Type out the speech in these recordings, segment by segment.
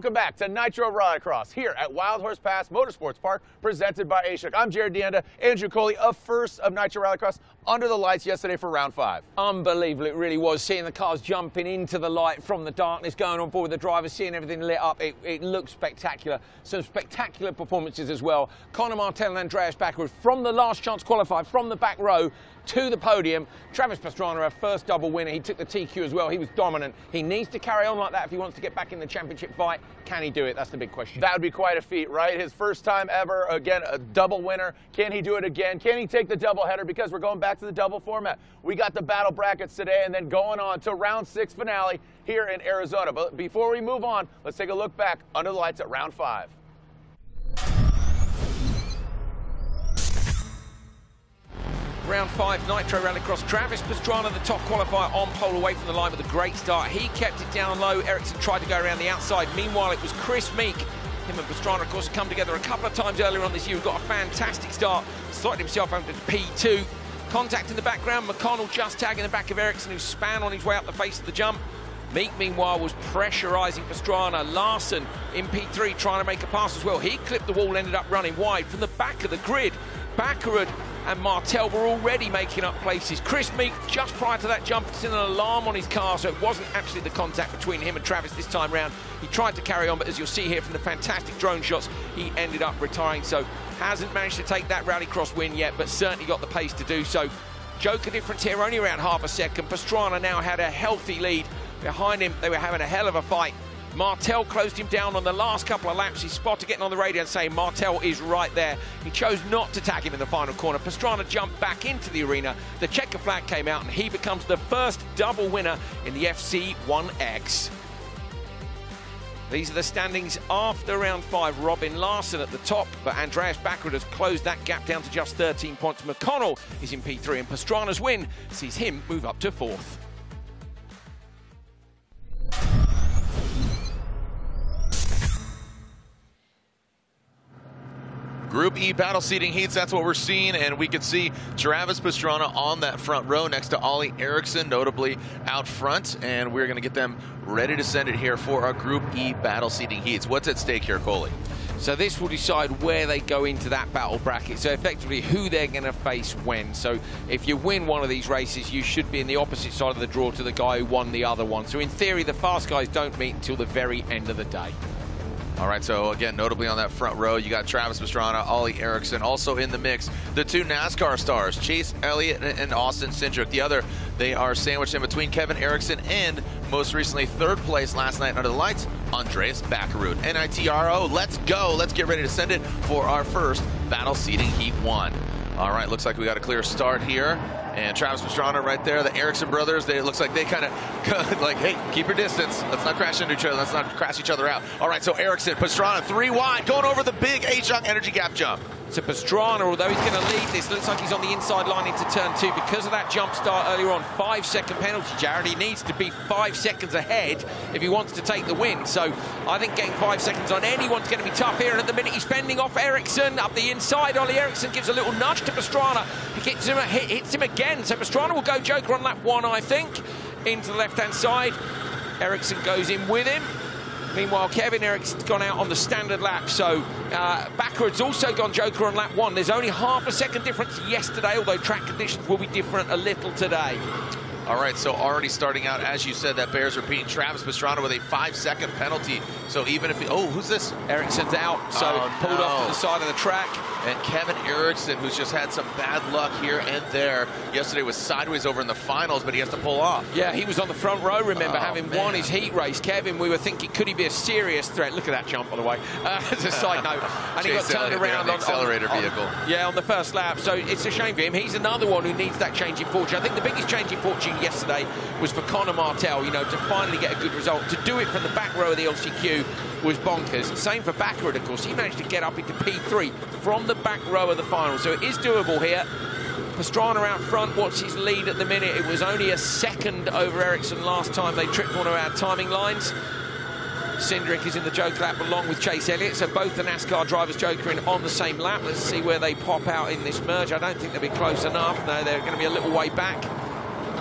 Welcome back to Nitro Rallycross here at Wild Horse Pass Motorsports Park, presented by Ashok. I'm Jared Deanda, Andrew Coley, a first of Nitro Rallycross under the lights yesterday for round five. Unbelievable, it really was. Seeing the cars jumping into the light from the darkness, going on board with the drivers, seeing everything lit up, it, it looked spectacular. Some spectacular performances as well. Conner Martell and Andreas Bakkerud from the last chance qualified, from the back row, to the podium. Travis Pastrana, a first double winner. He took the TQ as well. He was dominant. He needs to carry on like that if he wants to get back in the championship fight. Can he do it? That's the big question. That would be quite a feat, right? His first time ever, again, a double winner. Can he do it again? Can he take the double header? Because we're going back to the double format. We got the battle brackets today and then going on to round six finale here in Arizona. But before we move on, let's take a look back under the lights at round five. Round five Nitro Rallycross. Travis Pastrana, the top qualifier on pole away from the line with a great start. He kept it down low. Eriksson tried to go around the outside. Meanwhile, it was Chris Meek. Him and Pastrana, of course, come together a couple of times earlier on this year. Got a fantastic start. Slotted himself over to P2. Contact in the background. McConnell just tagging the back of Eriksson, who span on his way up the face of the jump. Meek, meanwhile, was pressurising Pastrana. Larsson in P3 trying to make a pass as well. He clipped the wall, ended up running wide from the back of the grid. Bakkerud and Martell were already making up places. Chris Meek, just prior to that jump, sent an alarm on his car, so it wasn't actually the contact between him and Travis this time round. He tried to carry on, but as you'll see here from the fantastic drone shots, he ended up retiring. So hasn't managed to take that rallycross win yet, but certainly got the pace to do so. Joker difference here, only around half a second. Pastrana now had a healthy lead. Behind him, they were having a hell of a fight. Martell closed him down on the last couple of laps. He spotted getting on the radio and saying Martell is right there. He chose not to tag him in the final corner. Pastrana jumped back into the arena. The checker flag came out and he becomes the first double winner in the FC1X. These are the standings after round five. Robin Larsson at the top, but Andreas Bakkerud has closed that gap down to just 13 points. McConnell is in P3, and Pastrana's win sees him move up to fourth. Group E battle seating heats, that's what we're seeing, and we can see Travis Pastrana on that front row next to Ollie Eriksson, notably out front, and we're going to get them ready to send it here for our Group E battle seating heats. What's at stake here, Coley? So this will decide where they go into that battle bracket. So effectively who they're going to face when. So if you win one of these races, you should be in the opposite side of the draw to the guy who won the other one. So in theory, the fast guys don't meet until the very end of the day. All right, so again, notably on that front row, you got Travis Pastrana, Ollie Eriksson, also in the mix. The two NASCAR stars, Chase Elliott and Austin Cindric. The other, they are sandwiched in between Kevin Eriksson and, most recently, third place last night under the lights, Andreas Bakkerud. NITRO, let's go. Let's get ready to send it for our first Battle Seating Heat 1. All right, looks like we got a clear start here. And Travis Pastrana right there, the Eriksson brothers, they, it looks like they kind of like, hey, keep your distance. Let's not crash into each other. Let's not crash each other out. All right, so Eriksson, Pastrana, three wide, going over the big A-Shock energy gap jump to Pastrana, although he's going to lead this. Looks like he's on the inside line into turn two because of that jump start earlier on. Five second penalty, Jared. He needs to be five seconds ahead if he wants to take the win. So I think getting five seconds on anyone's going to be tough here. And at the minute, he's fending off Eriksson up the inside. Ollie Eriksson gives a little nudge to Pastrana. He hits him, hits him again. So Pastrana will go Joker on lap one, I think, into the left-hand side. Eriksson goes in with him. Meanwhile, Kevin Eriksson's gone out on the standard lap, so uh, Bakkerud's also gone Joker on lap one. There's only half a second difference yesterday, although track conditions will be different a little today. All right, so already starting out, as you said, that bears repeating. Travis Pastrana with a five-second penalty. So even if he, oh, who's this? Eriksson's out, so oh, pulled no. off to the side of the track. And Kevin Eriksson, who's just had some bad luck here and there. Yesterday was sideways over in the finals, but he has to pull off. Yeah, he was on the front row, remember, oh, having man. won his heat race. Kevin, we were thinking, could he be a serious threat? Look at that jump, by the way, uh, as a side note. And he got turned around on the accelerator on, vehicle. On, yeah, on the first lap. So it's a shame for him. He's another one who needs that change in fortune. I think the biggest change in fortune yesterday was for Conner Martell, you know, to finally get a good result. To do it from the back row of the LCQ was bonkers. Same for Bakkerud, of course. He managed to get up into P3 from the back row of the final. So it is doable here. Pastrana out front, what's his lead at the minute? It was only a second over Eriksson last time they tripped one of our timing lines. Cindric is in the joke lap along with Chase Elliott, so both the NASCAR drivers jokering on the same lap. Let's see where they pop out in this merge. I don't think they'll be close enough. No, they're going to be a little way back.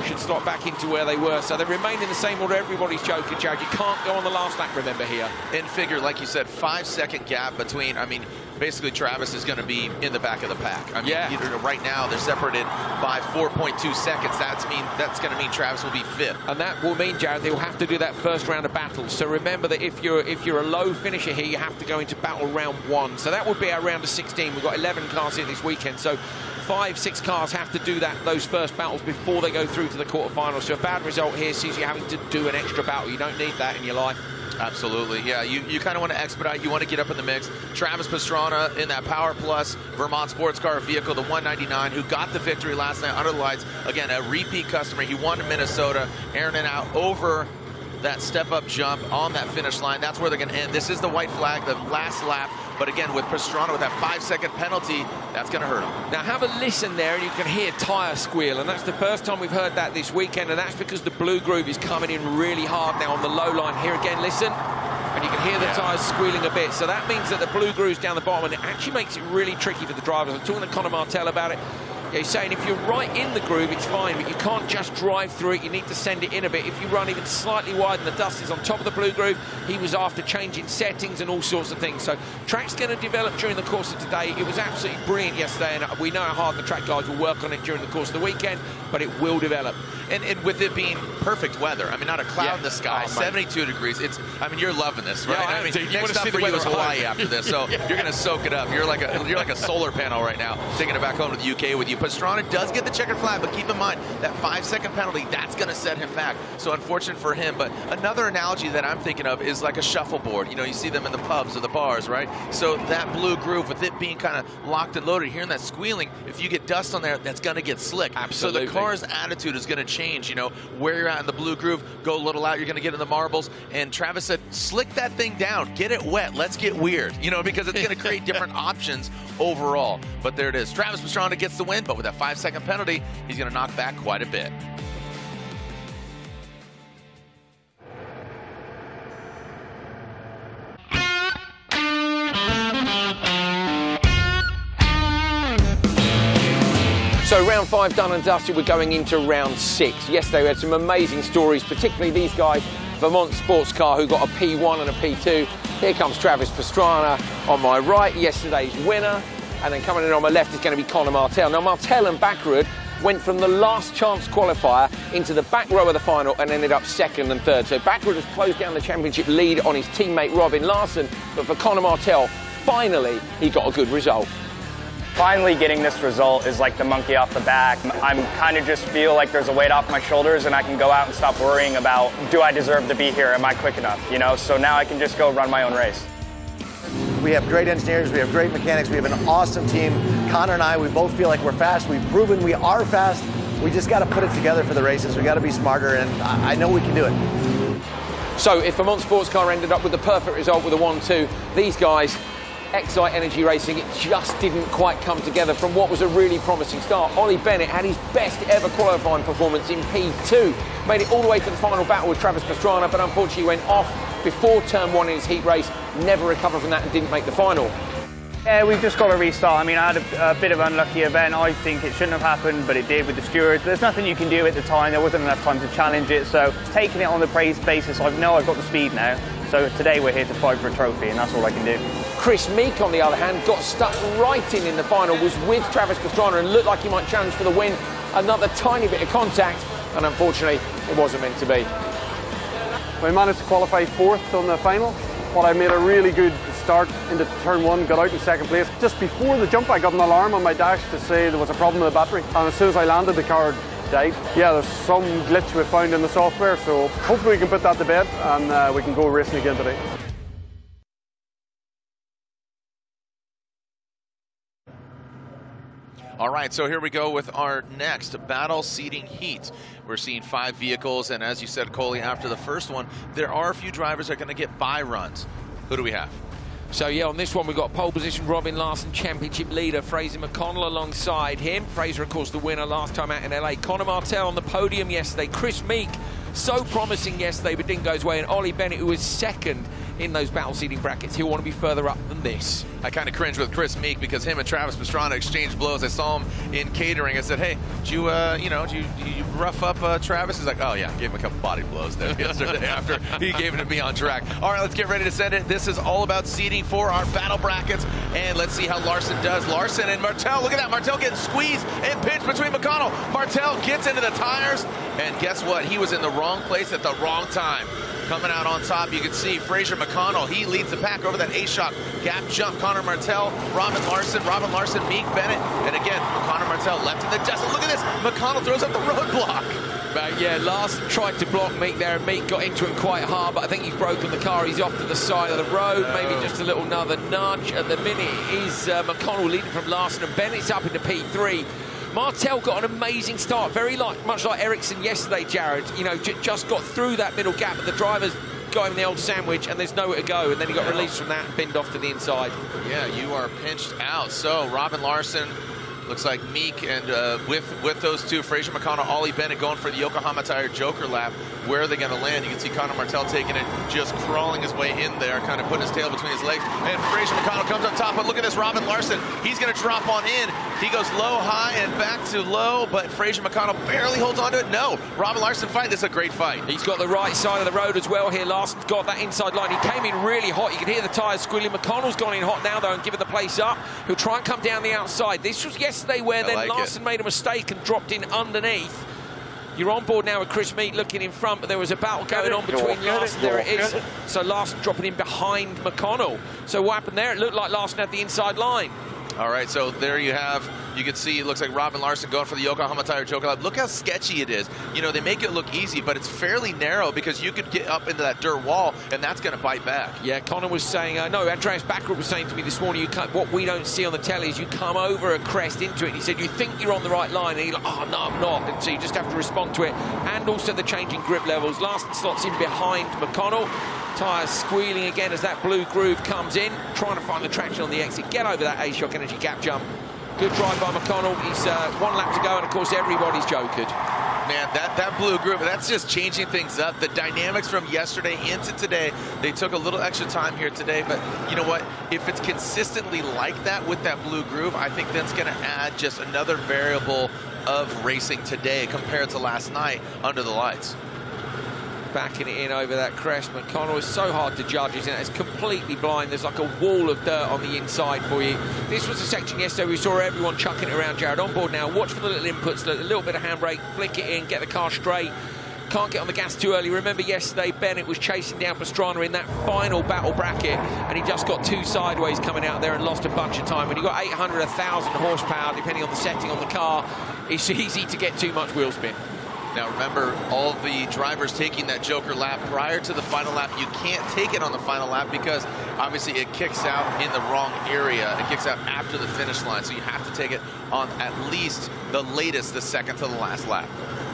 should slot back into where they were. So they remain in the same order. Everybody's joking, Jared. You can't go on the last lap, remember, here. In figure, like you said, five second gap between, I mean, basically Travis is going to be in the back of the pack. I mean, yeah. right now they're separated by 4.2 seconds. That's mean that's going to mean Travis will be fifth. And that will mean, Jared, they will have to do that first round of battles. So remember that if you're if you're a low finisher here, you have to go into battle round one. So that would be our round of 16. We've got 11 cars here this weekend. So five, six cars have to do that those first battles before they go through to the quarterfinals. So a bad result here sees you having to do an extra battle. You don't need that in your life. Absolutely, yeah. You, you kind of want to expedite. You want to get up in the mix. Travis Pastrana in that Power Plus Vermont sports car vehicle, the 199, who got the victory last night under the lights. Again, a repeat customer. He won in Minnesota, airing it out over that step-up jump on that finish line. That's where they're going to end. This is the white flag, the last lap. But again, with Pastrana, with that five-second penalty, that's going to hurt him. Now, have a listen there, and you can hear tyre squeal. And that's the first time we've heard that this weekend. And that's because the blue groove is coming in really hard now on the low line. Here again, listen. And you can hear the yeah. tyres squealing a bit. So that means that the blue groove's down the bottom, and it actually makes it really tricky for the drivers. I'm talking to Conner Martell about it. Yeah, he's saying if you're right in the groove, it's fine, but you can't just drive through it. You need to send it in a bit. If you run even slightly wide and the dust is on top of the blue groove, he was after changing settings and all sorts of things. So track's going to develop during the course of today. It was absolutely brilliant yesterday, and we know how hard the track guys will work on it during the course of the weekend, but it will develop. And, and with it being perfect weather, I mean, not a cloud yeah. in the sky, oh, 72 degrees. It's, I mean, you're loving this, right? Yeah, I mean, you next stop for you is Hawaii after this, so yeah. you're going to soak it up. You're like a you're like a solar panel right now, taking it back home to the UK with you. Pastrana does get the checkered flag, but keep in mind that five second penalty, that's going to set him back. So unfortunate for him. But another analogy that I'm thinking of is like a shuffleboard. You know, you see them in the pubs or the bars, right? So that blue groove with it being kind of locked and loaded, hearing that squealing, if you get dust on there, that's going to get slick. Absolutely. So the car's attitude is going to change. You know, where you're at in the blue groove, go a little out, you're going to get in the marbles. And Travis said, slick that thing down, get it wet, let's get weird. You know, because it's going to create different options overall. But there it is. Travis Pastrana gets the win, but with that five second penalty, he's going to knock back quite a bit. So round five done and dusted, we're going into round six. Yesterday we had some amazing stories, particularly these guys, Vermont Sports Car, who got a P1 and a P2. Here comes Travis Pastrana on my right, yesterday's winner. And then coming in on my left is going to be Conner Martell. Now Martell and Bakkerud went from the last chance qualifier into the back row of the final and ended up second and third. So Bakkerud has closed down the championship lead on his teammate Robin Larsson, but for Conner Martell, finally he got a good result. Finally getting this result is like the monkey off the back. I'm kind of just feel like there's a weight off my shoulders and I can go out and stop worrying about do I deserve to be here? Am I quick enough? You know, so now I can just go run my own race. We have great engineers, we have great mechanics, we have an awesome team. Conner and I, we both feel like we're fast. We've proven we are fast. We just got to put it together for the races. We got to be smarter, and I know we can do it. So if Vermont Sports Car ended up with the perfect result with a 1-2, these guys XITE Energy Racing, it just didn't quite come together from what was a really promising start. Ollie Bennett had his best ever qualifying performance in P2, made it all the way to the final battle with Travis Pastrana, but unfortunately went off before turn one in his heat race, never recovered from that and didn't make the final. Yeah, we've just got to restart. I mean, I had a, a, bit of unlucky event. I think it shouldn't have happened, but it did with the stewards. There's nothing you can do at the time. There wasn't enough time to challenge it. So taking it on the praise basis, I know I've got the speed now. So today we're here to fight for a trophy, and that's all I can do. Chris Meek, on the other hand, got stuck right in in the final, was with Travis Pastrana and looked like he might challenge for the win. Another tiny bit of contact, and unfortunately, it wasn't meant to be. We managed to qualify fourth on the final, but I made a really good start into turn one, got out in second place. Just before the jump, I got an alarm on my dash to say there was a problem with the battery, and as soon as I landed, the car died. Yeah, there's some glitch we found in the software, so hopefully we can put that to bed and uh, we can go racing again today. All right, so here we go with our next battle seating heat. We're seeing five vehicles, and as you said, Coley, after the first one, there are a few drivers that are going to get by runs. Who do we have? So yeah, on this one we've got pole position Robin Larsson, championship leader Fraser McConnell alongside him. Fraser, of course, the winner last time out in LA. Conner Martell on the podium yesterday. Chris Meek, so promising yesterday, but didn't go his way. And Ollie Bennett, who was second in those battle seeding brackets, he'll want to be further up than this. I kind of cringe with Chris Meek because him and Travis Pastrana exchanged blows. I saw him in catering. I said, "Hey, did you, uh, you know, did you, did you rough up uh, Travis?" He's like, "Oh yeah, gave him a couple body blows there yesterday after he gave it to me on track." All right, let's get ready to send it. This is all about seeding for our battle brackets, and let's see how Larsson does. Larsson and Martell. Look at that, Martell getting squeezed and pinched between McConnell. Martell gets into the tires, and guess what? He was in the wrong place at the wrong time. Coming out on top, you can see Fraser McConnell. He leads the pack over that A-Shock gap jump. Conner Martell, Robin Larsson, Robin Larsson, Meek Bennett. And again, Conner Martell left in the dust. Look at this. McConnell throws up the roadblock. But yeah, Larsson tried to block Meek there, and Meek got into him quite hard, but I think he's broken the car. He's off to the side of the road, maybe just a little another nudge. At the minute is uh, McConnell leading from Larsson, and Bennett's up into P3. Martell got an amazing start, very like much like Eriksson yesterday, Jared. You know, just got through that middle gap, but the drivers got him the old sandwich, and there's nowhere to go. And then he got released from that and binned off to the inside. Yeah, you are pinched out. So Robin Larsson looks like Meek and uh, with with those two, Fraser McConnell, Ollie Bennett going for the Yokohama Tire Joker lap. Where are they going to land? You can see Conner Martell taking it, just crawling his way in there, kind of putting his tail between his legs. And Fraser McConnell comes up top, but look at this, Robin Larsson. He's going to drop on in. He goes low, high, and back to low, but Fraser McConnell barely holds on to it. No, Robin Larsson fight. This is a great fight. He's got the right side of the road as well here. Larsson's got that inside line. He came in really hot. You can hear the tyres squealing. McConnell's gone in hot now, though, and given the place up. He'll try and come down the outside. This was yesterday where I then like Larsson made a mistake and dropped in underneath. You're on board now with Chris Meek looking in front, but there was a battle going on between Larsson. There it is. So Larsson dropping in behind McConnell. So what happened there? It looked like Larsson had the inside line. All right, so there you have, you can see it looks like Robin Larsson going for the Yokohama Tire Joker Lab. Look how sketchy it is. You know, they make it look easy, but it's fairly narrow because you could get up into that dirt wall, and that's going to bite back. Yeah, Conner was saying, uh, no, Andreas Bakkerud was saying to me this morning, you come, what we don't see on the telly is you come over a crest into it. He said, you think you're on the right line, and you're like, oh, no, I'm not. And so you just have to respond to it. And also the changing grip levels. Larsson slots in behind McConnell. Tyres squealing again as that blue groove comes in, trying to find the traction on the exit, get over that A-Shock Energy gap jump. Good drive by McConnell. He's uh, one lap to go, and of course everybody's jokered. Man, that, that blue groove, that's just changing things up. The dynamics from yesterday into today, they took a little extra time here today, but you know what? If it's consistently like that with that blue groove, I think that's going to add just another variable of racing today compared to last night under the lights backing it in over that crest. McConnell is so hard to judge, isn't it? It's completely blind. There's like a wall of dirt on the inside for you. This was a section yesterday we saw everyone chucking it around Jared on board now. Watch for the little inputs, a little bit of handbrake, flick it in, get the car straight. Can't get on the gas too early. Remember yesterday, Bennett was chasing down Pastrana in that final battle bracket, and he just got two sideways coming out there and lost a bunch of time. When you've got 800, 1,000 horsepower, depending on the setting on the car, it's easy to get too much wheel spin. Now remember, all the drivers taking that Joker lap prior to the final lap, you can't take it on the final lap because obviously it kicks out in the wrong area. It kicks out after the finish line, so you have to take it on at least the latest, the second to the last lap.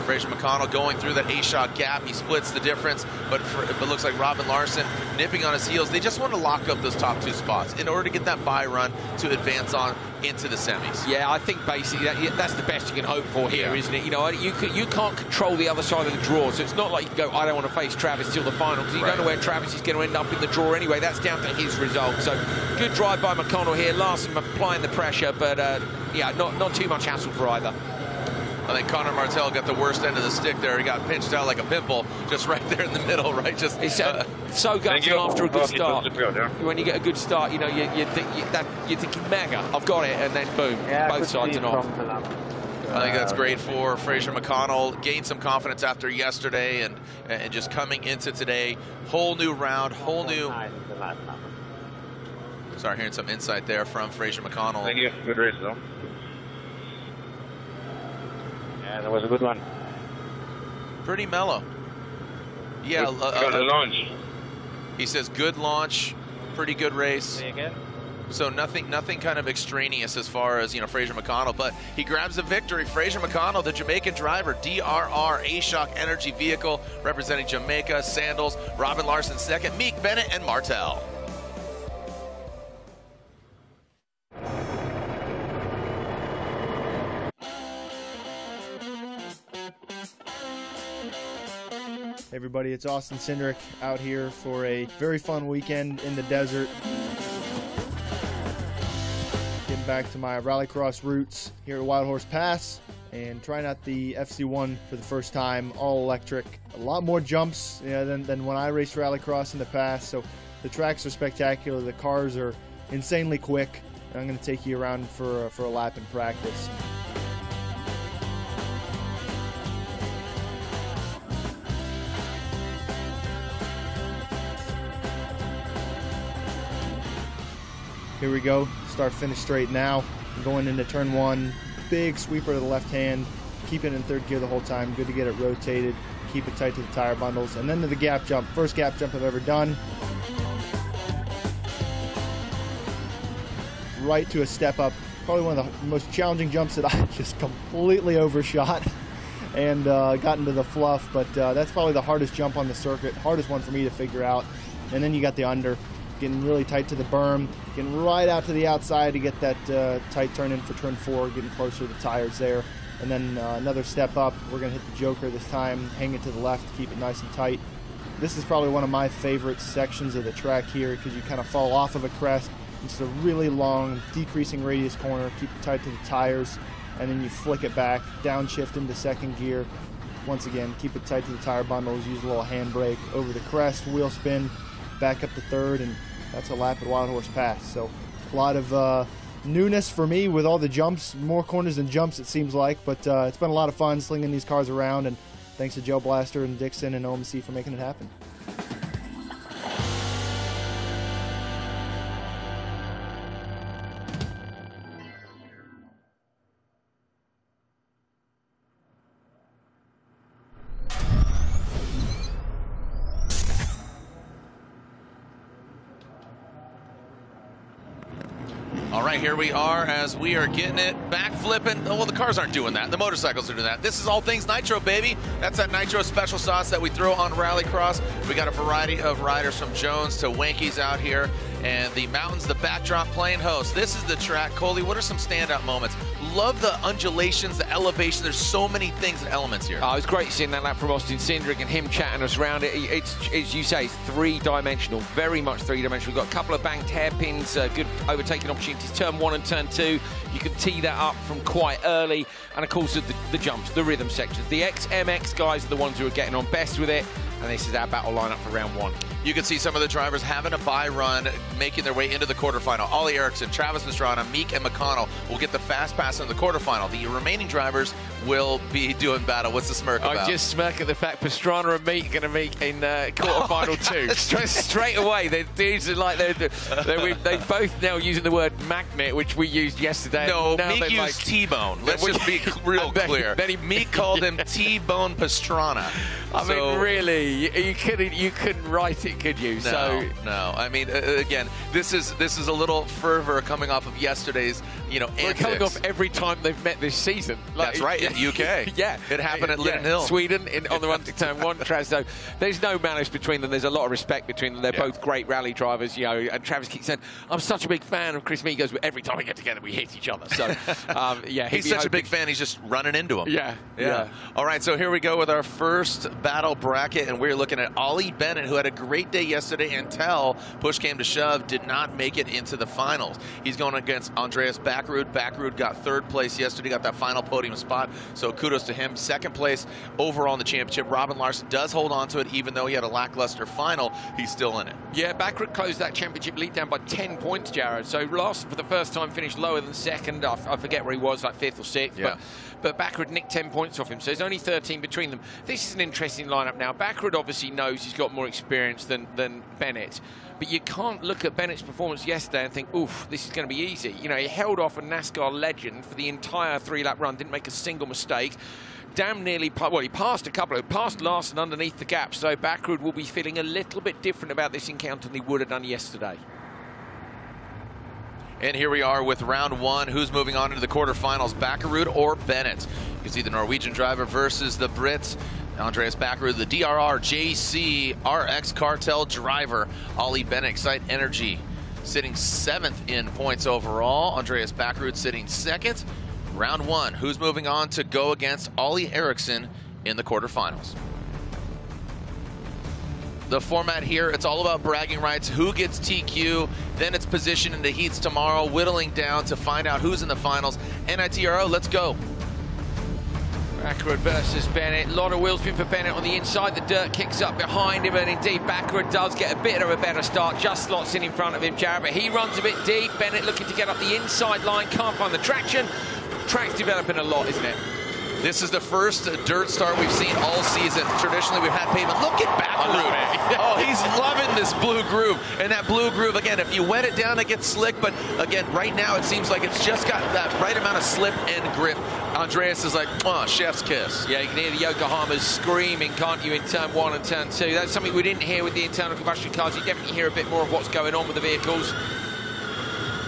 Fraser McConnell going through that a shot gap. He splits the difference, but for, it looks like Robin Larsson nipping on his heels. They just want to lock up those top two spots in order to get that bye run to advance on into the semis. Yeah, I think basically that, that's the best you can hope for here, yeah. not it? You know, you can, you can't control the other side of the draw, so it's not like you can go, I don't want to face Travis till the final, because you right. don't know where Travis is going to end up in the draw anyway. That's down to his result. So good drive by McConnell here. Larsson applying the pressure, but uh, yeah, not, not too much hassle for either. I think Conner Martell got the worst end of the stick there. He got pinched out like a pimple, just right there in the middle, right? Just it's uh, so gutting after a good start. When you get a good start, you know you, you think you, that you're thinking mega, I've got it, and then boom, yeah, both sides and off. I think that's great for Fraser McConnell. Gained some confidence after yesterday, and and just coming into today, whole new round, whole new. Sorry, hearing some insight there from Fraser McConnell. Thank you. Good race, though. Yeah, that was a good one. Pretty mellow. Yeah. Good, uh, uh, launch. He says good launch, pretty good race. So nothing, nothing kind of extraneous as far as you know Fraser McConnell, but he grabs the victory. Fraser McConnell, the Jamaican driver, DRR A-Shock Energy Vehicle, representing Jamaica. Sandals, Robin Larsson second, Meek Bennett, and Martell. Everybody, it's Austin Cindric out here for a very fun weekend in the desert. Getting back to my rallycross roots here at Wild Horse Pass and trying out the FC1 for the first time, all electric. A lot more jumps you know, than, than when I raced rallycross in the past, so the tracks are spectacular, the cars are insanely quick, and I'm going to take you around for, for a lap in practice. Here we go. Start finish straight now. Going into turn one. Big sweeper to the left hand. Keep it in third gear the whole time. Good to get it rotated. Keep it tight to the tire bundles. And then to the gap jump. First gap jump I've ever done. Right to a step up. Probably one of the most challenging jumps that I just completely overshot and uh, got into the fluff. But uh, that's probably the hardest jump on the circuit. Hardest one for me to figure out. And then you got the under getting really tight to the berm, getting right out to the outside to get that uh, tight turn in for turn four, getting closer to the tires there. And then uh, another step up, we're going to hit the joker this time, hang it to the left, keep it nice and tight. This is probably one of my favorite sections of the track here because you kind of fall off of a crest. It's a really long, decreasing radius corner, keep it tight to the tires, and then you flick it back, downshift into second gear. Once again, keep it tight to the tire bundles, use a little handbrake over the crest, wheel spin, back up to third, and that's a lap at Wild Horse Pass. So a lot of uh, newness for me with all the jumps, more corners than jumps it seems like, but uh, it's been a lot of fun slinging these cars around, and thanks to Joe Blaster and Dixon and OMC for making it happen. We are as we are getting it back flipping. Oh, well, the cars aren't doing that. The motorcycles are doing that. This is all things Nitro, baby. That's that Nitro special sauce that we throw on Rallycross. We got a variety of riders from Jones to Wankies out here. And the mountains, the backdrop playing host. This is the track. Coley, what are some standout moments? Love the undulations, the elevation. There's so many things and elements here. Oh, it was great seeing that lap from Austin Cindric and him chatting us around it. It's, as you say, three-dimensional, very much three-dimensional. We've got a couple of banked hairpins, uh, good overtaking opportunities, turn one and turn two. You can tee that up from quite early. And, of course, the, the jumps, the rhythm sections. The XMX guys are the ones who are getting on best with it. And this is our battle lineup for round one. You can see some of the drivers having a buy run, making their way into the quarterfinal. Ollie Eriksson, Travis Pastrana, Meek, and McConnell will get the fast pass in the quarterfinal. The remaining drivers will be doing battle. What's the smirk about? I just smirk at the fact Pastrana and Meek are going to meet in uh, quarterfinal Oh, two. Straight, straight away, the dudes are like they're, they're, they both now using the word magnet, which we used yesterday. No, Now Meek used like- T-Bone. Let's We- just be real then- clear. then he- Meek called him T-Bone Pastrana. I So- mean, really, you, you couldn't you couldn't write it, could you? No, so no. I mean, uh, again, this is this is a little fervor coming off of yesterday's, you know, we're antics. coming off every time they've met this season. That's right, UK. yeah, It happened at Yeah, Hill. Sweden in, on the run to turn one. Traz, so there's no malice between them. There's a lot of respect between them. They're Yeah. both great rally drivers, you know. And Travis keeps saying, "I'm such a big fan of Chris Meek." He goes, "Every time we get together, we hit each other." So, um, yeah, He's such a big fan, he's just running into him. Yeah, yeah, yeah. All right, so here we go with our first battle bracket, and we're looking at Ollie Bennett, who had a great day yesterday until push came to shove, did not make it into the finals. He's going against Andreas Bakkerud. Bakkerud got third place yesterday, got that final podium spot, so kudos to him. Second place overall in the championship. Robin Larsson does hold on to it, even though he had a lackluster final, he's still in it. Yeah, Bakkerud closed that championship lead down by 10 points, Jared. So last, for the first time, finished lower than second. I forget where he was, like fifth or sixth. Yeah. But, but Bakkerud nicked 10 points off him, so there's only 13 between them. This is an interesting lineup now. Bakkerud obviously knows he's got more experience than, than Bennett. But you can't look at Bennett's performance yesterday and think, oof, this is going to be easy. You know, he held off a NASCAR legend for the entire three-lap run, didn't make a single mistake damn nearly, well, he passed a couple, of, passed Larson underneath the gap, so Bakkerud will be feeling a little bit different about this encounter than he would have done yesterday. And here we are with round one. Who's moving on into the quarterfinals, Bakkerud or Bennett? You can see the Norwegian driver versus the Brit. Andreas Bakkerud, the DRR JC RX Cartel driver. Ollie Bennett, XITE Energy, sitting seventh in points overall. Andreas Bakkerud sitting second. Round one. Who's moving on to go against Ollie Eriksson in the quarterfinals? the format here, it's all about bragging rights, who gets TQ, then it's position into heats tomorrow, whittling down to find out who's in the finals. NITRO, let's go. Bakkerud versus Bennett. A lot of wheel spin for Bennett on the inside. The dirt kicks up behind him, and indeed Bakkerud does get a bit of a better start. Just slots in in front of him, Jared, but he runs a bit deep. Bennett looking to get up the inside line, can't find the traction. Track's developing a lot, isn't it? This is the first dirt start we've seen all season. Traditionally, we've had pavement. Look at Bakkerud. oh, he's loving this blue groove. And that blue groove, again, if you wet it down, it gets slick. But again, right now, it seems like it's just got that right amount of slip and grip. Andreas is like, oh, chef's kiss. Yeah, you can hear the Yokohamas screaming, can't you, in turn one and turn two. That's something we didn't hear with the internal combustion cars. You definitely hear a bit more of what's going on with the vehicles.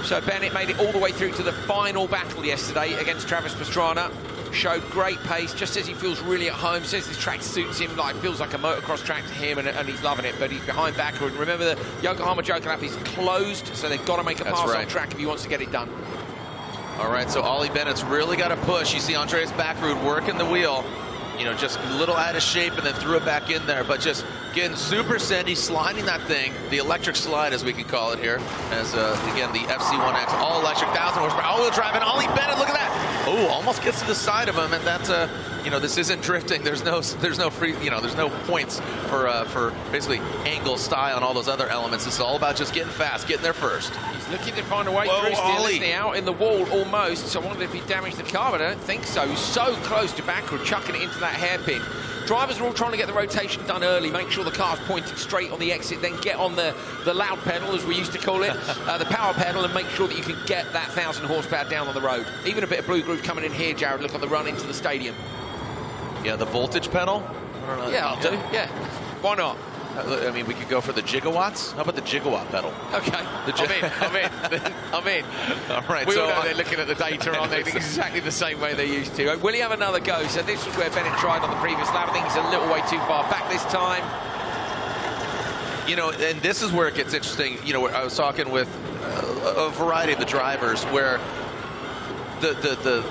So Bennett made it all the way through to the final battle yesterday against Travis Pastrana. Showed great pace, just as he feels really at home. Says this track suits him, like feels like a motocross track to him, and, and he's loving it. But he's behind Bakkerud. Remember, the Yokohama Joker Lap is closed, so they've got to make a That's pass right. on track if he wants to get it done. All right, so Ollie Bennett's really got to push. You see Andreas Bakkerud working the wheel. You know, just a little out of shape and then threw it back in there. But just getting super sandy, sliding that thing, the electric slide as we can call it here, as uh, again the FC1X all electric, 1,000 horsepower, all-wheel drive, and Ollie Bennett, look at that! Oh, almost gets to the side of him, and that's uh, you know, this isn't drifting. There's no, there's no free, you know, there's no points for uh, for basically angle, style, and all those other elements. It's all about just getting fast, getting there first. He's looking to find a way Whoa, through still, Ollie. isn't he? Out in the wall almost. So I wondered if he damaged the car, but I don't think so. He's so close to Bakkerud, chucking it into that hairpin. Drivers are all trying to get the rotation done early, make sure the car's pointing straight on the exit, then get on the, the loud pedal, as we used to call it, uh, the power pedal, and make sure that you can get that 1,000 horsepower down on the road. Even a bit of blue groove coming in here, Jared. Look at the run into the stadium. Yeah, the voltage pedal. I don't know. Yeah, I'll do. Yeah. Why not? I mean, we could go for the gigawatts. How about the gigawatt pedal? Okay. The I'm in. I'm in. I'm in. All right, We so all know uh, they're looking at the data, aren't they? exactly the same way they used to. Uh, Will he have another go? So this was where Bennett tried on the previous lap. I think he's a little way too far back this time. You know, and this is where it gets interesting. You know, I was talking with uh, a variety of the drivers where the the the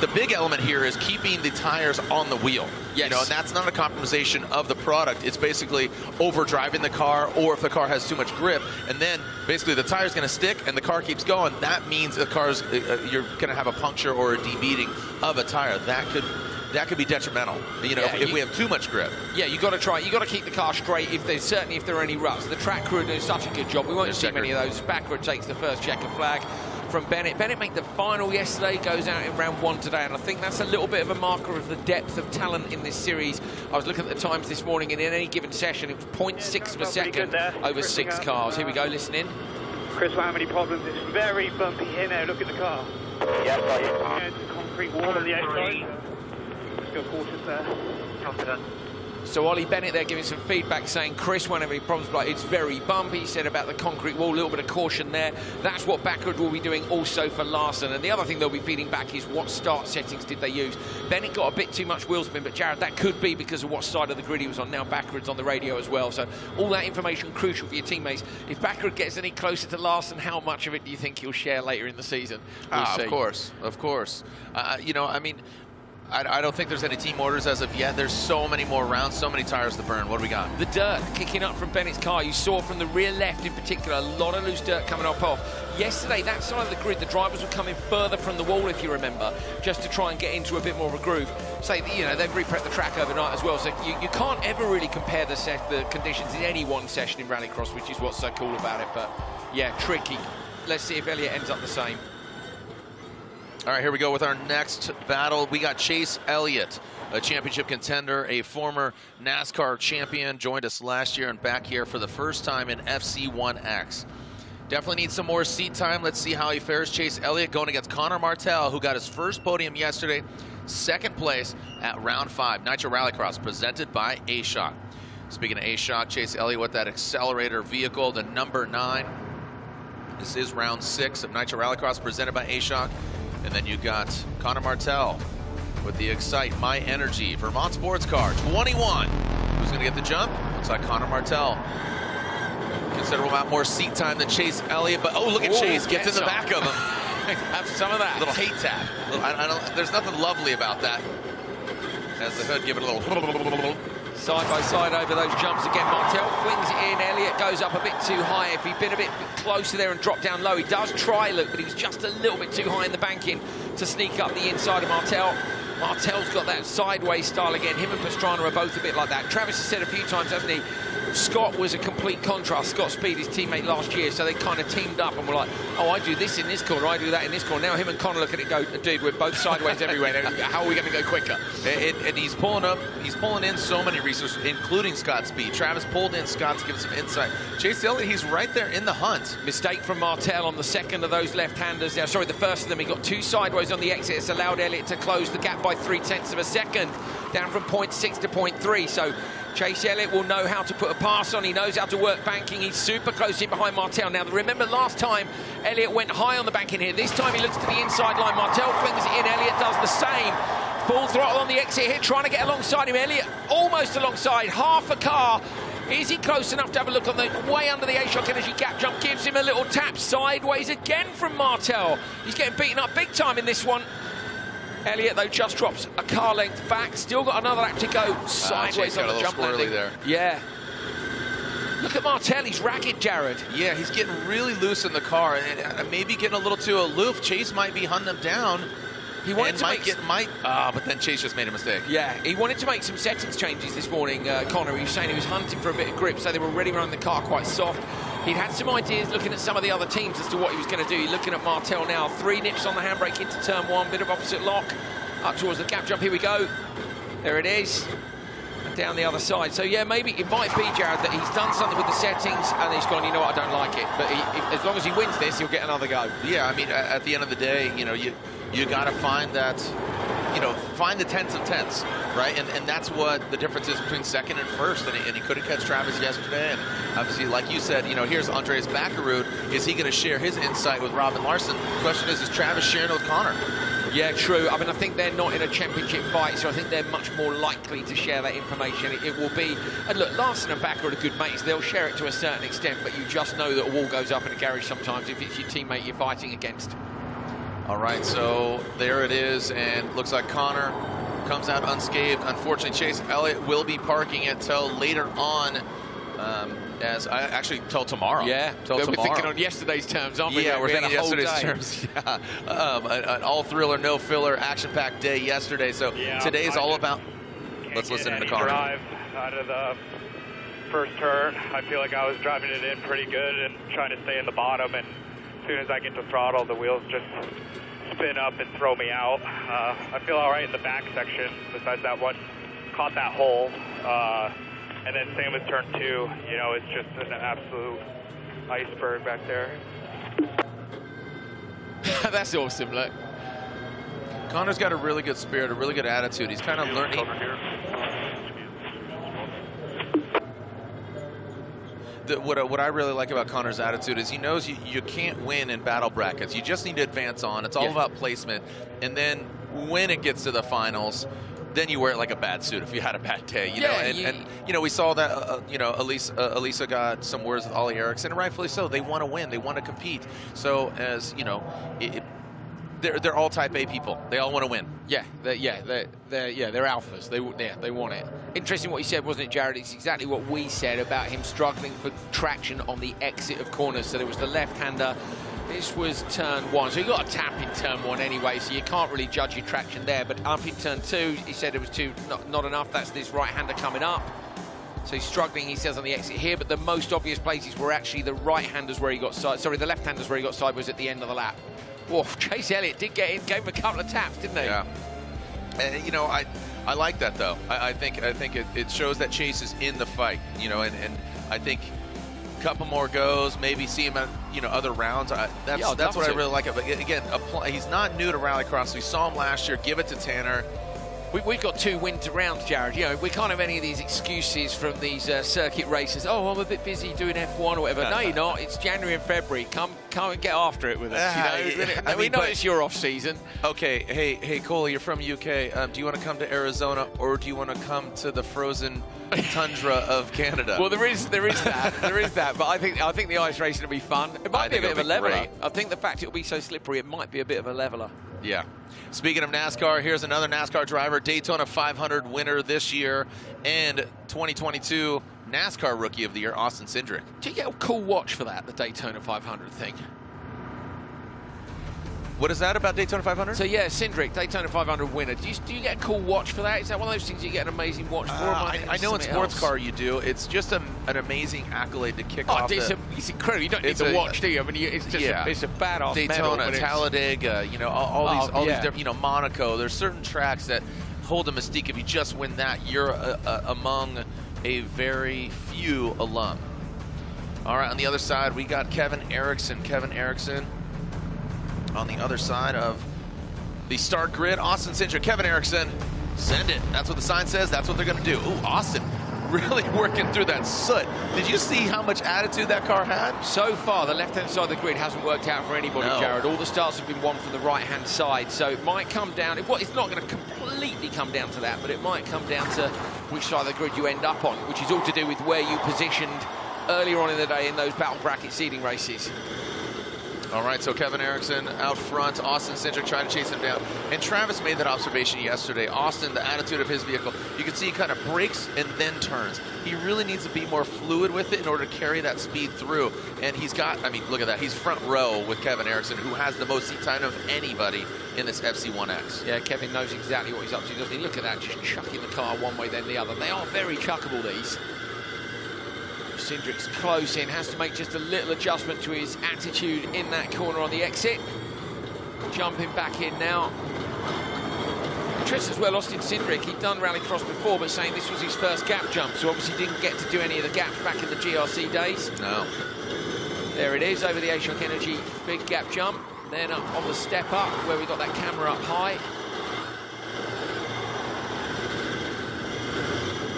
the big element here is keeping the tires on the wheel. You Yes. know, and that's not a compromisation of the product. It's basically overdriving the car, or if the car has too much grip, and then basically the tire's going to stick and the car keeps going. That means the car's uh, uh, you're going to have a puncture or a debeating of a tire. That could that could be detrimental. You know, Yeah, if, if you- we have too much grip. Yeah, you got to try. You got to keep the car straight. If there's certainly if there are any ruts, the track crew doing such a good job. We won't Yes, see checker. many of those. Bakkerud takes the first checker flag from Bennett. Bennett made the final yesterday. Goes out in round one today, and I think that's a little bit of a marker of the depth of talent in this series. I was looking at the times this morning, and in any given session, it was 0.6 of a second over Chris six Winger. cars. Here we go. Listen in. Chris won't have any problems. It's very bumpy here now. Look at the car. Yeah, got you. Yeah, it's a concrete wall on the outside. Just go cautious there. Confident. So Ollie Bennett there giving some feedback saying Chris won't have any problems, but it's very bumpy. He said about the concrete wall, a little bit of caution there. That's what Bakkerud will be doing also for Larsson. And the other thing they'll be feeding back is what start settings did they use. Bennett got a bit too much wheel spin, but Jared, that could be because of what side of the grid he was on. Now Bakkerud's on the radio as well. So all that information crucial for your teammates. If Bakkerud gets any closer to Larsson, how much of it do you think he'll share later in the season? We'll Ah, see. of course, of course. Uh, you know, I mean, I, I don't think there's any team orders as of yet. There's so many more rounds, so many tires to burn. What do we got? The dirt kicking up from Bennett's car. You saw from the rear left in particular, a lot of loose dirt coming up off. Yesterday, that side of the grid, the drivers were coming further from the wall, if you remember, just to try and get into a bit more of a groove. Say, that, you know, they've reprepped the track overnight as well, so you, you can't ever really compare the, se- the conditions in any one session in Rallycross, which is what's so cool about it. But yeah, tricky. Let's see if Elliott ends up the same. All right, here we go with our next battle. We got Chase Elliott, a championship contender, a former NASCAR champion, joined us last year and back here for the first time in FC1X. Definitely needs some more seat time. Let's see how he fares. Chase Elliott going against Conner Martell, who got his first podium yesterday, second place at round five. Nitro Rallycross presented by A-Shot. Speaking of A-Shot, Chase Elliott with that accelerator vehicle, the number nine. This is round six of Nitro Rallycross presented by A-Shock. And then you got Conner Martell with the Excite My Energy Vermont Sports Car 21. Who's going to get the jump? Looks like Conner Martell. Considerable amount more seat time than Chase Elliott, but oh, look at Whoa, Chase gets in the back of him. Have some of that. A little hate tap. Little- I, I don't, there's nothing lovely about that. As the hood give it a little. Side by side over those jumps again. Martell flings it in. Elliott goes up a bit too high. If he'd been a bit closer there and dropped down low, he does try look, but he was just a little bit too high in the banking to sneak up the inside of Martell. Martell's got that sideways style again. Him and Pastrana are both a bit like that. Travis has said a few times, hasn't he? Scott was a complete contrast. Scott Speed, his teammate last year, so they kind of teamed up and were like, oh, I do this in this corner, I do that in this corner. Now him and Conner look at it go, dude, we're both sideways everywhere. How are we going to go quicker? And, he's pulling up, he's pulling in so many resources, including Scott Speed. Travis pulled in Scott to give some insight. Chase Elliott, he's right there in the hunt. Mistake from Martell on the second of those left-handers there. Sorry, the first of them. He got two sideways on the exit. It's allowed Elliott to close the gap by three-tenths of a second, down from point six to point three. So Chase Elliott will know how to put a pass on. He knows how to work banking. He's super close in behind Martell. Now, remember last time Elliott went high on the banking here. This time he looks to the inside line. Martell flings it in. Elliott does the same. Full throttle on the exit here, trying to get alongside him. Elliott almost alongside, half a car. Is he close enough to have a look on the way under the A-Shock Energy gap jump? Gives him a little tap sideways again from Martell. He's getting beaten up big time in this one. Elliott, though, just drops a car length back. Still got another lap to go. Sideways uh, on the jump landing. there. Yeah. Look at Martell, he's ragged, Jared. Yeah, he's getting really loose in the car and uh, maybe getting a little too aloof. Chase might be hunting him down. He wanted and to might get might ah, but then Chase just made a mistake. Yeah, he wanted to make some settings changes this morning. Uh, Conner, he was saying he was hunting for a bit of grip, so they were already running the car quite soft. He'd had some ideas looking at some of the other teams as to what he was going to do. He's looking at Martell now, three nips on the handbrake into turn one, bit of opposite lock up towards the gap jump. Here we go. There it is. And down the other side. So, yeah, maybe it might be, Jared, that he's done something with the settings and he's gone, you know what, I don't like it. But he, as long as he wins this, he'll get another go. Yeah, I mean, at the end of the day, you know, you you got to find that, you know, find the tenths of tenths, right? And and that's what the difference is between second and first. And he, and he couldn't catch Travis yesterday. And obviously, like you said, you know, here's Andreas Bakkerud. Is he going to share his insight with Robin Larsson? The question is, is Travis sharing with Conner? Yeah, true. I mean, I think they're not in a championship fight, so I think they're much more likely to share that information. It, it will be, and look, Larsson and Bakker are good mates. They'll share it to a certain extent, but you just know that a wall goes up in a garage sometimes if it's your teammate you're fighting against. All right, so there it is, and looks like Conner comes out unscathed. Unfortunately, Chase Elliott will be parking it till later on. Um, as I actually till tomorrow. Yeah, till we're tomorrow. thinking on yesterday's terms, aren't we? Yeah, we're we thinking yesterday's terms. Yeah, um, an, an all thriller, no filler, action-packed day yesterday. So yeah, today is all about. Let's listen to any Conner. drive out of the first turn. I feel like I was driving it in pretty good and trying to stay in the bottom. And as soon as I get to throttle, the wheels just spin up and throw me out. Uh, I feel all right in the back section. Besides that one, caught that hole. Uh, and then same with turn two, you know, it's just an absolute iceberg back there. That's awesome, look. Conner's got a really good spirit, a really good attitude. He's kind of learning. The, what, I- what I really like about Conner's attitude is he knows you, you can't win in battle brackets. You just need to advance on. It's all Yeah. about placement. And then when it gets to the finals, then you wear it like a bad suit if you had a bad day, you know. And, you- and you know we saw that. Uh, uh, you know, Elisa, uh, Elisa got some words with Ollie Eriksson, and rightfully so. They want to win. They want to compete. So as you know, it, they're they're all Type A people. They all want to win. Yeah, they're, yeah, they're, they're, yeah, they're alphas. They, yeah, they want it. Interesting what he said, wasn't it, Jared? It's exactly what we said about him struggling for traction on the exit of corners. So there was the left-hander. This was turn one. So he got a tap in turn one anyway, so you can't really judge your traction there. But up in turn two, he said it was too not, not enough. That's this right-hander coming up. So he's struggling, he says, on the exit here, but the most obvious places were actually the right-handers where he got side, sorry, the left-handers where he got sideways at the end of the lap. Woof, Chase Elliott did get in, gave him a couple of taps, didn't he? Yeah. And, you know, I I like that though. I, I think I think it, it shows that Chase is in the fight. You know, and, and I think a couple more goes, maybe see him at you know other rounds. I, that's Yeah, that's what I really like. But again, apply, he's not new to rallycross. We saw him last year. Give it to Tanner. We, we've got two winter rounds, Jared. You know, we can't have any of these excuses from these uh, circuit races. Oh, I'm a bit busy doing F1 or whatever. No, you're not. It's January and February. Come, and get after it with us. You know, yeah. we I mean, know but- it's your off season. Okay, hey hey Cole, you're from UK. Um, do you want to come to Arizona or do you want to come to the frozen tundra of Canada? Well, there is there is that there is that, but I think I think the ice racing will be fun. It might I be a bit of a leveler. great. I think the fact it'll be so slippery, it might be a bit of a leveler. Yeah. Speaking of NASCAR, here's another NASCAR driver, Daytona 500 winner this year, and 2022 NASCAR Rookie of the Year, Austin Cindric. Do you get a cool watch for that, the Daytona 500 thing? What is that about Daytona 500? So yeah, Cindric, Daytona 500 winner. Do you, do you get a cool watch for that? Is that one of those things you get an amazing watch for? Uh, I, I know in sports else? car you do. It's just a, an amazing accolade to kick Oh, off it's, the a, it's incredible. You don't need a- watch, do you? I mean, it's just Yeah. a, it's a badass medal, Daytona, it's- Talladega, you know, all, all Oh, these, all yeah. these different, you know, Monaco. There's certain tracks that hold a mystique. If you just win that, you're uh, uh, among a very few alum. All right, on the other side, we got Kevin Eriksson. Kevin Eriksson on the other side of the start grid. Austin Cindric, Kevin Eriksson, send it. That's what the sign says. That's what they're going to do. Ooh, Austin really working through that soot. Did you see how much attitude that car had? So far, the left-hand side of the grid hasn't worked out for anybody, No. Jared. All the starts have been won from the right-hand side, so it might come down. It's not going to completely come down to that, but it might come down to which side of the grid you end up on, which is all to do with where you positioned earlier on in the day in those battle bracket seeding races. All right, so Kevin Eriksson out front, Austin Cindric trying to chase him down. And Travis made that observation yesterday. Austin, the attitude of his vehicle, you can see he kind of brakes and then turns. He really needs to be more fluid with it in order to carry that speed through. And he's got, I mean, look at that. He's front row with Kevin Eriksson, who has the most seat time of anybody in this FC1X. Yeah, Kevin knows exactly what he's up to, doesn't he? Look at that, just chucking the car one way then the other. They are very chuckable, these. Cindric's close in, has to make just a little adjustment to his attitude in that corner on the exit. Jumping back in now. Triss as well, Austin Cindric, he'd done Rallycross before, but saying this was his first gap jump, so obviously didn't get to do any of the gaps back in the GRC days. No. There it is, over the XITE Energy big gap jump. Then up on the step up, where we got that camera up high.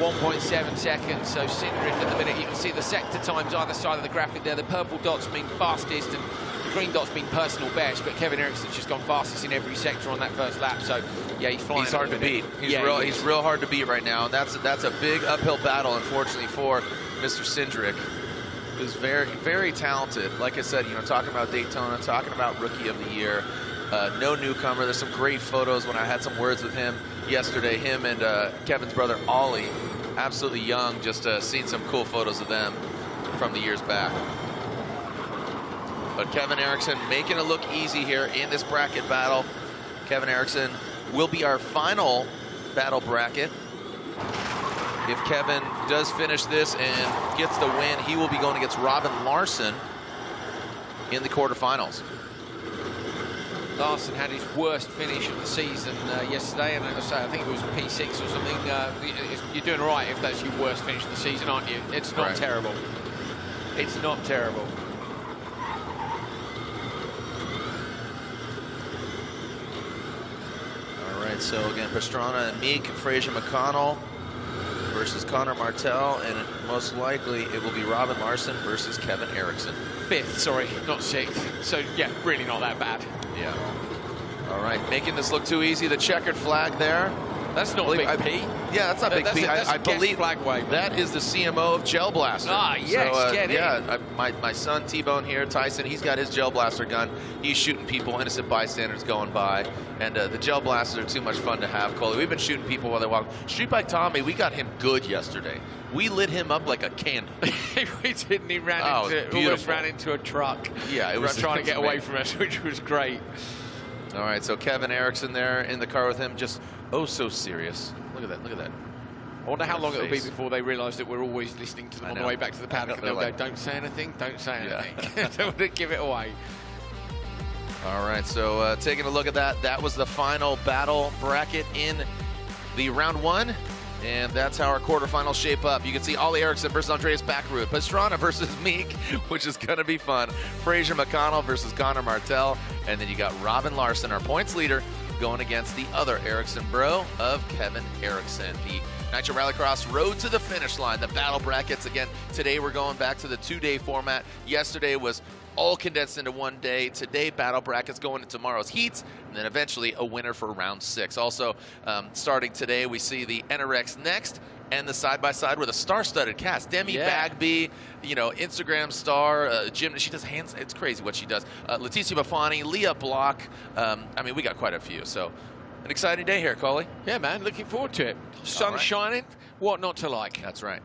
1.7 seconds, so Cindric at the minute, you can see the sector times either side of the graphic there. The purple dots mean fastest and the green dots mean personal best, but Kevin Eriksson's just gone fastest in every sector on that first lap, so yeah, he's flying. He's hard to beat. He's Yeah, real. he He's real hard to beat right now, and that's that's a big uphill battle, unfortunately, for Mr. Cindric, who's very very talented. Like I said, you know, talking about Daytona, talking about Rookie of the Year. Uh, no newcomer. There's some great photos when I had some words with him yesterday. Him and uh, Kevin's brother Ollie, absolutely young. Just uh, seen some cool photos of them from the years back. But Kevin Eriksson making it look easy here in this bracket battle. Kevin Eriksson will be our final battle bracket. If Kevin does finish this and gets the win, he will be going against Robin Larsson in the quarterfinals. Larsson had his worst finish of the season uh, yesterday, and I say, I think it was P6 or something. Uh, you're doing all right if that's your worst finish of the season, aren't you? It's not Right. terrible. It's not terrible. All right, so again, Pastrana and Meeke, Fraser McConnell versus Conner Martell, and most likely it will be Robin Larsson versus Kevin Eriksson. Fifth, sorry, not sixth. So yeah, really not that bad. Yeah. All right, making this look too easy. The checkered flag there. That's believe- big I- P. Yeah, that's not That- big that's P. a- I- that's a I believe flag way. that is the CMO of Gel Blaster. Ah, yes, so, uh, get in. yeah, I, my, my son T-Bone here, Tyson, he's got his Gel Blaster gun. He's shooting people, innocent bystanders going by, and uh, the Gel Blasters are too much fun to have, Coley. We've been shooting people while they walk. Street Bike Tommy, we got him good yesterday. We lit him up like a candle. we didn't. He ran Oh, into almost ran into a truck. Yeah, it was- trying to get away from us, which was great. All right, so Kevin Eriksson there in the car with him, just oh so serious. Look at that, look at that. I wonder how long it'll be before they realise that we're always listening to them on the way back to the paddock. And they'll go, "Don't say anything. Don't say Yeah. anything. don't give it away." All right, so uh, taking a look at that, that was the final battle bracket in the round one. And that's how our quarterfinals shape up. You can see Ollie Eriksson versus Andreas Bakkerud, Pastrana versus Meeke, which is going to be fun. Fraser McConnell versus Conner Martell. And then you got Robin Larsson, our points leader, going against the other Eriksson bro of Kevin Eriksson. The Nitro Rallycross road to the finish line, the battle brackets. Again, today we're going back to the two-day format. Yesterday was all condensed into one day. Today, battle brackets going into tomorrow's heats, and then eventually a winner for round six. Also, um, starting today, we see the NRX next and the side by side with a star-studded cast. Demi Yeah. Bagby, you know, Instagram star, uh, Jim. She does hands. It's crazy what she does. Uh, Leticia Bufoni, Lia Block. Um, I mean, we got quite a few. So, an exciting day here, Coley. Yeah, man, looking forward to it. Sun right. shining, what not to like? That's right.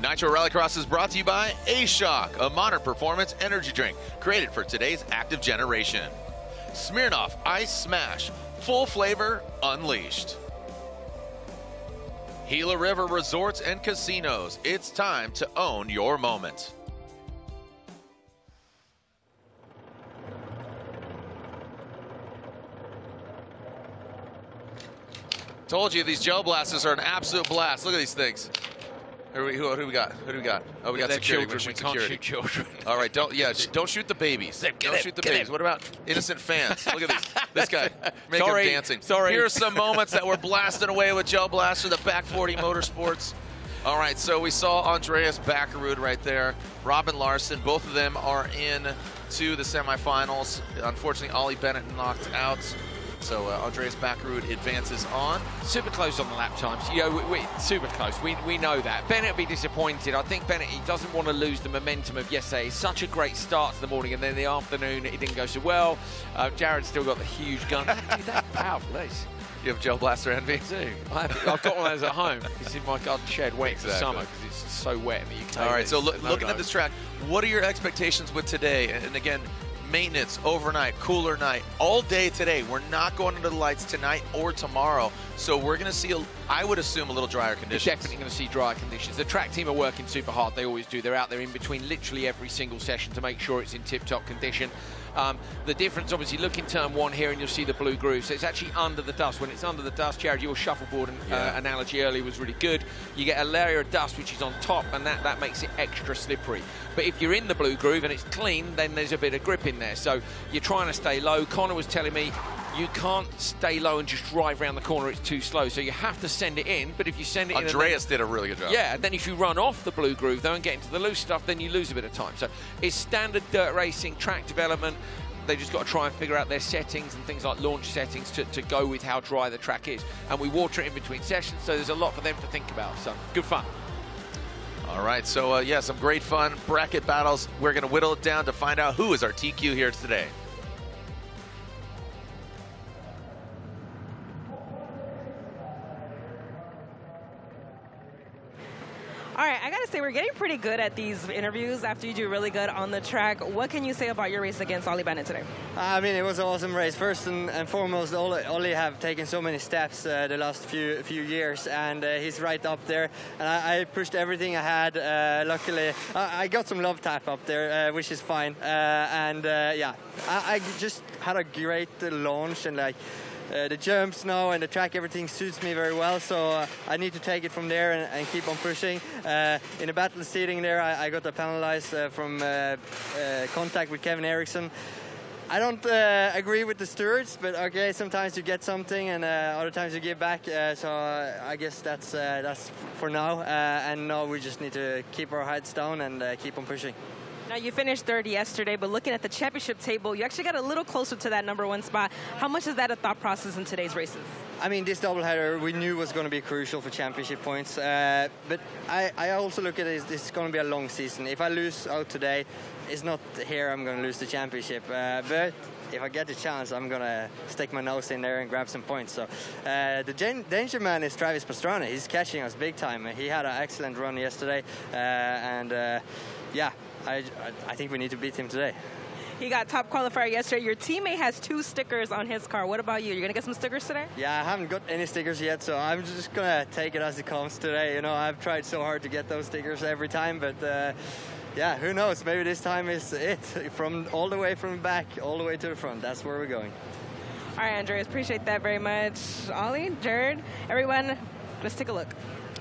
Nitro Rallycross is brought to you by XITE, a modern performance energy drink created for today's active generation. Smirnoff Ice Smash, full flavor unleashed. Gila River Resorts and Casinos, it's time to own your moment. Told you these gel blasters are an absolute blast. Look at these things. Who, we- who, who do we got? Who do we got? Oh, we got security. children. We shooting can't security. shoot children. All right, don't yeah, don't shoot the babies. Get Don't him, shoot the babies. him. What about innocent fans? Look at these. This guy, make Sorry, him dancing. sorry. Here are some moments that we're blasting away with Gel Blaster, the Back 40 Motorsports. All right, so we saw Andreas Bakkerud right there, Robin Larsson. Both of them are in to the semifinals. Unfortunately, Ollie Bennett knocked out. So uh, Andreas Bakkerud advances on. Super close on the lap times. You know, we, we, super close. We, we know that. Bennett will be disappointed. I think Bennett, he doesn't want to lose the momentum of yesterday. Such a great start to the morning, and then the afternoon, it didn't go so well. Uh, Jared's still got the huge gun. Dude, that's powerful. That is. You have Gel Blaster envy? I do. I have, got one of those at home. It's in my garden shed waiting for summer because it's so wet in the UK. All right, so It's look, no looking at this track, what are your expectations with today? And again, maintenance, overnight, cooler night, all day today. We're not going under the lights tonight or tomorrow, so we're going to see, a, I would assume, a little drier You're conditions. definitely going to see drier conditions. The track team are working super hard. They always do. They're out there in between literally every single session to make sure it's in tip-top condition. Um, the difference, obviously, look in turn one here and you'll see the blue groove. So it's actually under the dust. When it's under the dust, Jared, your shuffleboard uh, Yeah. analogy earlier was really good. You get a layer of dust which is on top, and that, that makes it extra slippery. But if you're in the blue groove and it's clean, then there's a bit of grip in there. So you're trying to stay low. Conner was telling me you can't stay low and just drive around the corner. It's too slow. So you have to send it in. But if you send it in, Andreas did a really good job. yeah, and then if you run off the blue groove though and get into the loose stuff, then you lose a bit of time. So it's standard dirt racing, track development. They just got to try and figure out their settings and things like launch settings to, to go with how dry the track is. And we water it in between sessions, so there's a lot for them to think about. So good fun. All right, so uh, yeah, some great fun bracket battles. We're going to whittle it down to find out who is our TQ here today. All right, I gotta say we're getting pretty good at these interviews after you do really good on the track. What can you say about your race against Ollie Bennett today? I mean, it was an awesome race. First and, and foremost, Ollie, Ollie have taken so many steps uh, the last few few years, and uh, he's right up there. And I, I pushed everything I had. Uh, luckily, I, I got some love tap up there, uh, which is fine. Uh, and uh, yeah, I, I just had a great launch and like. Uh, the jumps now and the track, everything suits me very well. So uh, I need to take it from there and, and keep on pushing. Uh, in the battle seating there, I, I got a penalized from contact with Kevin Eriksson. I don't uh, agree with the stewards, but okay, sometimes you get something and uh, other times you give back. Uh, so I guess that's that's for now. And now we just need to keep our heads down and keep on pushing. Now you finished third yesterday, but looking at the championship table, you actually got a little closer to that number one spot. How much is that a thought process in today's races? I mean, this doubleheader we knew was going to be crucial for championship points, uh, but I, I also look at it as this is going to be a long season. If I lose out today, it's not here I'm going to lose the championship, uh, but if I get the chance, I'm going to stick my nose in there and grab some points. So uh, the danger man is Travis Pastrana. He's catching us big time. He had an excellent run yesterday, uh, and uh, yeah, I, I think we need to beat him today. He got top qualifier yesterday. Your teammate has two stickers on his car. What about you? You're gonna get some stickers today? Yeah, I haven't got any stickers yet, so I'm just gonna take it as it comes today. You know, I've tried so hard to get those stickers every time, but uh, yeah, who knows? Maybe this time is it. From all the way from the back, all the way to the front. That's where we're going. All right, Andreas, appreciate that very much. Ollie, Jared, everyone, let's take a look.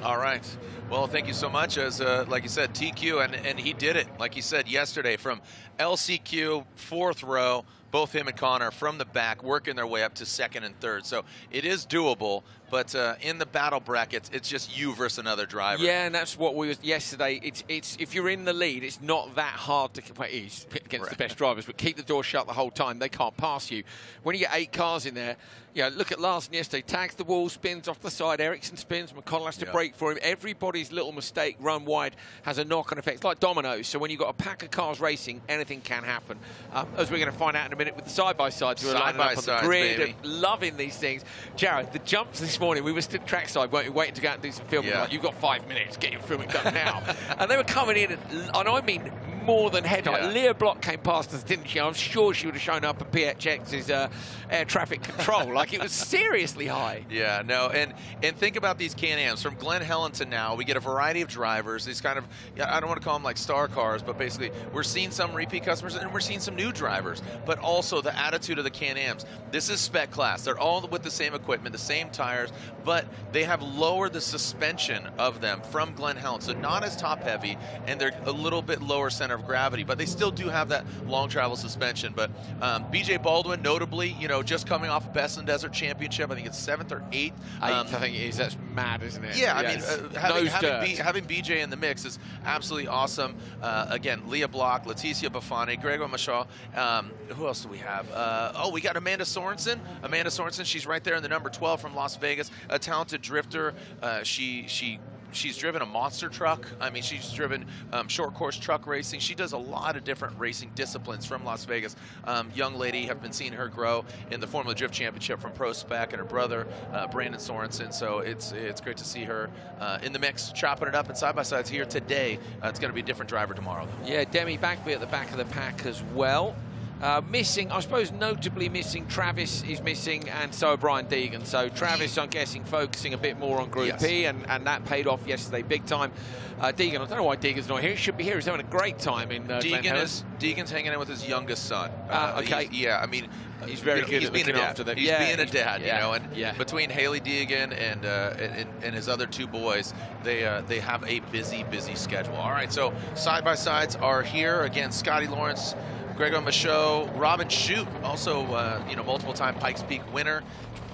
All right. Well, thank you so much. As uh, like you said, TQ, and and he did it. Like you said yesterday, from LCQ fourth row both him and Conner from the back, working their way up to second and third. So it is doable, but uh, in the battle brackets, it's just you versus another driver. Yeah, and that's what we was yesterday. It's it's if you're in the lead, it's not that hard to well, against Right. the best drivers, but keep the door shut the whole time. They can't pass you. When you get eight cars in there, you know, look at Larsson yesterday. Tags the wall, spins off the side. Eriksson spins. McConnell has to Yeah. brake for him. Everybody's little mistake run wide has a knock-on effect. It's like dominoes. So when you've got a pack of cars racing, anything can happen. Um, as we're going to find out in a minute with the side-by-sides lining up on the grid baby. and loving these things. Jared, the jumps this morning, we were stood trackside, weren't we, waiting to go out and do some filming. Yeah. Like, you've got five minutes, get your filming done now. and they were coming in, and, and I mean more than head height. Yeah. Lia Block came past us, didn't she? I'm sure she would have shown up at PHX's uh, air traffic control. like it was seriously high. Yeah, no, and and think about these Can-Ams from Glen Helen to now. We get a variety of drivers. These kind of, I don't want to call them like star cars, but basically we're seeing some repeat customers and we're seeing some new drivers. But also the attitude of the Can-Ams. This is spec class. They're all with the same equipment, the same tires, but they have lowered the suspension of them from Glen Helen, so not as top heavy, and they're a little bit lower center of gravity, but they still do have that long travel suspension. But um, BJ Baldwin, notably, you know, just coming off Best in Desert Championship, I think it's seventh or eighth. Eighth, Um, I think it is. That's mad, isn't it? yeah, I mean, uh, having, having. B, having BJ in the mix is absolutely awesome. Uh, again, Lia Block, Leticia Bufoni, Gregor Michaud. Um, who else do we have? Uh, oh, we got Amanda Sorensen. Amanda Sorensen, she's right there in the number 12 from Las Vegas. A talented drifter. Uh, she she she's driven a monster truck. I mean, she's driven um, short course truck racing. She does a lot of different racing disciplines from Las Vegas. Um, young lady, have been seeing her grow in the Formula Drift Championship from Pro Spec and her brother uh, Brandon Sorensen. So it's it's great to see her uh, in the mix, chopping it up and side by sides here today. Uh, it's going to be a different driver tomorrow. Yeah, Demi Bagby at the back of the pack as well. Uh, missing, I suppose, notably missing. Travis is missing, and so are Brian Deegan. So Travis, I'm guessing, focusing a bit more on Group Yes. E, and, and that paid off yesterday big time. Uh, Deegan, I don't know why Deegan's not here. He should be here. He's having a great time in uh, Deegan is Deegan's hanging out with his youngest son. Ah, Uh, okay. yeah, I mean, He's very you know, good he's at being a dad. after them. He's Yeah, being a dad, yeah, you know, and yeah. between Hailie Deegan and, uh, and and his other two boys, they uh, they have a busy, busy schedule. All right, so side by sides are here again. Scotty Lawrence. Gregor Michaud, Robin Shute, also uh, you know multiple-time Pikes Peak winner,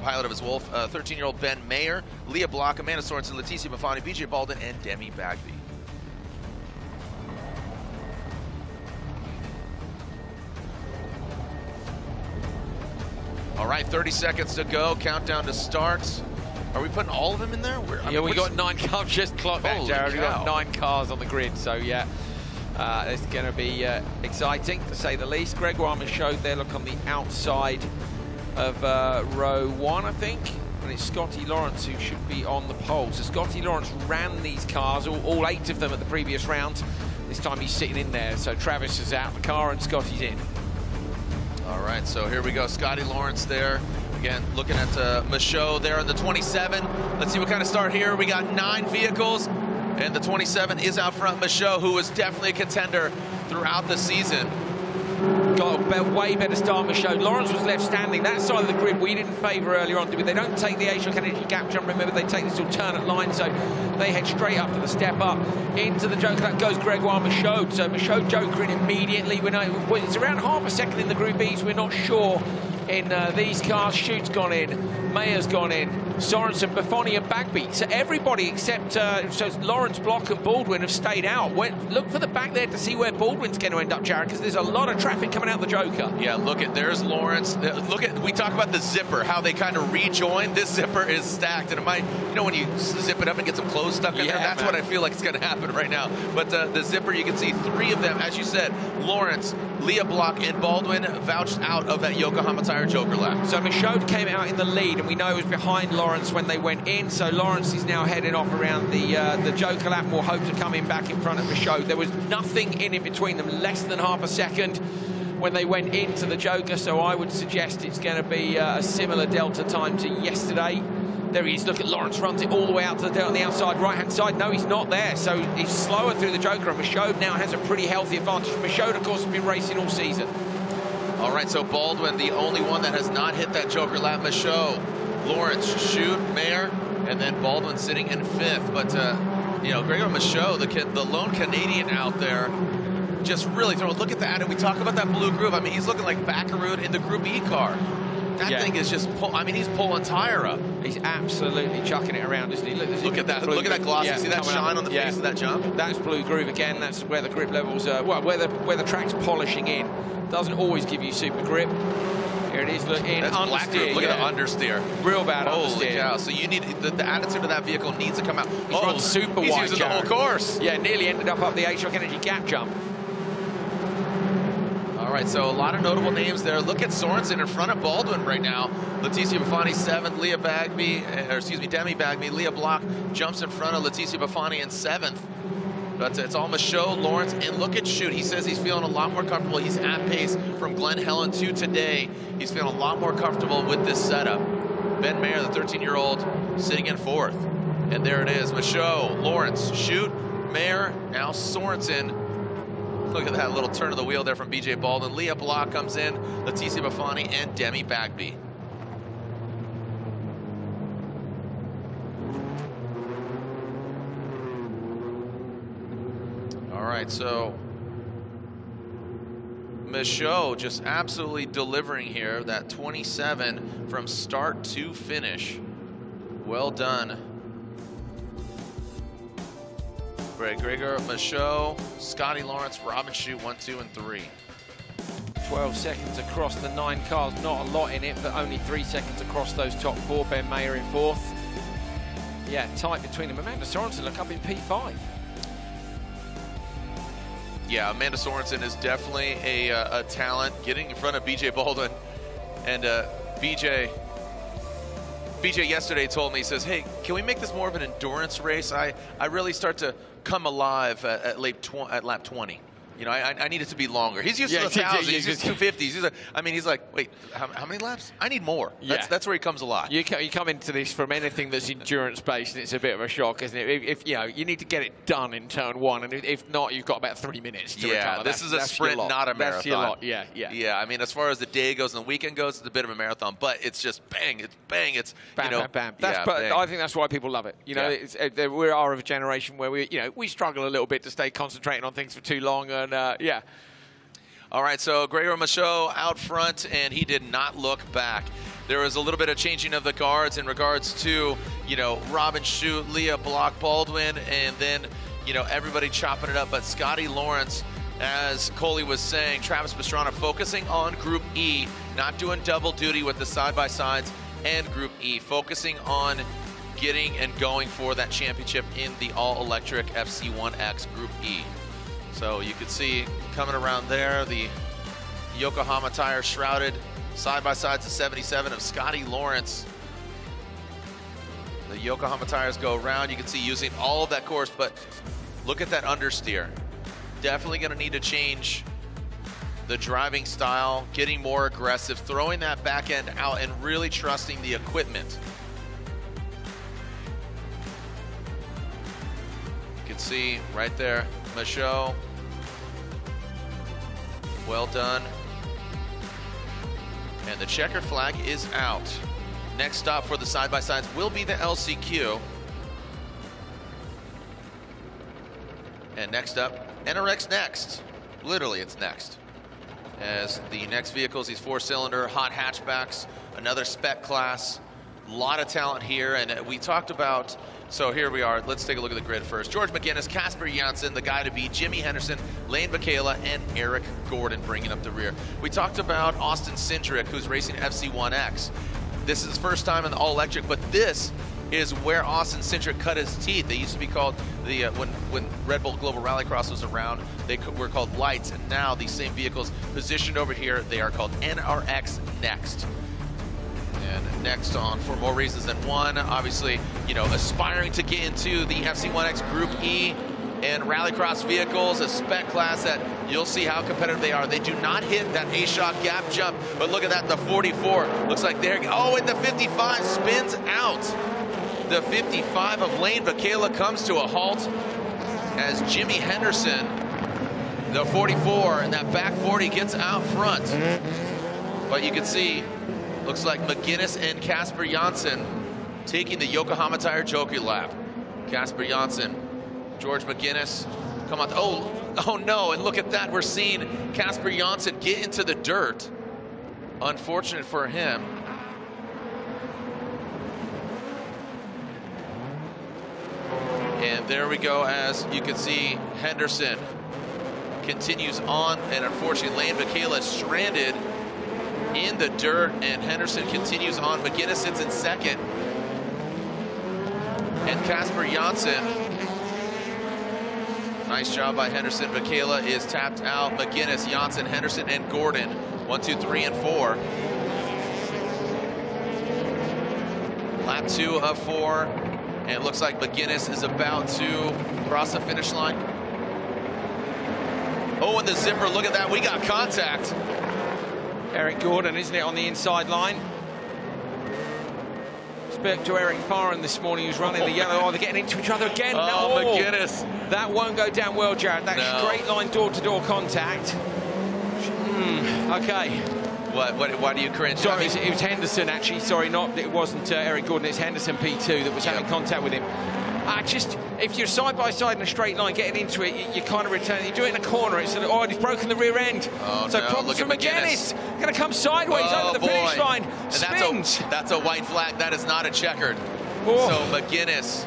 pilot of his Wolf, 13-year-old Ben Mayer, Lia Block, Amanda Sorensen, Leticia Bufoni, BJ Baldwin, and Demi Bagby. All right, 30 seconds to go. Countdown to starts. Are we putting all of them in there? We're, I yeah, mean, we got nine cars just clocked back, Jared. We got nine cars on the grid, so yeah. Uh, it's going to be uh, exciting, to say the least. Greg Wyman showed there, look on the outside of uh, row one, I think. And it's Scotty Lawrence who should be on the pole. So Scotty Lawrence ran these cars, all, all eight of them at the previous round. This time he's sitting in there. So Travis is out the car and Scotty's in. All right, so here we go. Scotty Lawrence there. Again, looking at uh, Michaud there in the 27. Let's see what kind of start here. We got nine vehicles, and the 27 is out front. Michaud, who was definitely a contender throughout the season. got a way better start showed. Lawrence was left standing. That side of the grid we didn't favour earlier on, did we? They don't take the XITE Energy Gap jump. Remember, they take this alternate line, so they head straight up to the step up. Into the joker, that goes Gregoire Michaud. So Michaud jokering immediately. We know well, it's around half a second in the Group E's. We're not sure in uh, these cars. Shute's gone in, Mayer's gone in, Sorensen, Bufoni and Bagby. So everybody except uh, so Lawrence, Block and Baldwin have stayed out. Look for the back there to see where Baldwin's going to end up, Jared, because there's a lot of traffic coming out the Joker. Yeah, look at there's Lawrence. Look at we talk about the zipper, how they kind of rejoin. This zipper is stacked, and it might, you know, when you zip it up and get some clothes stuck in there, that's man. what I feel like it's going to happen right now. But uh, the zipper, you can see three of them, as you said, Lawrence, Lia Block, and Baldwin vouched out of that Yokohama Tire Joker lap. So Michaud came out in the lead, and we know it was behind Lawrence when they went in. So Lawrence is now heading off around the uh, the Joker lap. and We'll hope to come in back in front of Michaud. There was nothing in it between them, less than half a second when they went into the Joker. So I would suggest it's going to be uh, a similar delta time to yesterday. There he is. Look at Lawrence runs it all the way out to the delta on the outside right-hand side. No, he's not there. So he's slower through the Joker, and Michaud now has a pretty healthy advantage. Michaud, of course, has been racing all season. All right, so Baldwin, the only one that has not hit that Joker lap, Michaud, Lawrence, Shute, Mayer, and then Baldwin sitting in fifth. But, uh, you know, Gregor Michaud, the, the lone Canadian out there, just really throwing. Look at that. And we talk about that blue groove. I mean, he's looking like Bakkerud in the Group E car. That Yeah. thing is just, pull, I mean, he's pulling tire up. He's absolutely chucking it around, isn't he? Look, Look at that. Look at that gloss. Yeah, you see that shine up. on the Yeah. face of that jump? That's blue groove again. That's where the grip levels are. Well, where the where the track's polishing in. Doesn't always give you super grip. Here it is. Look in That's understeer. Look yeah. at the understeer. Real bad Holy understeer. cow. So you need, the, the attitude of that vehicle needs to come out. He's oh, run super he's wide. using the whole course. Yeah, nearly ended up up the XITE Energy gap jump. Right, so a lot of notable names there. Look at Sorensen in front of Baldwin right now. Leticia Bufoni seventh, Leah Bagby, or excuse me, Demi Bagby. Lia Block jumps in front of Leticia Bufoni in seventh. But it's all Michaud, Lawrence, and look at Shute. He says he's feeling a lot more comfortable. He's at pace from Glen Helen to today. He's feeling a lot more comfortable with this setup. Ben Mayer, the 13-year-old, sitting in fourth. And there it is, Michaud, Lawrence, Shute, Mayer, now Sorensen. Look at that little turn of the wheel there from BJ Baldwin. Lia Block comes in, Leticia Bufoni, and Demi Bagby. All right, so Michaud just absolutely delivering here. That 27 from start to finish. Well done. Greg Gregor, Michaud, Scotty Lawrence, Robin Shute, one, two, and three. 12 seconds across the nine cars. Not a lot in it, but only three seconds across those top four. Ben Mayer in fourth. Yeah, tight between them. Amanda Sorensen look up in P5. Yeah, Amanda Sorensen is definitely a, uh, a talent. Getting in front of BJ Baldwin, and uh, BJ. BJ yesterday told me, he says, hey, can we make this more of an endurance race? I, I really start to come alive at, at, tw at lap 20. You know, I, I need it to be longer. He's used Yeah, to the yeah, thousand. yeah, He's used to 250s. He's like, I mean, he's like, wait, how, how many laps? I need more. That's, Yeah. that's where he comes alive. You, you come into this from anything that's endurance based, and it's a bit of a shock, isn't it? If, if you know, you need to get it done in turn one, and if, not, you've got about three minutes to yeah, recover. this That's- is a sprint, lot. not a marathon. That's your lot. Yeah, yeah. Yeah, I mean, as far as the day goes and the weekend goes, it's a bit of a marathon, but it's just bang, it's bang, it's Bam, you know, bam, bam. That's, yeah, but bang. I think that's why people love it. You know, Yeah. it's, uh, we are of a generation where we, you know, we struggle a little bit to stay concentrating on things for too long, and uh, yeah. All right, so Gregor Michaud out front, and he did not look back. There was a little bit of changing of the guards in regards to, you know, Robin Shute, Lia Block, Baldwin, and then, you know, everybody chopping it up. But Scotty Lawrence, as Coley was saying, Travis Pastrana focusing on Group E, not doing double duty with the side-by-sides and Group E, focusing on getting and going for that championship in the all-electric FC1X Group E. So you could see coming around there, the Yokohama tire shrouded side by side to 77 of Scotty Lawrence. The Yokohama tires go around. You can see using all of that course, but look at that understeer. Definitely going to need to change the driving style, getting more aggressive, throwing that back end out, and really trusting the equipment. You can see right there, Michaud. Well done. And the checkered flag is out. Next stop for the side-by-sides will be the LCQ. And next up, NRX next. Literally, it's next. As the next vehicles, these four-cylinder hot hatchbacks, another spec class. A lot of talent here, and we talked about. So here we are. Let's take a look at the grid first. George Megennis, Casper Janssen, the guy to beat, Jimmy Henderson, Lane Michaela, and Eric Gordon bringing up the rear. We talked about Austin Cindric, who's racing FC1X. This is his first time in the all-electric, but this is where Austin Cindric cut his teeth. They used to be called the uh, when when Red Bull Global Rallycross was around, they were called lights, and now these same vehicles positioned over here, they are called NRX Next. And next on for more reasons than one, obviously, you know, aspiring to get into the FC1X Group E and rallycross vehicles, a spec class that you'll see how competitive they are. They do not hit that XITE gap jump, but look at that, the 44. Looks like they're, oh, and the 55 spins out. The 55 of Lane Michaela comes to a halt as Jimmy Henderson, the 44, and that back 40 gets out front. Mm-hmm. But you can see, looks like Megennis and Casper Janssen taking the Yokohama Tire Joker lap. Casper Janssen, George Megennis, Come on. Oh, oh no. And look at that. We're seeing Casper Janssen get into the dirt. Unfortunate for him. And there we go, as you can see, Henderson continues on, and unfortunately, Lane Michaela is stranded in the dirt, and Henderson continues on. Megennis sits in second. And Casper Janssen, nice job by Henderson. Michaela is tapped out. Megennis, Janssen, Henderson, and Gordon. One, two, three, and four. Lap two of four. And it looks like Megennis is about to cross the finish line. Oh, and the zipper, look at that. We got contact. Eric Gordon, isn't it, on the inside line? Spoke to Eric Farren this morning, who's running the yellow. Oh, they're getting into each other again. Oh, no. Megennis. That won't go down well, Jared. That No. straight line door-to-door contact. Hmm, okay. What, what, why do you cringe? Sorry, I mean- it was- Henderson, actually. Sorry, not it wasn't uh, Eric Gordon. It's Henderson P2 that was having contact with him. I just, if you're side by side in a straight line, getting into it, you, you kind of return. You do it in a corner. It's oh, he's broken the rear end. Oh, so no, problems look for at Megennis. Megennis. Going to come sideways Oh, over the finish line. And Spins. that's a, that's a white flag. That is not a checkered. Oh. So Megennis,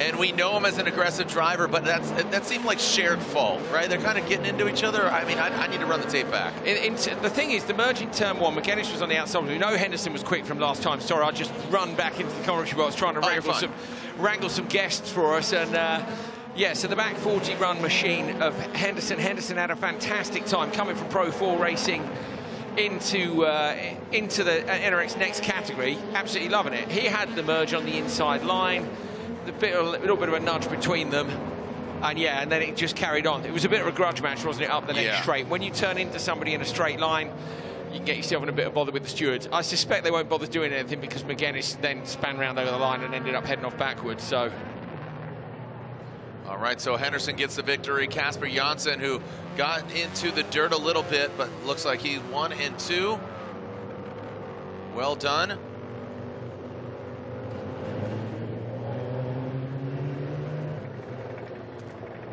and we know him as an aggressive driver, but that's that seemed like shared fault, right? They're kind of getting into each other. I mean, I, I need to run the tape back. In, in, the thing is, the merging turn one, Megennis was on the outside. We know Henderson was quick from last time. Sorry, I just run back into the commentary box trying to Oh, wrangle some, wrangle some guests for us. And uh, yeah, so the back 40 run machine of Henderson. Henderson had a fantastic time coming from Pro 4 racing into uh, into the uh, NRX next category. Absolutely loving it. He had the merge on the inside line. The bit, a little bit of a nudge between them. And yeah, and then it just carried on. It was a bit of a grudge match, wasn't it, up the next Yeah. straight. When you turn into somebody in a straight line, you can get yourself in a bit of bother with the stewards. I suspect they won't bother doing anything because Megennis then span round over the line and ended up heading off backwards. So All right, so Henderson gets the victory. Casper Janssen, who got into the dirt a little bit, but looks like he's one and two. Well done.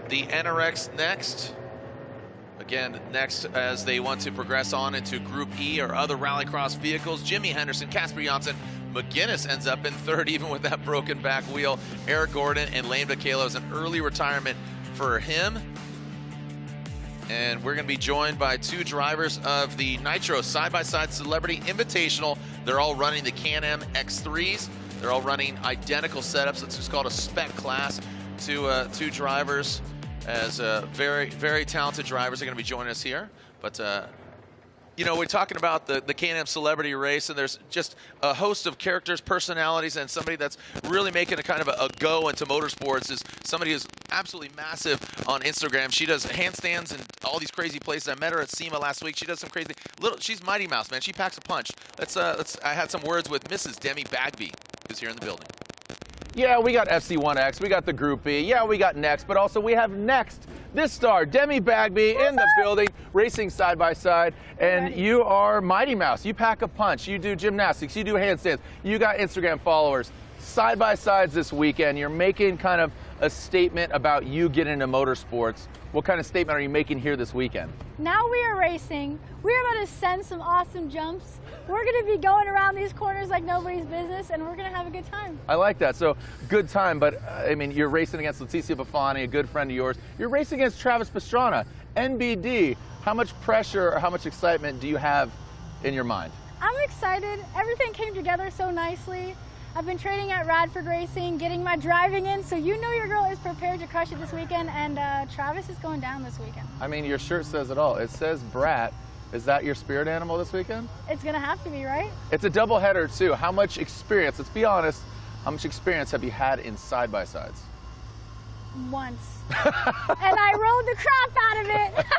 The NRX next. Again, next as they want to progress on into Group E or other rallycross vehicles. Jimmy Henderson, Casper Janssen, Megennis ends up in third even with that broken back wheel. Eric Gordon and Lane Michaela is an early retirement for him. And we're going to be joined by two drivers of the Nitro Side-by-Side Celebrity Invitational. They're all running the Can-Am X3s. They're all running identical setups. It's just called a spec class. Two, uh, two drivers as uh, very, very talented drivers are going to be joining us here. But uh, you know, we're talking about the, the Can-Am celebrity race, and there's just a host of characters, personalities, and somebody that's really making a kind of a, a go into motorsports is somebody who's absolutely massive on Instagram. She does handstands and all these crazy places. I met her at SEMA last week. She does some crazy little. She's Mighty Mouse, man. She packs a punch. Let's uh, let's. I had some words with Mrs. Demi Bagby, who's here in the building. Yeah, we got FC1X, we got the Group B, yeah, we got Next, but also we have Next, this star, Demi Bagby, in the building, racing side by side, and you are Mighty Mouse. You pack a punch, you do gymnastics, you do handstands, you got Instagram followers. Side by sides this weekend, you're making kind of a statement about you getting into motorsports. What kind of statement are you making here this weekend? Now we are racing. We're about to send some awesome jumps. We're going to be going around these corners like nobody's business, and we're going to have a good time. I like that. So good time, but uh, I mean, you're racing against Leticia Bufoni, a good friend of yours. You're racing against Travis Pastrana, NBD. How much pressure or how much excitement do you have in your mind? I'm excited. Everything came together so nicely. I've been training at Radford Racing, getting my driving in, so you know your girl is prepared to crush it this weekend, and uh, Travis is going down this weekend. I mean, your shirt says it all. It says Brat. Is that your spirit animal this weekend? It's going to have to be, right? It's a double header too. How much experience? Let's be honest. How much experience have you had in side by sides? Once. and I rode the crap out of it.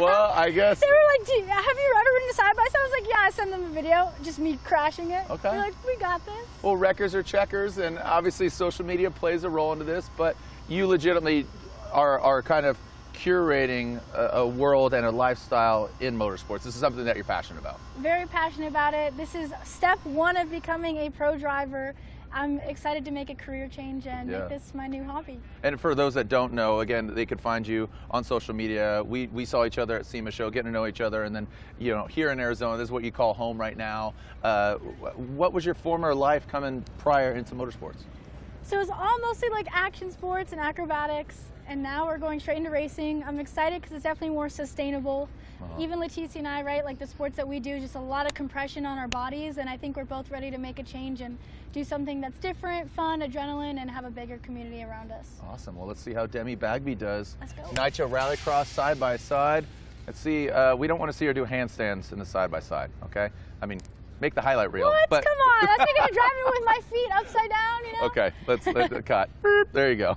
Well, I guess. They were like, "Do you- have you ever ridden a side by side? I was like, yeah, I sent them a video, just me crashing it. Okay. They're like, we got this. Well, wreckers are checkers, and obviously social media plays a role into this, but you legitimately are, are kind of curating a, a world and a lifestyle in motorsports. This is something that you're passionate about. Very passionate about it. This is step one of becoming a pro driver, I'm excited to make a career change and Yeah. make this my new hobby. And for those that don't know, again, they could find you on social media. We, we saw each other at SEMA show, getting to know each other, and then you know here in Arizona, this is what you call home right now. Uh, what was your former life coming prior into motorsports? So it was all mostly like action sports and acrobatics, and now we're going straight into racing. I'm excited because it's definitely more sustainable. Uh-huh. Even Leticia and I, right, like the sports that we do, just a lot of compression on our bodies, and I think we're both ready to make a change and do something that's different, fun, adrenaline, and have a bigger community around us. Awesome. Well, let's see how Demi Bagby does. Let's go. Nitro Rallycross side by side. Let's see. Uh, we don't want to see her do handstands in the side by side. Okay. I mean, make the highlight reel. What? But Come on, that's like gonna drive me with my feet upside down, you know? okay, let's let the cut. There you go.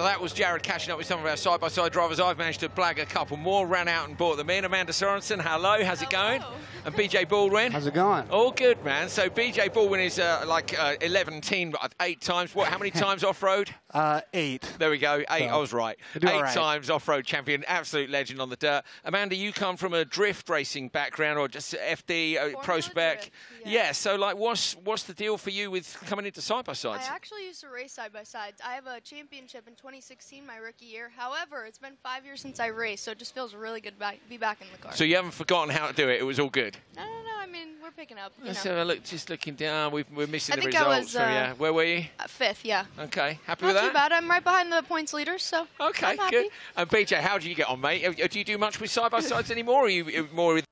So that was Jared catching up with some of our side-by-side drivers. I've managed to blag a couple more, ran out and bought them in. Amanda Sorensen, hello, how's it going? And BJ Baldwin. How's it going? All good, man. So BJ Baldwin is uh, like uh, 11 teen, uh, eight times. What? How many times off-road? Uh, eight. There we go. Eight. So, I was right. Eight all right. times off-road champion, absolute legend on the dirt. Amanda, you come from a drift racing background or just FD uh, pro spec? Yeah. So like, what's what's the deal for you with coming into side-by-sides? I actually used to race side by sides. I have a championship in 2016, my rookie year. However, it's been five years since I raced, so it just feels really good to be back in the car. So you haven't forgotten how to do it. It was all good. No, no, no. I mean, we're picking up. You know. have look. Just looking down, we've, we're missing I the think I results. was, so yeah, uh, where were you? Uh, fifth, yeah. Okay, happy Not with too bad. I'm right behind the points leaders, so Okay, good. And BJ, how do you get on, mate? Uh, Do you do much with side by sides anymore, or are you uh, more with?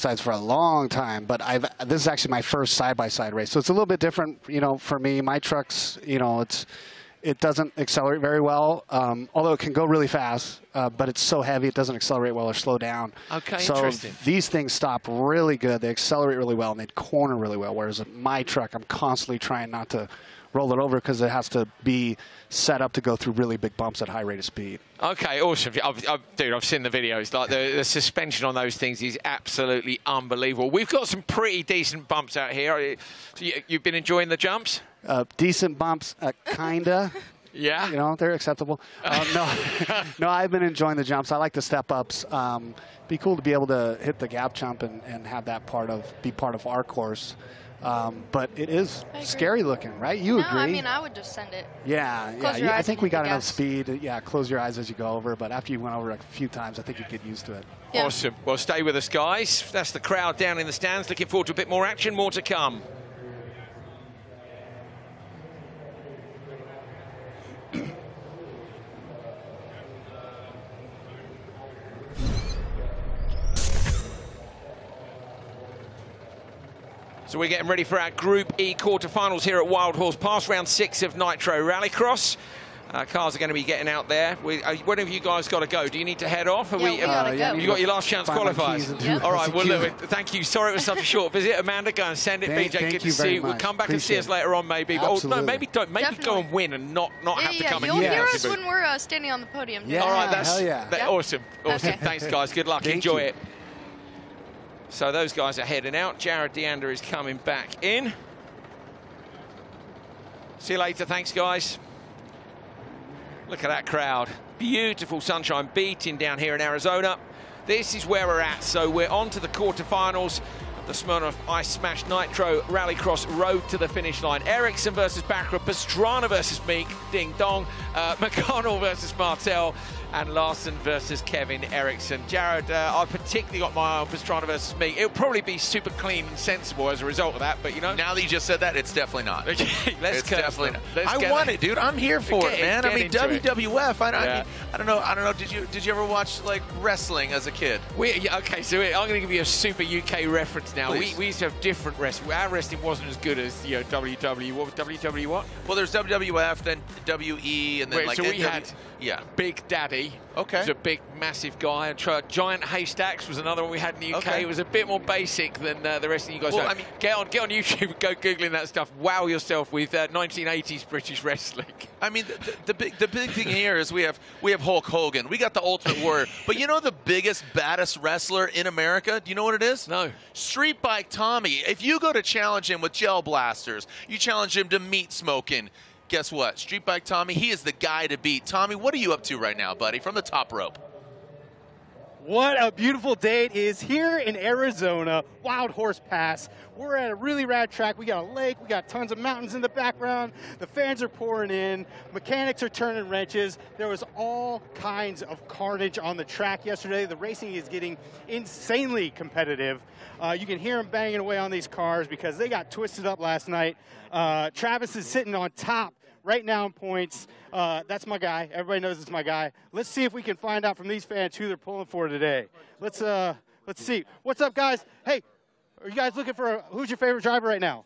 Sides for a long time, but I've this is actually my first side by side race, so it's a little bit different, you know, for me. My trucks, you know, it's it doesn't accelerate very well, um, although it can go really fast, uh, but it's so heavy it doesn't accelerate well or slow down. Okay, so interesting. these things stop really good. They accelerate really well and they corner really well. Whereas my truck, I'm constantly trying not to roll it over because it has to be set up to go through really big bumps at high rate of speed. Okay, awesome, I've, I've, dude. I've seen the videos. Like the, the suspension on those things is absolutely unbelievable. We've got some pretty decent bumps out here. So you, you've been enjoying the jumps? Uh, decent bumps, uh, kinda. yeah. You know, they're acceptable. Um, no, no, I've been enjoying the jumps. I like the step ups. Um, be cool to be able to hit the gap jump and, and have that part of be part of our course. Um, but it is scary looking, right? You no, agree? I mean, I would just send it. yeah, Close yeah. your you- I think we got enough gas. speed. Yeah, close your eyes as you go over. But after you went over a few times, I think you get used to it. Yeah. Awesome. Well, stay with us, guys. That's the crowd down in the stands. Looking forward to a bit more action. More to come. So we're getting ready for our Group E quarterfinals here at Wild Horse Pass, round six of Nitro Rallycross. Uh, cars are going to be getting out there. We, uh, when have you guys got to go? Do you need to head off? Are Yeah, we gotta Uh, yeah, go. You got your last chance Find my qualifiers. and All right. Well, execute. look, thank you. Sorry it was such a short visit, Amanda. Go and send it, Thank- BJ. thank Good you to see you. We'll come back and see us later on, maybe. But, oh, no, maybe don't. Maybe go and win and not not Yeah, have to yeah, come and you'll hear the us booth. when we're uh, standing on the podium. Yeah. All right, that's hell yeah. that- awesome. Awesome. Okay. Thanks, guys. Good luck. Thank Enjoy you. it. So those guys are heading out. Jared Deander is coming back in. See you later. Thanks, guys. Look at that crowd. Beautiful sunshine beating down here in Arizona. This is where we're at. So we're on to the quarterfinals of the Smirnoff Ice Smash Nitro Rallycross Road to the finish line. Eriksson versus Bakkerud, Pastrana versus Meeke, Ding Dong, uh, McConnell versus Martell, and Larsson versus Kevin Eriksson. Jared, uh, I particularly got my eye on Pastrana versus Meeke. It'll probably be super clean and sensible as a result of that, but you know. Now that you just said that, it's definitely not. Let's it's definitely not. Let's I want it. dude. I'm here for it, it, man. I mean. WWF. I, I, mean, I don't know. I don't know. Did you did you ever watch like wrestling as a kid? We, yeah, okay, so I'm going to give you a super UK reference now. We, Please. we used to have different wrestling. Our wrestling wasn't as good as you know WW. What WW what? Well, there's WWF, then WE, and then Wait, like so we had yeah. Big Daddy. Okay. He's a big, massive guy. And try, Giant Haystacks was another one we had in the UK. Okay. It was a bit more basic than uh, the rest of you guys. Well. I mean- get on, get on YouTube, go googling that stuff. Wow yourself with uh, 1980s British wrestling. I mean, the, the, the big the big thing here is we have we have Hulk Hogan. We got the Ultimate Warrior. But you know the biggest, baddest wrestler in America? Do you know what it is? No. Street Bike Tommy. If you go to challenge him with gel blasters, you challenge him to meat smoking. Guess what? Street Bike Tommy, he is the guy to beat. Tommy, what are you up to right now, buddy, from the top rope? What a beautiful day it is here in Arizona, Wild Horse Pass. We're at a really rad track. We got a lake, we got tons of mountains in the background. The fans are pouring in, mechanics are turning wrenches. There was all kinds of carnage on the track yesterday. The racing is getting insanely competitive. Uh, you can hear them banging away on these cars because they got twisted up last night. Uh, Travis is sitting on top right now in points. Uh, that's my guy. Everybody knows it's my guy. Let's see if we can find out from these fans who they're pulling for today. Let's uh, let's see. What's up, guys? Hey, are you guys looking for a, who's your favorite driver right now?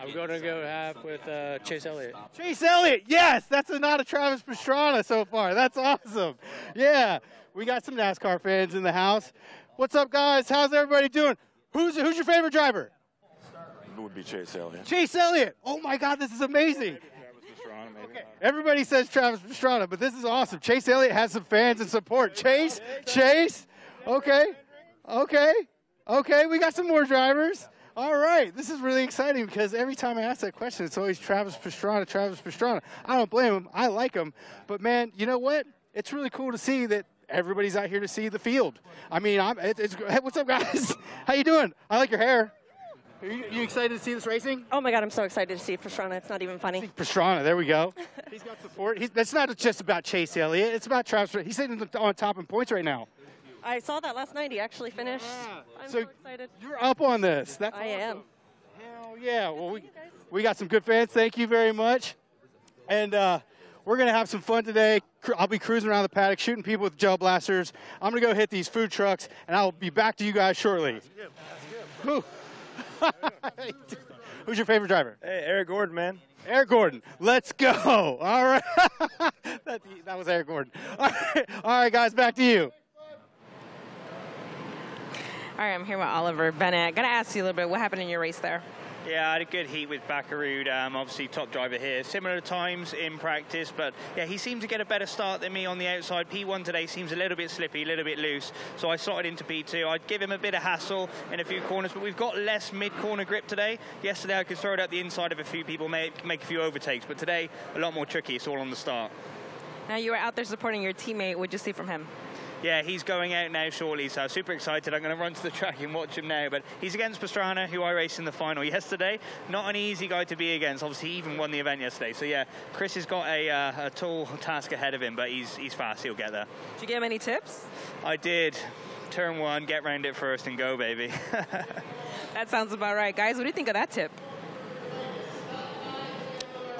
I'm going to go half with uh, Chase Elliott. Chase Elliott, yes, that's a not a Travis Pastrana so far. That's awesome. Yeah, we got some NASCAR fans in the house. What's up, guys? How's everybody doing? Who's who's your favorite driver? It would be Chase Elliott. Chase Elliott. Oh my God, this is amazing. Okay. Everybody says Travis Pastrana, but this is awesome. Chase Elliott has some fans and support. Chase, Chase. Okay, okay, okay. We got some more drivers. All right, this is really exciting because every time I ask that question, it's always Travis Pastrana, Travis Pastrana. I don't blame him. I like him, but man, you know what? It's really cool to see that everybody's out here to see the field. I mean, I'm, it, it's hey, what's up, guys? How you doing? I like your hair. Are you, you excited to see this racing? Oh my God, I'm so excited to see Pastrana. It's not even funny. Pastrana, there we go. He's got support. He's, that's not just about Chase Elliott. It's about Travis. He's sitting on top in points right now. I saw that last night. He actually finished. I'm so, So excited. You're up on this. That's I am. Hell yeah. Well, we, we got some good fans. Thank you very much. And uh, we're going to have some fun today. I'll be cruising around the paddock, shooting people with gel blasters. I'm going to go hit these food trucks, and I'll be back to you guys shortly. Whew. Who's your favorite driver? Hey, Eric Gordon, man. Eric Gordon. Let's go. All right. that, that was Eric Gordon. All right. All right, guys, back to you. All right, I'm here with Oliver Bennett. I gotta ask you a little bit. What happened in your race there? Yeah, I had a good heat with Bakkerud, um, obviously top driver here. Similar times in practice, but yeah, he seemed to get a better start than me on the outside. P1 today seems a little bit slippy, a little bit loose, so I slotted into P2. I'd give him a bit of hassle in a few corners, but we've got less mid-corner grip today. Yesterday I could throw it at the inside of a few people, make, make a few overtakes, but today a lot more tricky. It's all on the start. Now you were out there supporting your teammate. What'd you see from him? Yeah, he's going out now shortly, so super excited. I'm going to run to the track and watch him now. But he's against Pastrana, who I raced in the final yesterday. Not an easy guy to be against. Obviously, he even won the event yesterday. So yeah, Chris has got a, uh, a tall task ahead of him, but he's he's fast. He'll get there. Did you give him any tips? I did. Turn one, get round it first, and go, baby. That sounds about right, guys. What do you think of that tip?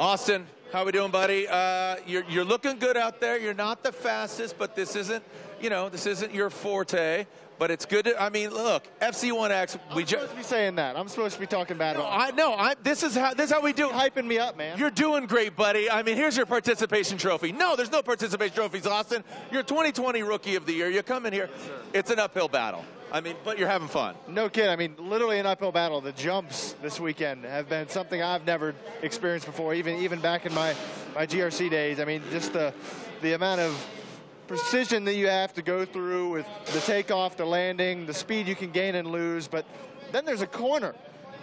Austin, how are we doing, buddy? Uh, you're, you're looking good out there. You're not the fastest, but this isn't, you know, this isn't your forte. But it's good. To, I mean, look, FC1X. We I'm just. supposed to be saying that. I'm supposed to be talking bad about. I know. I this is how this is how we do. hyping me up, man. You're doing great, buddy. I mean, here's your participation trophy. No, there's no participation trophies, Austin. You're 2020 Rookie of the Year. You come in here. It's an uphill battle. I mean, but you're having fun. No kid. I mean, literally an uphill battle. The jumps this weekend have been something I've never experienced before. Even even back in my my GRC days. I mean, just the the amount of precision that you have to go through with the takeoff, the landing, the speed you can gain and lose. But then there's a corner.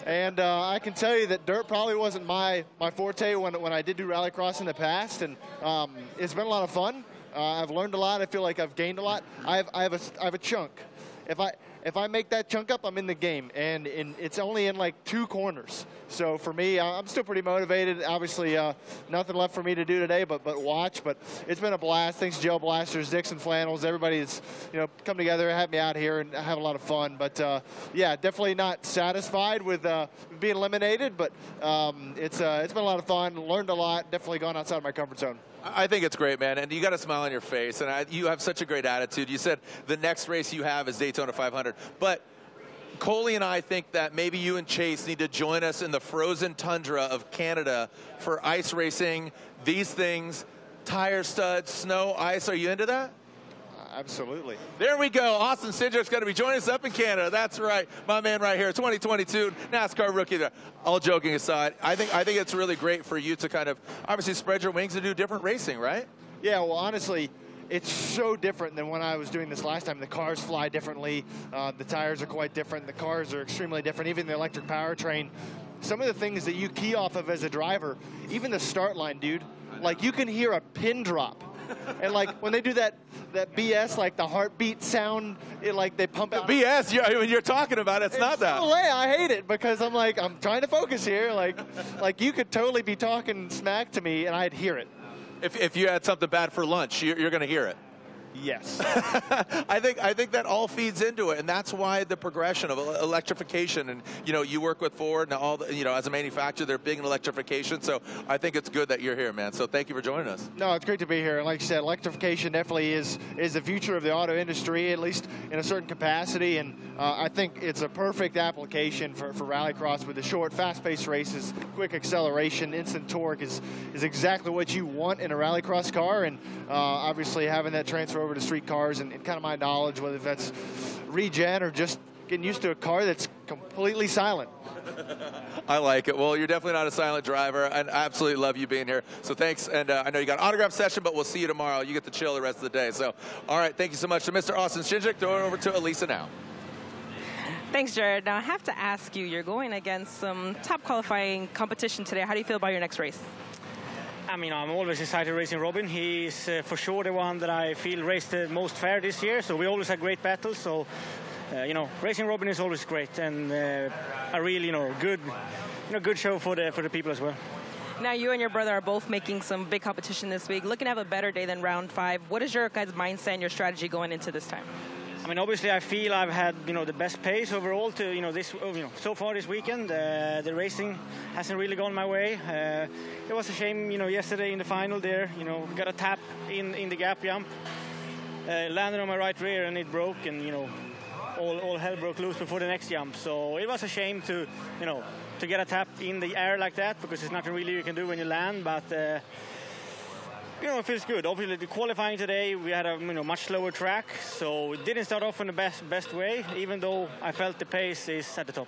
And uh, I can tell you that dirt probably wasn't my, my forte when, when I did do rallycross in the past. And um, it's been a lot of fun. Uh, I've learned a lot. I feel like I've gained a lot. I have, I have, a, I have a chunk. If I, if I make that chunk up, I'm in the game. And in, it's only in like two corners. So for me, I- I'm still pretty motivated. Obviously, uh, nothing left for me to do today but, but watch. But it's been a blast. Thanks, Gel Blasters, Dixxon Flannels, everybody that's you know come together, had me out here, and have a lot of fun. But uh, yeah, definitely not satisfied with uh, being eliminated. But um, it's uh, it's been a lot of fun. Learned a lot. Definitely gone outside of my comfort zone. I think it's great, man, and you got a smile on your face, and I, you have such a great attitude. You said the next race you have is Daytona 500, but Coley and I think that maybe you and Chase need to join us in the frozen tundra of Canada for ice racing. These things, tire studs, snow, ice. Are you into that? Uh, absolutely. There we go. Austin Cindric's going to be joining us up in Canada. That's right, my man right here, 2022 NASCAR rookie. There. All joking aside, I think I think it's really great for you to kind of obviously spread your wings and do different racing, right? Yeah, well, honestly, it's so different than when I was doing this last time. The cars fly differently. Uh, the tires are quite different. The cars are extremely different. Even the electric powertrain some of the things that you key off of as a driver, even the start line, dude, like you can hear a pin drop. and like when they do that that BS, like the heartbeat sound, it, like they pump out. BS, you're, when you're talking about, it, it's, not that. lame. I hate it because I'm like I'm trying to focus here. Like, like you could totally be talking smack to me and I'd hear it. If, if you had something bad for lunch, you're, you're going to hear it. Yes. I think I think that all feeds into it, and that's why the progression of electrification. And you know, you work with Ford, and all the, you know, as a manufacturer, they're big in electrification. So I think it's good that you're here, man. So thank you for joining us. No, it's great to be here. And like you said, electrification definitely is is the future of the auto industry, at least in a certain capacity. And uh, I think it's a perfect application for, for rallycross with the short, fast-paced races, quick acceleration, instant torque is is exactly what you want in a rallycross car. And uh, obviously having that transfer over to street cars and, and kind of my knowledge, whether that's regen or just getting used to a car that's completely silent. I like it. Well, you're definitely not a silent driver, and I absolutely love you being here. So thanks, and uh, I know you got an autograph session, but we'll see you tomorrow. You get to chill the rest of the day. So, all right, thank you so much to Mr. Austin Cindric. Throw it over to Elisa now. Thanks, Jared. Now, I have to ask you, you're going against some top qualifying competition today. How do you feel about your next race? I mean, I'm always excited racing Robin. He's uh, for sure the one that I feel raced the most fair this year. So we always had great battles. So, uh, you know, racing Robin is always great and uh, a really, you know, good, you know, good show for the for the people as well. Now, you and your brother are both making some big competition this week. Looking to have a better day than round five. What is your guys' mindset and your strategy going into this time? I mean, obviously, I feel I've had you know the best pace overall to you know this you know so far this weekend. Uh, the racing hasn't really gone my way. Uh, it was a shame, you know, yesterday in the final there. You know, got a tap in in the gap jump, uh, landed on my right rear and it broke, and you know, all all hell broke loose before the next jump. So it was a shame to you know to get a tap in the air like that because there's nothing really you can do when you land, but. You know, it feels good. Obviously, the qualifying today, we had a you know much slower track, so it didn't start off in the best best way. Even though I felt the pace is at the top.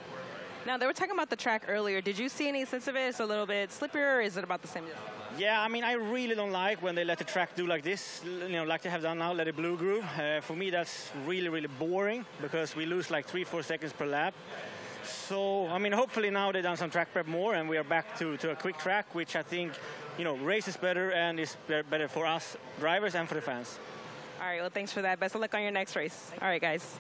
Now they were talking about the track earlier. Did you see any sense of it? It's a little bit slippier, or is it about the same? Yeah, I mean, I really don't like when they let the track do like this, you know, like they have done now, let it blue groove. Uh, for me, that's really, really boring because we lose like three, four seconds per lap. So, I mean, hopefully now they've done some track prep more and we are back to, to a quick track, which I think, you know, race is better and is better for us drivers and for the fans. All right, well, thanks for that. Best of luck on your next race. All right, guys.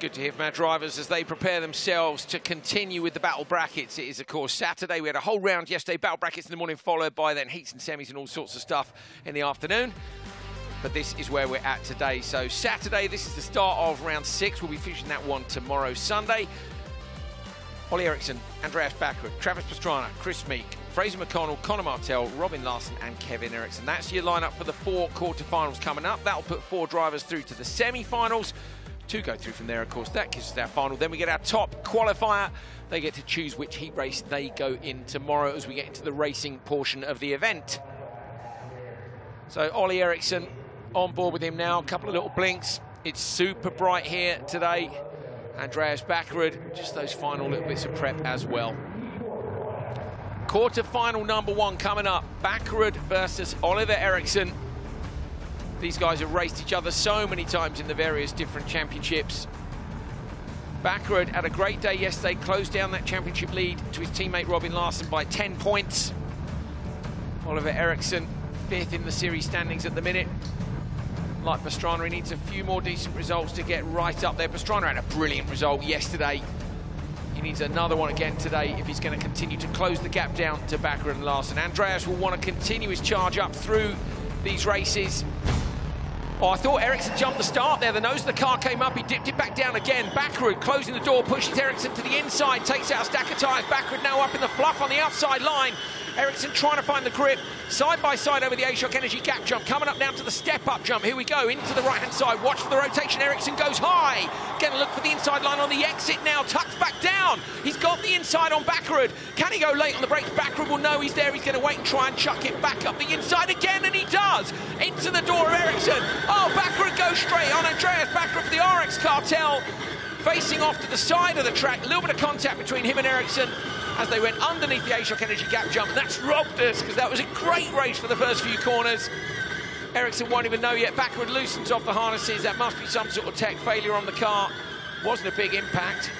Good to hear from our drivers as they prepare themselves to continue with the battle brackets. It is, of course, Saturday. We had a whole round yesterday, battle brackets in the morning, followed by then heats and semis and all sorts of stuff in the afternoon. But this is where we're at today. So Saturday, this is the start of round six. We'll be finishing that one tomorrow, Sunday. Ollie Eriksson, Andreas Bakkerud, Travis Pastrana, Chris Meeke, Fraser McConnell, Conner Martell, Robin Larsson and Kevin Eriksson. That's your lineup for the four quarterfinals coming up. That'll put four drivers through to the semi-finals. Two go through from there, of course. That gives us our final. Then we get our top qualifier. They get to choose which heat race they go in tomorrow as we get into the racing portion of the event. So Ollie Eriksson on board with him now. A couple of little blinks. It's super bright here today. Andreas Bakkerud, just those final little bits of prep as well. Quarter final number one coming up. Bakkerud versus Oliver Eriksson. These guys have raced each other so many times in the various different championships. Bakkerud had a great day yesterday, closed down that championship lead to his teammate Robin Larsson by 10 points. Oliver Eriksson, fifth in the series standings at the minute. Like Pastrana, he needs a few more decent results to get right up there. Pastrana had a brilliant result yesterday. He needs another one again today if he's going to continue to close the gap down to Bakkerud and Larsson. Andreas will want to continue his charge up through these races. Oh, I thought Eriksson jumped the start there. The nose of the car came up. He dipped it back down again. Bakkerud closing the door, pushes Eriksson to the inside, takes out a stack of tyres. Bakkerud now up in the fluff on the outside line. Eriksson trying to find the grip. Side by side over the XITE Energy gap jump. Coming up down to the step-up jump. Here we go, into the right-hand side. Watch for the rotation. Eriksson goes high. Going to look for the inside line on the exit now. Tucks back down. He's got the inside on Bakkerud. Can he go late on the brakes? Bakkerud will know he's there. He's going to wait and try and chuck it back up the inside again, and he does. Into the door of Eriksson. Oh, Bakkerud goes straight on Andreas Bakkerud for the RX Cartel. Facing off to the side of the track. A little bit of contact between him and Eriksson as they went underneath the XITE Energy gap jump. That's robbed us because that was a great race for the first few corners. Eriksson won't even know yet. Bakkerud loosens off the harnesses. That must be some sort of tech failure on the car. Wasn't a big impact.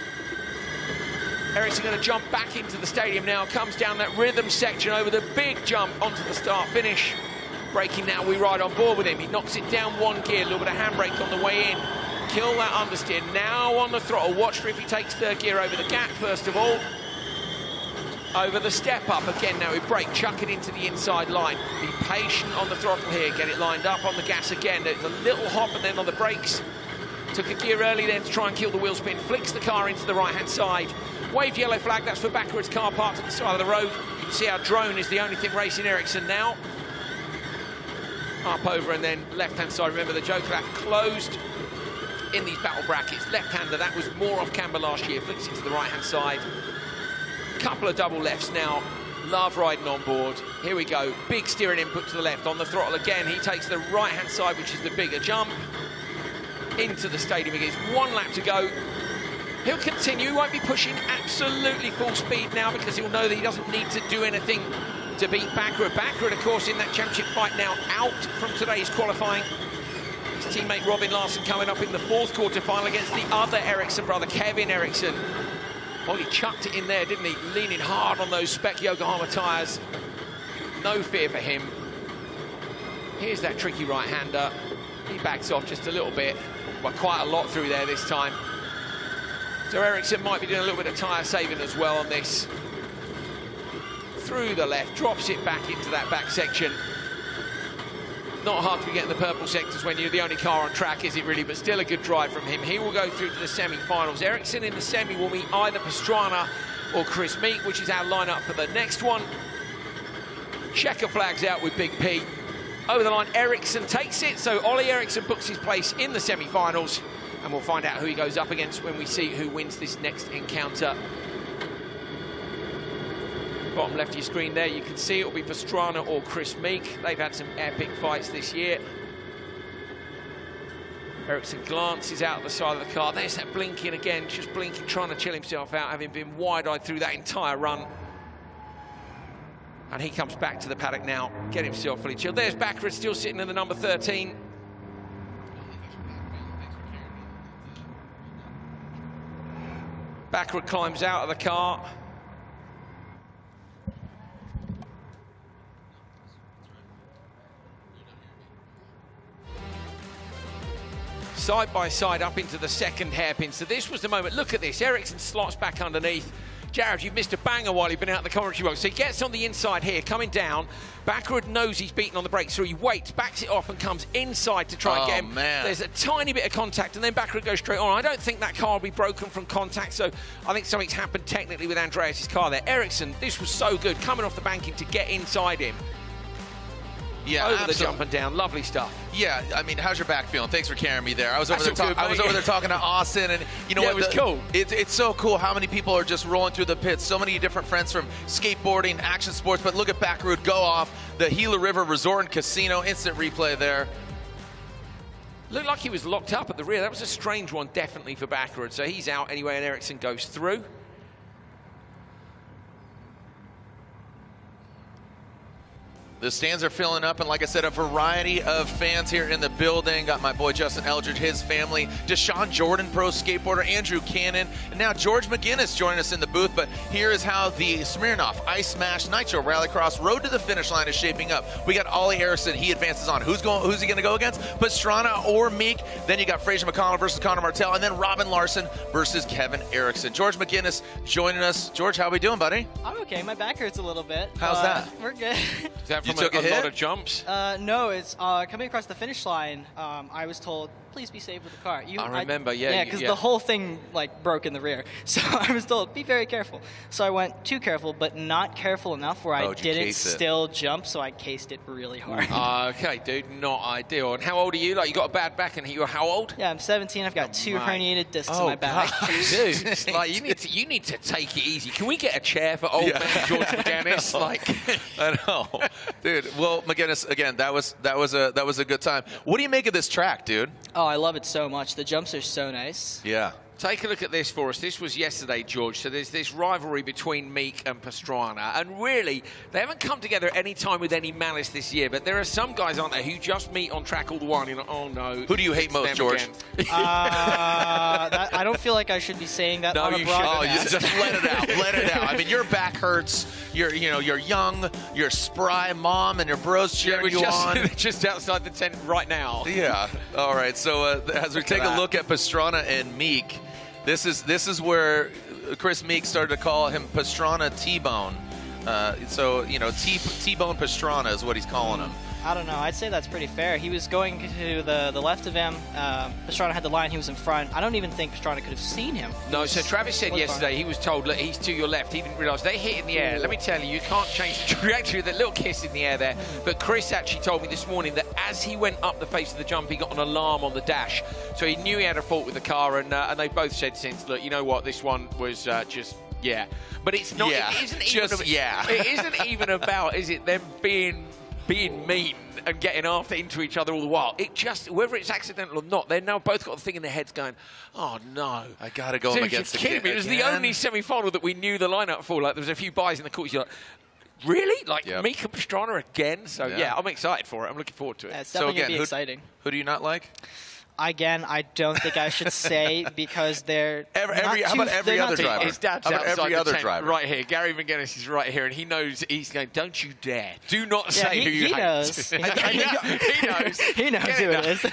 Eriksson going to jump back into the stadium now, comes down that rhythm section over the big jump onto the start finish. Braking now, we ride on board with him. He knocks it down one gear, a little bit of handbrake on the way in. Kill that understeer, now on the throttle. Watch for if he takes third gear over the gap, first of all. Over the step up, again now we brake, chuck it into the inside line. Be patient on the throttle here, get it lined up on the gas again. There's a little hop and then on the brakes. Took a gear early then to try and kill the wheel spin, flicks the car into the right-hand side. Wave yellow flag, that's for Bakkerud's car parked at the side of the road. You can see our drone is the only thing racing Eriksson now. Up over and then left-hand side. Remember, the Joker that closed in these battle brackets. Left-hander, that was more off camber last year. Flicks it to the right-hand side. Couple of double lefts now. Love riding on board. Here we go. Big steering input to the left. On the throttle again. He takes the right-hand side, which is the bigger jump. Into the stadium again. One lap to go. He'll continue, he won't be pushing absolutely full speed now because he'll know that he doesn't need to do anything to beat Bakkerud. Bakkerud, of course, in that championship fight now out from today's qualifying. His teammate Robin Larsson coming up in the fourth quarter final against the other Eriksson brother, Kevin Eriksson. Well, he chucked it in there, didn't he? Leaning hard on those spec Yokohama tyres. No fear for him. Here's that tricky right-hander. He backs off just a little bit, but quite a lot through there this time. So Eriksson might be doing a little bit of tyre saving as well on this. Through the left, drops it back into that back section. Not hard to be getting the purple sectors when you're the only car on track, is it really? But still a good drive from him. He will go through to the semi-finals. Eriksson in the semi will meet either Pastrana or Chris Meeke, which is our lineup for the next one. Checker flags out with Big P. Over the line, Eriksson takes it, so Ollie Eriksson books his place in the semi-finals and we'll find out who he goes up against when we see who wins this next encounter. Bottom left of your screen there, you can see it will be Pastrana or Chris Meeke. They've had some epic fights this year. Eriksson glances out the side of the car. There's that blinking again, just blinking, trying to chill himself out, having been wide-eyed through that entire run. And he comes back to the paddock now, get himself fully chilled. There's Bakkerud still sitting in the number 13. Bakkerud climbs out of the car. Side by side up into the second hairpin. So this was the moment. Look at this. Eriksson slots back underneath. Jared, you've missed a banger while you've been out the commentary box. So he gets on the inside here, coming down. Bakkerud knows he's beaten on the brakes, so he waits, backs it off, and comes inside to try oh, and get him. Man. There's a tiny bit of contact, and then Bakkerud goes straight on. I don't think that car will be broken from contact, so I think something's happened technically with Andreas' car there. Eriksson, this was so good, coming off the banking to get inside him. Yeah, over absolutely. the jump and down, lovely stuff. Yeah, I mean, how's your back feeling? Thanks for carrying me there. I was over That's there. good, I was over there talking to Austin, and you know Yeah, what? it was The- cool. It, it's so cool how many people are just rolling through the pits. So many different friends from skateboarding, action sports. But look at Bakkerud go off the Gila River Resort and Casino. Instant replay there. Looked like he was locked up at the rear. That was a strange one, definitely for Bakkerud. So he's out anyway, and Eriksson goes through. The stands are filling up, and like I said, a variety of fans here in the building. Got my boy Justin Eldridge, his family, Dashawn Jordan, pro skateboarder, Andrew Cannon, and now George Megennis joining us in the booth. But here is how the Smirnoff Ice Smash Nitro Rallycross Road to the Finish Line is shaping up. We got Ollie Harrison, he advances on. Who's going? Who's he going to go against? Pastrana or Meeke? Then you got Fraser McConnell versus Conner Martell, and then Robin Larsson versus Kevin Eriksson. George Megennis joining us. George, how are we doing, buddy? I'm okay. My back hurts a little bit. How's Uh, that? We're good. Is that You took a, a a lot of jumps? Uh, no, it's uh, coming across the finish line. Um, I was told, please be safe with the car. You, I remember, yeah, Yeah, because yeah. the whole thing like broke in the rear. So I was told, be very careful. So I went too careful, but not careful enough where Oh, I did you didn't case it? still jump. So I cased it really hard. Uh, okay, dude, not ideal. And how old are you? Like, you got a bad back, and you're how old? yeah, I'm 17. I've got two mate. herniated discs Oh, in my back. God, dude, like you need to you need to take it easy. Can we get a chair for old Yeah. man George Megennis? I. Like, I know, dude. Well, Megennis, again, that was that was a that was a good time. What do you make of this track, dude? oh, I love it so much. The jumps are so nice. Yeah. Take a look at this for us. This was yesterday, George. So there's this rivalry between Meeke and Pastrana. And really, they haven't come together at any time with any malice this year. But there are some guys, aren't there, who just meet on track all the while. And you're like, oh no. Who do you hate most, George? Uh, that, I don't feel like I should be saying that No, on a you should. Oh, you just let it out. Let it out. I mean, your back hurts. You're, you know, you're young. You're spry mom, and your bros cheering We're you just, on. just outside the tent right now. Yeah. All right. So uh, as we take a look at Pastrana and Meeke, this is this is where Chris Meeke started to call him Pastrana T-Bone. Uh, so you know, T T-Bone Pastrana is what he's calling him. I don't know. I'd say that's pretty fair. He was going to the, the left of him. Uh, Pastrana had the line. He was in front. I don't even think Pastrana could have seen him. No, so Travis said Was yesterday he was told, look, he's to your left. He didn't realise they hit in the air. Let me tell you, you can't change the trajectory. The little kiss in the air there. But Chris actually told me this morning that as he went up the face of the jump, he got an alarm on the dash. So he knew he had a fault with the car, and uh, and they both said since, look, you know what, this one was uh, just. Yeah, but it's not. Yeah, it isn't just even, yeah. It isn't even about. Is it them being being mean and getting after into each other all the while? It just whether it's accidental or not, they've now both got the thing in their heads going, "Oh no, I gotta go him Dude, against you're kidding me. It was the only semi-final that we knew the lineup for. Like there was a few buys in the course. You're like, really? Like Yep. Mika Pastrana again? So Yeah. yeah. I'm excited for it. I'm looking forward to it. it's definitely so again, gonna be who, exciting. who do you not like? Again, I don't think I should say because they're Every- every- how about every other driver? His dad's How about every other driver? right here. Gary Megennis is right here, and he knows. He's going. Don't you dare! Do not Yeah, say he- who you he hate." knows. he knows. he knows who it is.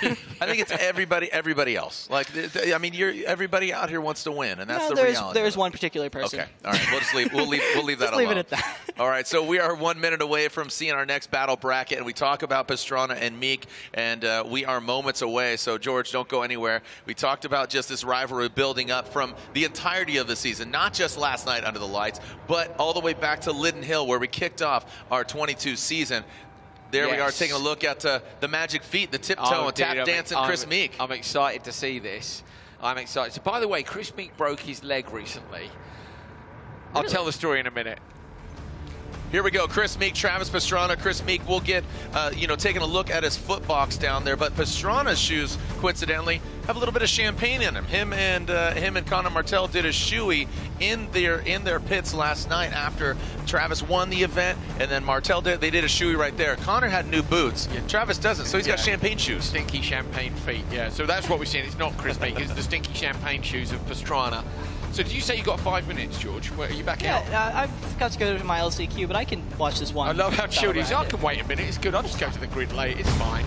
I think it's everybody, everybody else. Like, I mean, you're everybody out here wants to win, and that's No, the there's reality. there's one particular person. Okay, all right. We'll just leave. We'll leave. We'll leave that Just leave it at that. All right. So we are one minute away from seeing our next battle bracket, and we talk about Pastrana and Meeke, and uh, we are moments away. So George, don't go anywhere. We talked about just this rivalry building up from the entirety of the season, not just last night under the lights, but all the way back to Lydden Hill, where we kicked off our 22 season. There we are, taking a look at uh, the magic feet, the tiptoe Oh, and tap I'm- dancing I'm- Chris Meeke. I'm excited to see this. I'm excited. So, by the way, Chris Meeke broke his leg recently. I'll tell the story in a minute. Here we go. Chris Meeke, Travis Pastrana. Chris Meeke will get, uh, you know, taking a look at his foot box down there. But Pastrana's shoes, coincidentally, have a little bit of champagne in them. Him and uh, him and Conner Martell did a shoey in their in their pits last night after Travis won the event, and then Martell did. They did a shoey right there. Conner had new boots. Travis doesn't, so he's got champagne shoes. Stinky champagne feet, yeah. So that's what we're seeing. It's not Chris Meeke, it's the stinky champagne shoes of Pastrana. So did you say you got five minutes, George? Where, are you back Yeah, out? uh, I've got to go to my LCQ, but I can watch this one. I love how battle chilled he is. I can wait a minute. It's good. I'll just go to the grid late. It's fine.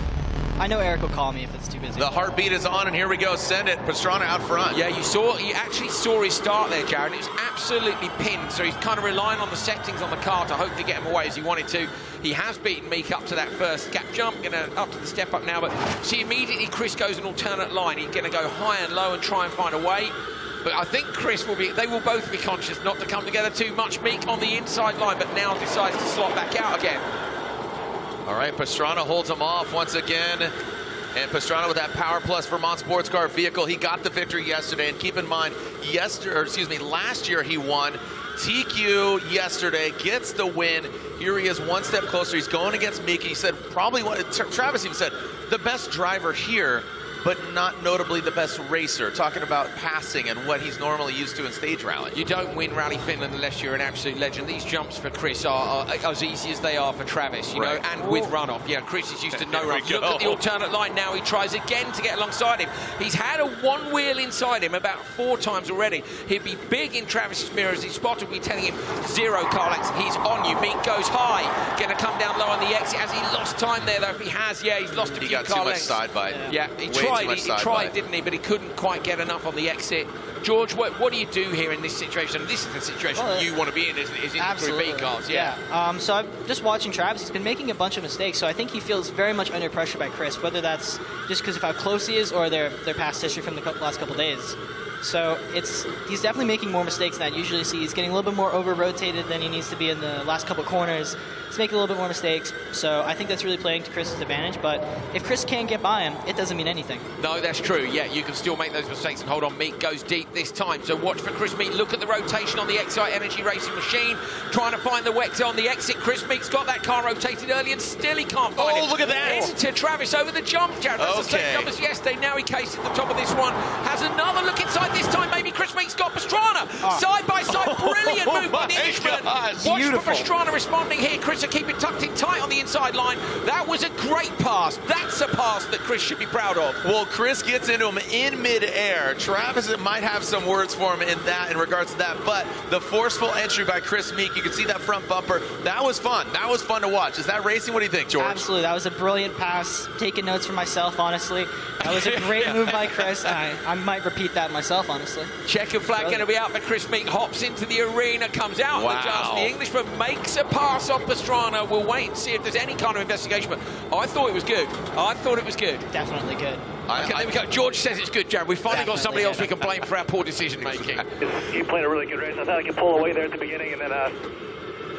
I know Eric will call me if it's too busy. The heartbeat is on, and here we go. Send it. Pastrana out front. Yeah, you saw, you actually saw his start there, Jared. It was absolutely pinned, so he's kind of relying on the settings on the car to hopefully get him away as he wanted to. He has beaten Meeke up to that first gap jump, gonna up to the step up now, but see immediately Chris goes an alternate line. He's gonna go high and low and try and find a way. But I think Chris will be, they will both be conscious not to come together too much. Meeke on the inside line, but now decides to slot back out again. All right, Pastrana holds him off once again. And Pastrana with that Power Plus Vermont sports car vehicle, he got the victory yesterday. And keep in mind, yesterday, or excuse me, last year he won. TQ yesterday gets the win. Here he is one step closer. He's going against Meeke. He said probably one. Travis even said the best driver here, but not notably the best racer. Talking about passing and what he's normally used to in stage rally. You don't win Rally Finland unless you're an absolute legend. These jumps for Chris are, are as easy as they are for Travis, you Right. know, and with runoff. Yeah, Chris is used to no runoff. Look at the alternate line now. He tries again to get alongside him. He's had a one wheel inside him about four times already. He'd be big in Travis's mirror as he spotted me telling him zero car lengths. He's on you. Meeke goes high. Going to come down low on the exit. Has he lost time there though? If he has, yeah, he's lost a He few got car too much side bite. Yeah, he Way too tried. much He, he tried, didn't he? But he couldn't quite get enough on the exit. George, what, what do you do here in this situation? This is the situation Well, you want to be in, isn't it? Is in the Group B cars, yeah. Um, so I'm just watching Travis. He's been making a bunch of mistakes. So I think he feels very much under pressure by Chris, whether that's just because of how close he is or their their past history from the last couple days. So it's he's definitely making more mistakes than I usually see. He's getting a little bit more over rotated than he needs to be in the last couple corners. He's making a little bit more mistakes. So I think that's really playing to Chris's advantage. But if Chris can't get by him, it doesn't mean anything. No, that's true. Yeah, you can still make those mistakes and hold on. Meeke goes deep this time. So watch for Chris Meeke. Look at the rotation on the XITE Energy Racing machine. Trying to find the Wex on the exit. Chris Meek's got that car rotated early and still he can't find Oh, it. look at that. Into Travis over the jump, Jared. That's the Okay. same jump as yesterday. Now he cased at the top of this one. Has another look inside this time. Maybe Chris Meeke's got Pastrana. Ah. Side by side. Brilliant move by the Englishman. gosh. Watch Beautiful. for Pastrana responding here. Chris will keep it tucked in tight on the inside line. That was a great pass. That's a pass that Chris should be proud of. Well, Chris gets into him in midair. Travis might have some words for him in that, in regards to that, but the forceful entry by Chris Meeke, you can see that front bumper. That was fun. That was fun to watch. Is that racing? What do you think, George? Absolutely, that was a brilliant pass. Taking notes for myself, honestly. That was a great move by Chris. I, I might repeat that myself, honestly. Checker flag going to be out for Chris Meeke. Hops into the arena, comes out Wow. of the just. The Englishman makes a pass off Pastrana. We'll wait and see if there's any kind of investigation. But I thought it was good. I thought it was good. Definitely good. okay, there we go. George says it's good, Jared. We finally got somebody else we can blame for our poor decision making. You played a really good race. I thought I could pull away there at the beginning and then uh,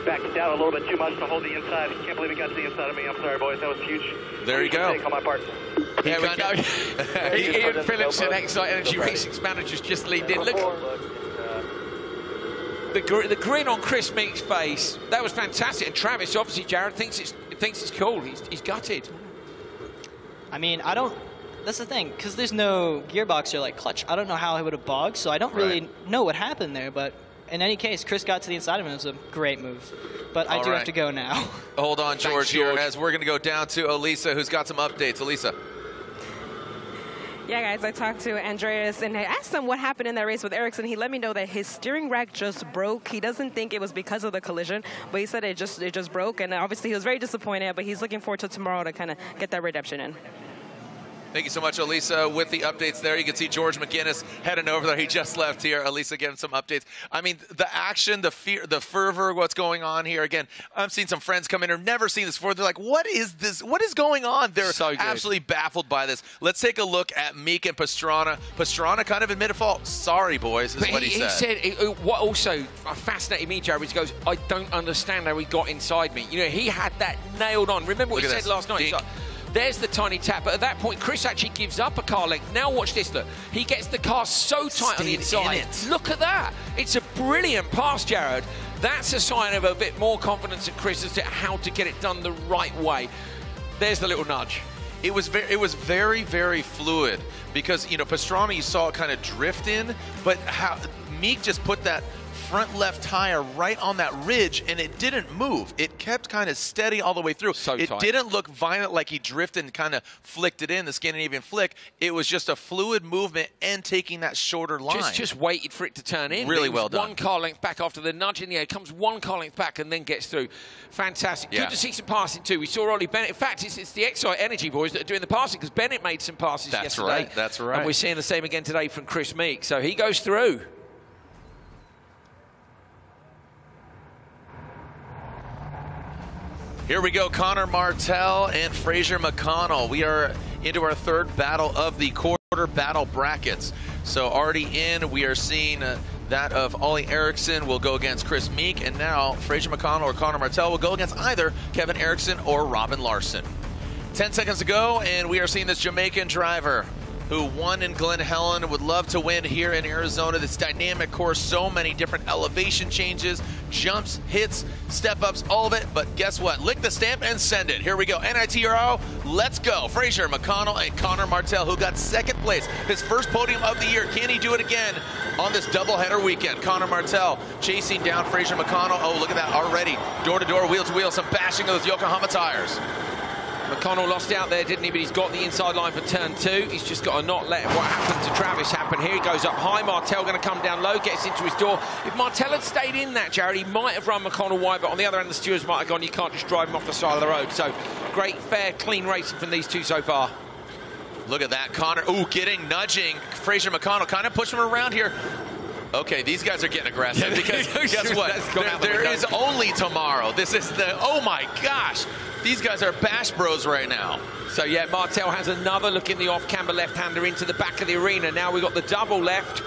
backed it down a little bit too much to hold the inside. Can't believe he got to the inside of me. I'm sorry, boys. That was huge. There you Huge go. mistake on my part. There we go. He Ian just- Phillips and no XITE Energy problem. Racing's managers just leaned in. Look, uh, the, gr- the grin on Chris Meeke's face, that was fantastic. And Travis, obviously, Jared thinks it's thinks it's cool. He's, he's gutted. I mean, I don't. That's the thing, because there's no gearbox or like clutch. I don't know how I would have bogged, so I don't really know what happened there. But in any case, Chris got to the inside of him. It was a great move. But I do right. have to go now. Hold on, George, Thanks, here, George. as we're going to go down to Elisa, who's got some updates. Elisa. Yeah, guys, I talked to Andreas and I asked him what happened in that race with Eriksson. He let me know that his steering rack just broke. He doesn't think it was because of the collision, but he said it just it just broke. And obviously, he was very disappointed. But he's looking forward to tomorrow to kind of get that redemption in. Thank you so much, Elisa, with the updates there. You can see George Megennis heading over there. He just left here. Elisa giving some updates. I mean, the action, the fear, the fervor, what's going on here. Again, I've seen some friends come in who've never seen this before. They're like, what is this? What is going on? They're So absolutely baffled by this. Let's take a look at Meeke and Pastrana. Pastrana kind of admitted fault. Sorry, boys, is But what he, he, he said, what also fascinated me, Jared, is he goes, I don't understand how he got inside me. You know, he had that nailed on. Remember what Look he said this. last night? He's Dink. like, there's the tiny tap. But at that point, Chris actually gives up a car length. Now watch this, look. He gets the car so tight on the Stayed in inside. Look at that. It's a brilliant pass, Jared. That's a sign of a bit more confidence in Chris as to how to get it done the right way. There's the little nudge. It was very, it was very, very fluid because you know Pastrana, you saw it kind of drift in, but how Meeke just put that front left tire right on that ridge and it didn't move. It kept kind of steady all the way through. So it tight. didn't look violent like he drifted and kind of flicked it in the Scandinavian flick. It was just a fluid movement and taking that shorter line. Just, just waited for it to turn in. Really well done. One car length back after the nudge in the air. Comes one car length back and then gets through. Fantastic. Yeah. Good to see some passing too. We saw Ollie Bennett. In fact, it's, it's the XITE Energy boys that are doing the passing because Bennett made some passes That's yesterday. right, that's right. And we're seeing the same again today from Chris Meeke. So he goes through. Here we go, Conner Martell and Fraser McConnell. We are into our third battle of the quarter battle brackets. So already in, we are seeing uh, that of Ollie Eriksson will go against Chris Meeke, and now Fraser McConnell or Conner Martell will go against either Kevin Eriksson or Robin Larsson. 10 seconds to go, and we are seeing this Jamaican driver who won in Glen Helen would love to win here in Arizona. This dynamic course, so many different elevation changes, jumps, hits, step ups, all of it. But guess what? Lick the stamp and send it. Here we go. NITRO, let's go. Fraser McConnell and Conner Martell, who got second place, his first podium of the year. Can he do it again on this doubleheader weekend? Conner Martell chasing down Fraser McConnell. Oh, look at that already. Door to door, wheel to wheel, some bashing of those Yokohama tires. McConnell lost out there, didn't he? But he's got the inside line for turn two. He's just got to not let what happened to Travis happen. Here he goes up high. Martell going to come down low, gets into his door. If Martell had stayed in that, Jared, he might have run McConnell wide, but on the other end, the stewards might have gone, you can't just drive him off the side of the road. So great, fair, clean racing from these two so far. Look at that, Conner. Ooh, getting, nudging Fraser McConnell, kind of pushing him around here. Okay, these guys are getting aggressive because guess what? There- there is only tomorrow. This is the, oh my gosh. These guys are bash bros right now. So yeah, Martell has another look in the off-camber left-hander into the back of the arena. Now we've got the double left.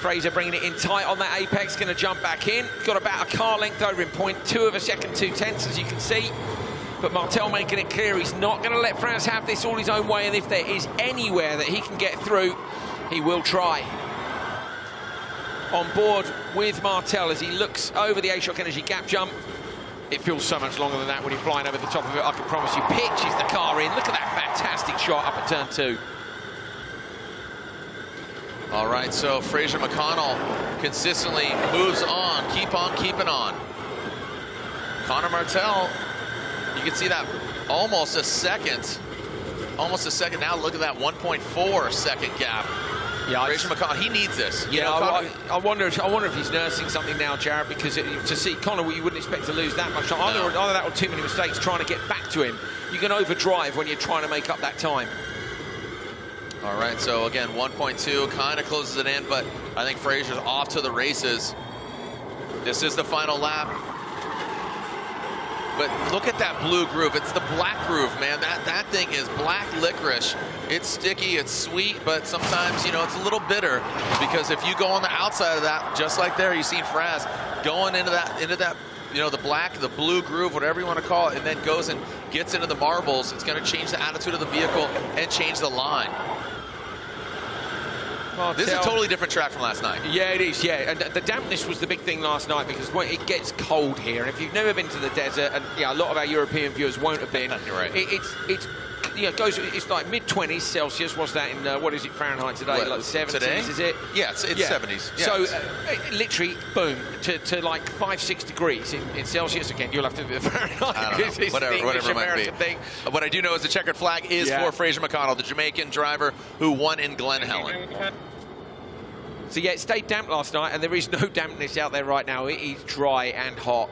Fraser bringing it in tight on that apex, going to jump back in. Got about a car length over in point two of a second, two tenths, as you can see. But Martell making it clear he's not going to let France have this all his own way, and if there is anywhere that he can get through, he will try. On board with Martell as he looks over the XITE Energy gap jump. It feels so much longer than that when you're flying over the top of it, I can promise you. Pitches the car in. Look at that fantastic shot up at turn two. All right, so Fraser McConnell consistently moves on, keep on keeping on. Conner Martell, you can see that almost a second, almost a second now. Look at that 1.4 second gap. Yeah, Fraser McConnell, he needs this. You Yeah, know, I, I- I wonder. If, I wonder if he's nursing something now, Jared, because it, to see Conner, you wouldn't expect to lose that much time. Either, either that or too many mistakes trying to get back to him. You can overdrive when you're trying to make up that time. All right, so again, 1.2 kind of closes it in, but I think Fraser's off to the races. This is the final lap. But look at that blue groove. It's the black groove, man. That that thing is black licorice. It's sticky, it's sweet, but sometimes, you know, it's a little bitter because if you go on the outside of that, just like there, you see Fraz going into that into that you know, the black, the blue groove, whatever you want to call it, and then goes and gets into the marbles, it's going to change the attitude of the vehicle and change the line. This is a totally different track from last night. Yeah, it is. Yeah, and the dampness was the big thing last night because when it gets cold here, and if you've never been to the desert, and yeah, a lot of our European viewers won't have been. Right. It, it's it's know, it goes. It's like mid 20s Celsius. What's that in uh, what is it Fahrenheit today? What, like 70s, today? is it? Yeah, it's- it's 70s. Yeah, so it's- uh, literally, boom, to, to like five, six degrees in, in Celsius again. You'll have to do the Fahrenheit. I don't know, it's whatever, whatever it might be. Thing. Uh, What I do know is the checkered flag is Yeah. for Fraser McConnell, the Jamaican driver who won in Glen Helen. So yeah, it stayed damp last night, and there is no dampness out there right now. It is dry and hot.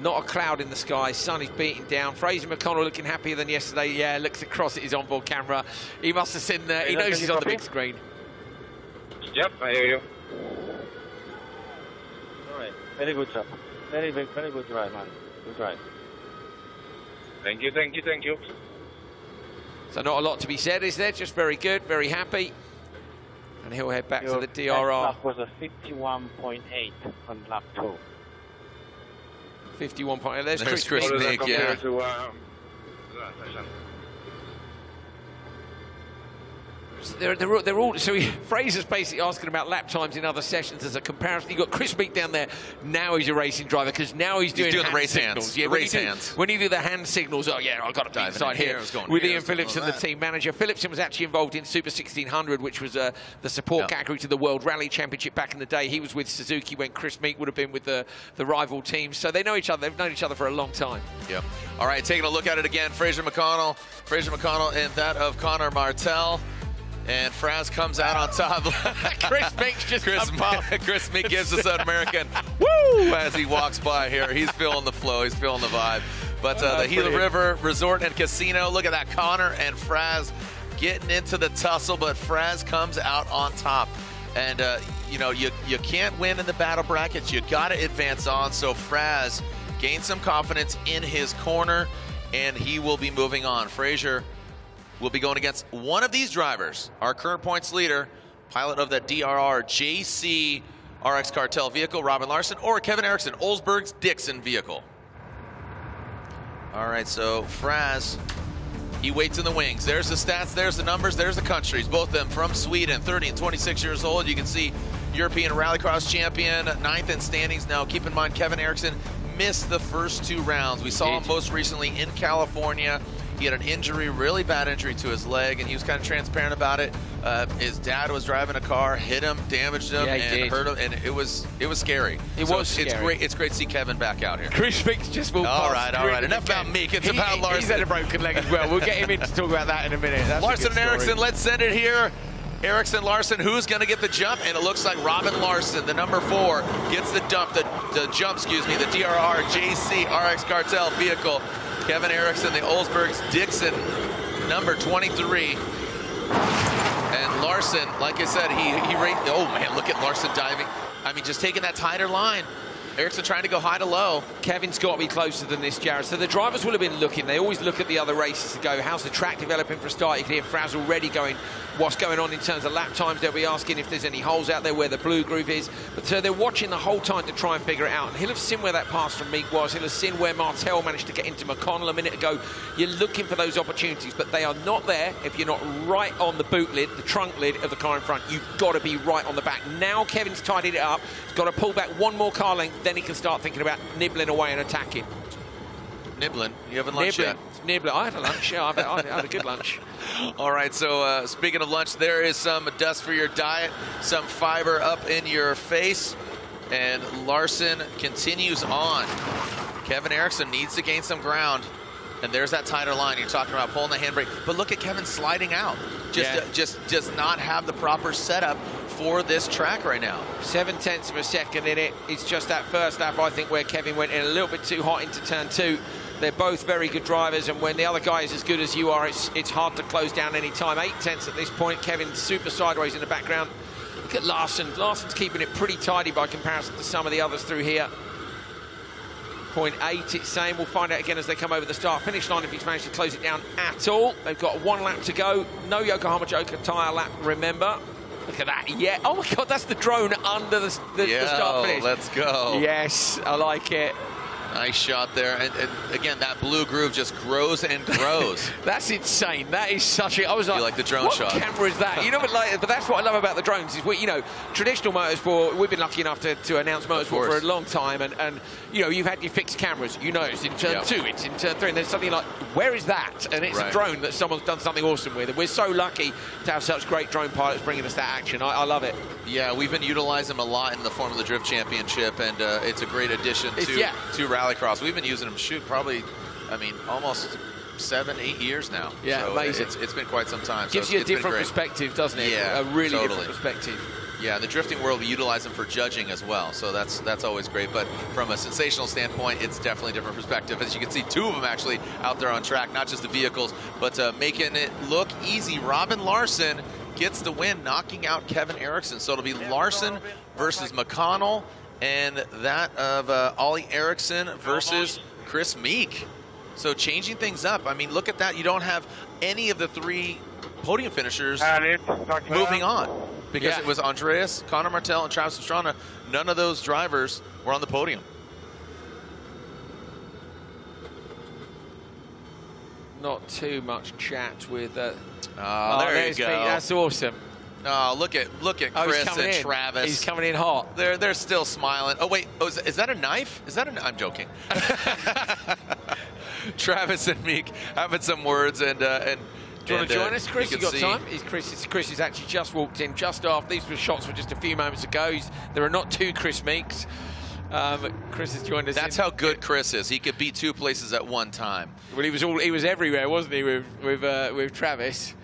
Not a cloud in the sky. Sun is beating down. Fraser McConnell looking happier than yesterday. Yeah, looks across at his onboard camera. He must have seen. Uh, he knows he's on the big screen. Yep, I hear you. All right. Very good job. Very, very, very good drive, man. Good drive. Thank you, thank you, thank you. So not a lot to be said, is there? Just very good, very happy. And he'll head back Your to the best DRR. lap was a 51.8 on lap two. 51 point. There's, There's Chris, Chris. Meeke, yeah. To, um, So They're, they're, all- they're all so he, Fraser's basically asking about lap times in other sessions as a comparison. You've got Chris Meeke down there. Now he's a racing driver because now he's doing, doing the hand race signals. hands, Yeah, the when race you do, hands. When you do the hand signals, oh yeah, I've got to be Diving inside in here, here. I was going with here, Ian doing Phillipson, all the team manager. Phillipson was actually involved in Super 1600, which was uh, the support Yeah. category to the World Rally Championship back in the day. He was with Suzuki when Chris Meeke would have been with the, the rival team. So they know each other. They've known each other for a long time. Yep. All right, taking a look at it again. Fraser McConnell, Fraser McConnell, and that of Conner Martell. And Fraz comes out on top. Chris Meeke's just Chris. Chris Meeke gives us an American woo as he walks by here. He's feeling the flow. He's feeling the vibe. But uh, Oh, the Gila. River Resort and Casino. Look at that, Conner and Fraz getting into the tussle, but Fraz comes out on top. And uh, you know you you can't win in the battle brackets. You got to advance on. So Fraz gained some confidence in his corner, and he will be moving on. Frazier will be going against one of these drivers, our current points leader, pilot of the DRR JC RX Cartel vehicle, Robin Larsson, or Kevin Eriksson, Olsberg's Dixon vehicle. All right, so Fraz, he waits in the wings. There's the stats, there's the numbers, there's the countries, both of them from Sweden, 30 and 26 years old. You can see European Rallycross champion, ninth in standings. Now, keep in mind, Kevin Eriksson missed the first two rounds. We saw him most recently in California. He had an injury, really bad injury to his leg, and he was kind of transparent about it. Uh, his dad was driving a car, hit him, damaged him, Yeah, and did. hurt him, and it was it was scary. It So was It's great. It's great to see Kevin back out here. Chris Meeke's just walked All right, all. Enough about Meeke. It's He- about He's Larsson. had a broken leg as well. We'll get him in to talk about that in a minute. That's a Larsson good and. Eriksson, let's send it here. Eriksson, Larsson, who's going to get the jump? And it looks like Robin Larsson, the number four, gets the dump, the, the jump, excuse me, the DRR JC RX Cartel vehicle. Kevin Eriksson, the Olsbergs Dixon, number 23. And Larsson, like I said, he, he rate, oh man, look at Larsson diving. I mean, just taking that tighter line. Eriksson trying to go high to low. Kevin's got to be closer than this, Jared. So the drivers will have been looking. They always look at the other races to go, how's the track developing for a start? You can hear Fraz already going, what's going on in terms of lap times. They'll be asking if there's any holes out there where the blue groove is. But so they're watching the whole time to try and figure it out. And he'll have seen where that pass from Meeke was. He'll have seen where Martell managed to get into McConnell a minute ago. You're looking for those opportunities, but they are not there if you're not right on the boot lid, the trunk lid of the car in front. You've got to be right on the back. Now Kevin's tidied it up. He's got to pull back one more car length, then he can start thinking about nibbling away and attacking. Nibbling. You haven't lunch Nibbling. yet. Just. I had a lunch. Yeah, I had, I had a good lunch. All right, so uh, speaking of lunch, there is some dust for your diet, some fiber up in your face, and Larsson continues on. Kevin Eriksson needs to gain some ground. And there's that tighter line. You're talking about pulling the handbrake, but look at Kevin sliding out. Just, Yeah. uh, just does not have the proper setup for this track right now. Seven tenths of a second in it. It's just that first lap, I think, where Kevin went in a little bit too hot into turn two. They're both very good drivers, and when the other guy is as good as you are, it's it's hard to close down any time. Eight tenths at this point. Kevin super sideways in the background. Look at Larsson. Larsson's keeping it pretty tidy by comparison to some of the others through here. Point eight, it's saying. We'll find out again as they come over the start finish line if he's managed to close it down at all. They've got one lap to go. No Yokohama Joker tyre lap, remember. Look at that. Yeah. Oh my God, that's the drone under the, the, the start finish. let's go. Yes, I like it. Nice shot there. And, and again, that blue groove just grows and grows. That's insane. That is such a. I was like, like the drone what shot? camera is that? You know, but like, but that's what I love about the drones is we, you know, traditional motorsport. We've been lucky enough to, to announce motorsport for a long time, and, and you know, you've had your fixed cameras. You know, it's in turn Yep. two, it's in turn three, and there's something like, where is that? And it's Right. a drone that someone's done something awesome with, and we're so lucky to have such great drone pilots bringing us that action. I, I love it. Yeah, we've been utilizing them a lot in the Formula Drift Championship, and uh, it's a great addition It's- to yeah. to We've been using them, shoot, probably, I mean, almost seven, eight years now. Yeah, so amazing. It's, it's been quite some time. so Gives it's- you a different perspective, doesn't it? Yeah, a really totally. different perspective. Yeah, in the drifting world, we utilize them for judging as well, so that's that's always great. But from a sensational standpoint, it's definitely a different perspective. As you can see, two of them actually out there on track, not just the vehicles, but uh, making it look easy. Robin Larsson gets the win, knocking out Kevin Eriksson. So it'll be Larsson versus McConnell, and that of uh, Ollie Eriksson versus Chris Meeke. So changing things up. I mean, look at that. You don't have any of the three podium finishers moving on because Yeah. it was Andreas, Conner Martell, and Travis Pastrana. None of those drivers were on the podium. Not too much chat with. Uh, Oh, there you go. Pete. That's awesome. Oh, look at look at Oh, Chris and in. Travis. He's coming in hot. They're they're still smiling. Oh wait, oh, is, is that a knife? Is that a? I'm joking. Travis and Meeke having some words and uh, and. Do you want to uh, join us, Chris? You, can got see- time? He's Chris, is, Chris has actually just walked in just off. These were shots were just a few moments ago. He's, there are not two Chris Meekes. Um, Chris has joined us. That's in. how good Chris is. He could be two places at one time. Well, he was all he was everywhere, wasn't he? With with uh, with Travis.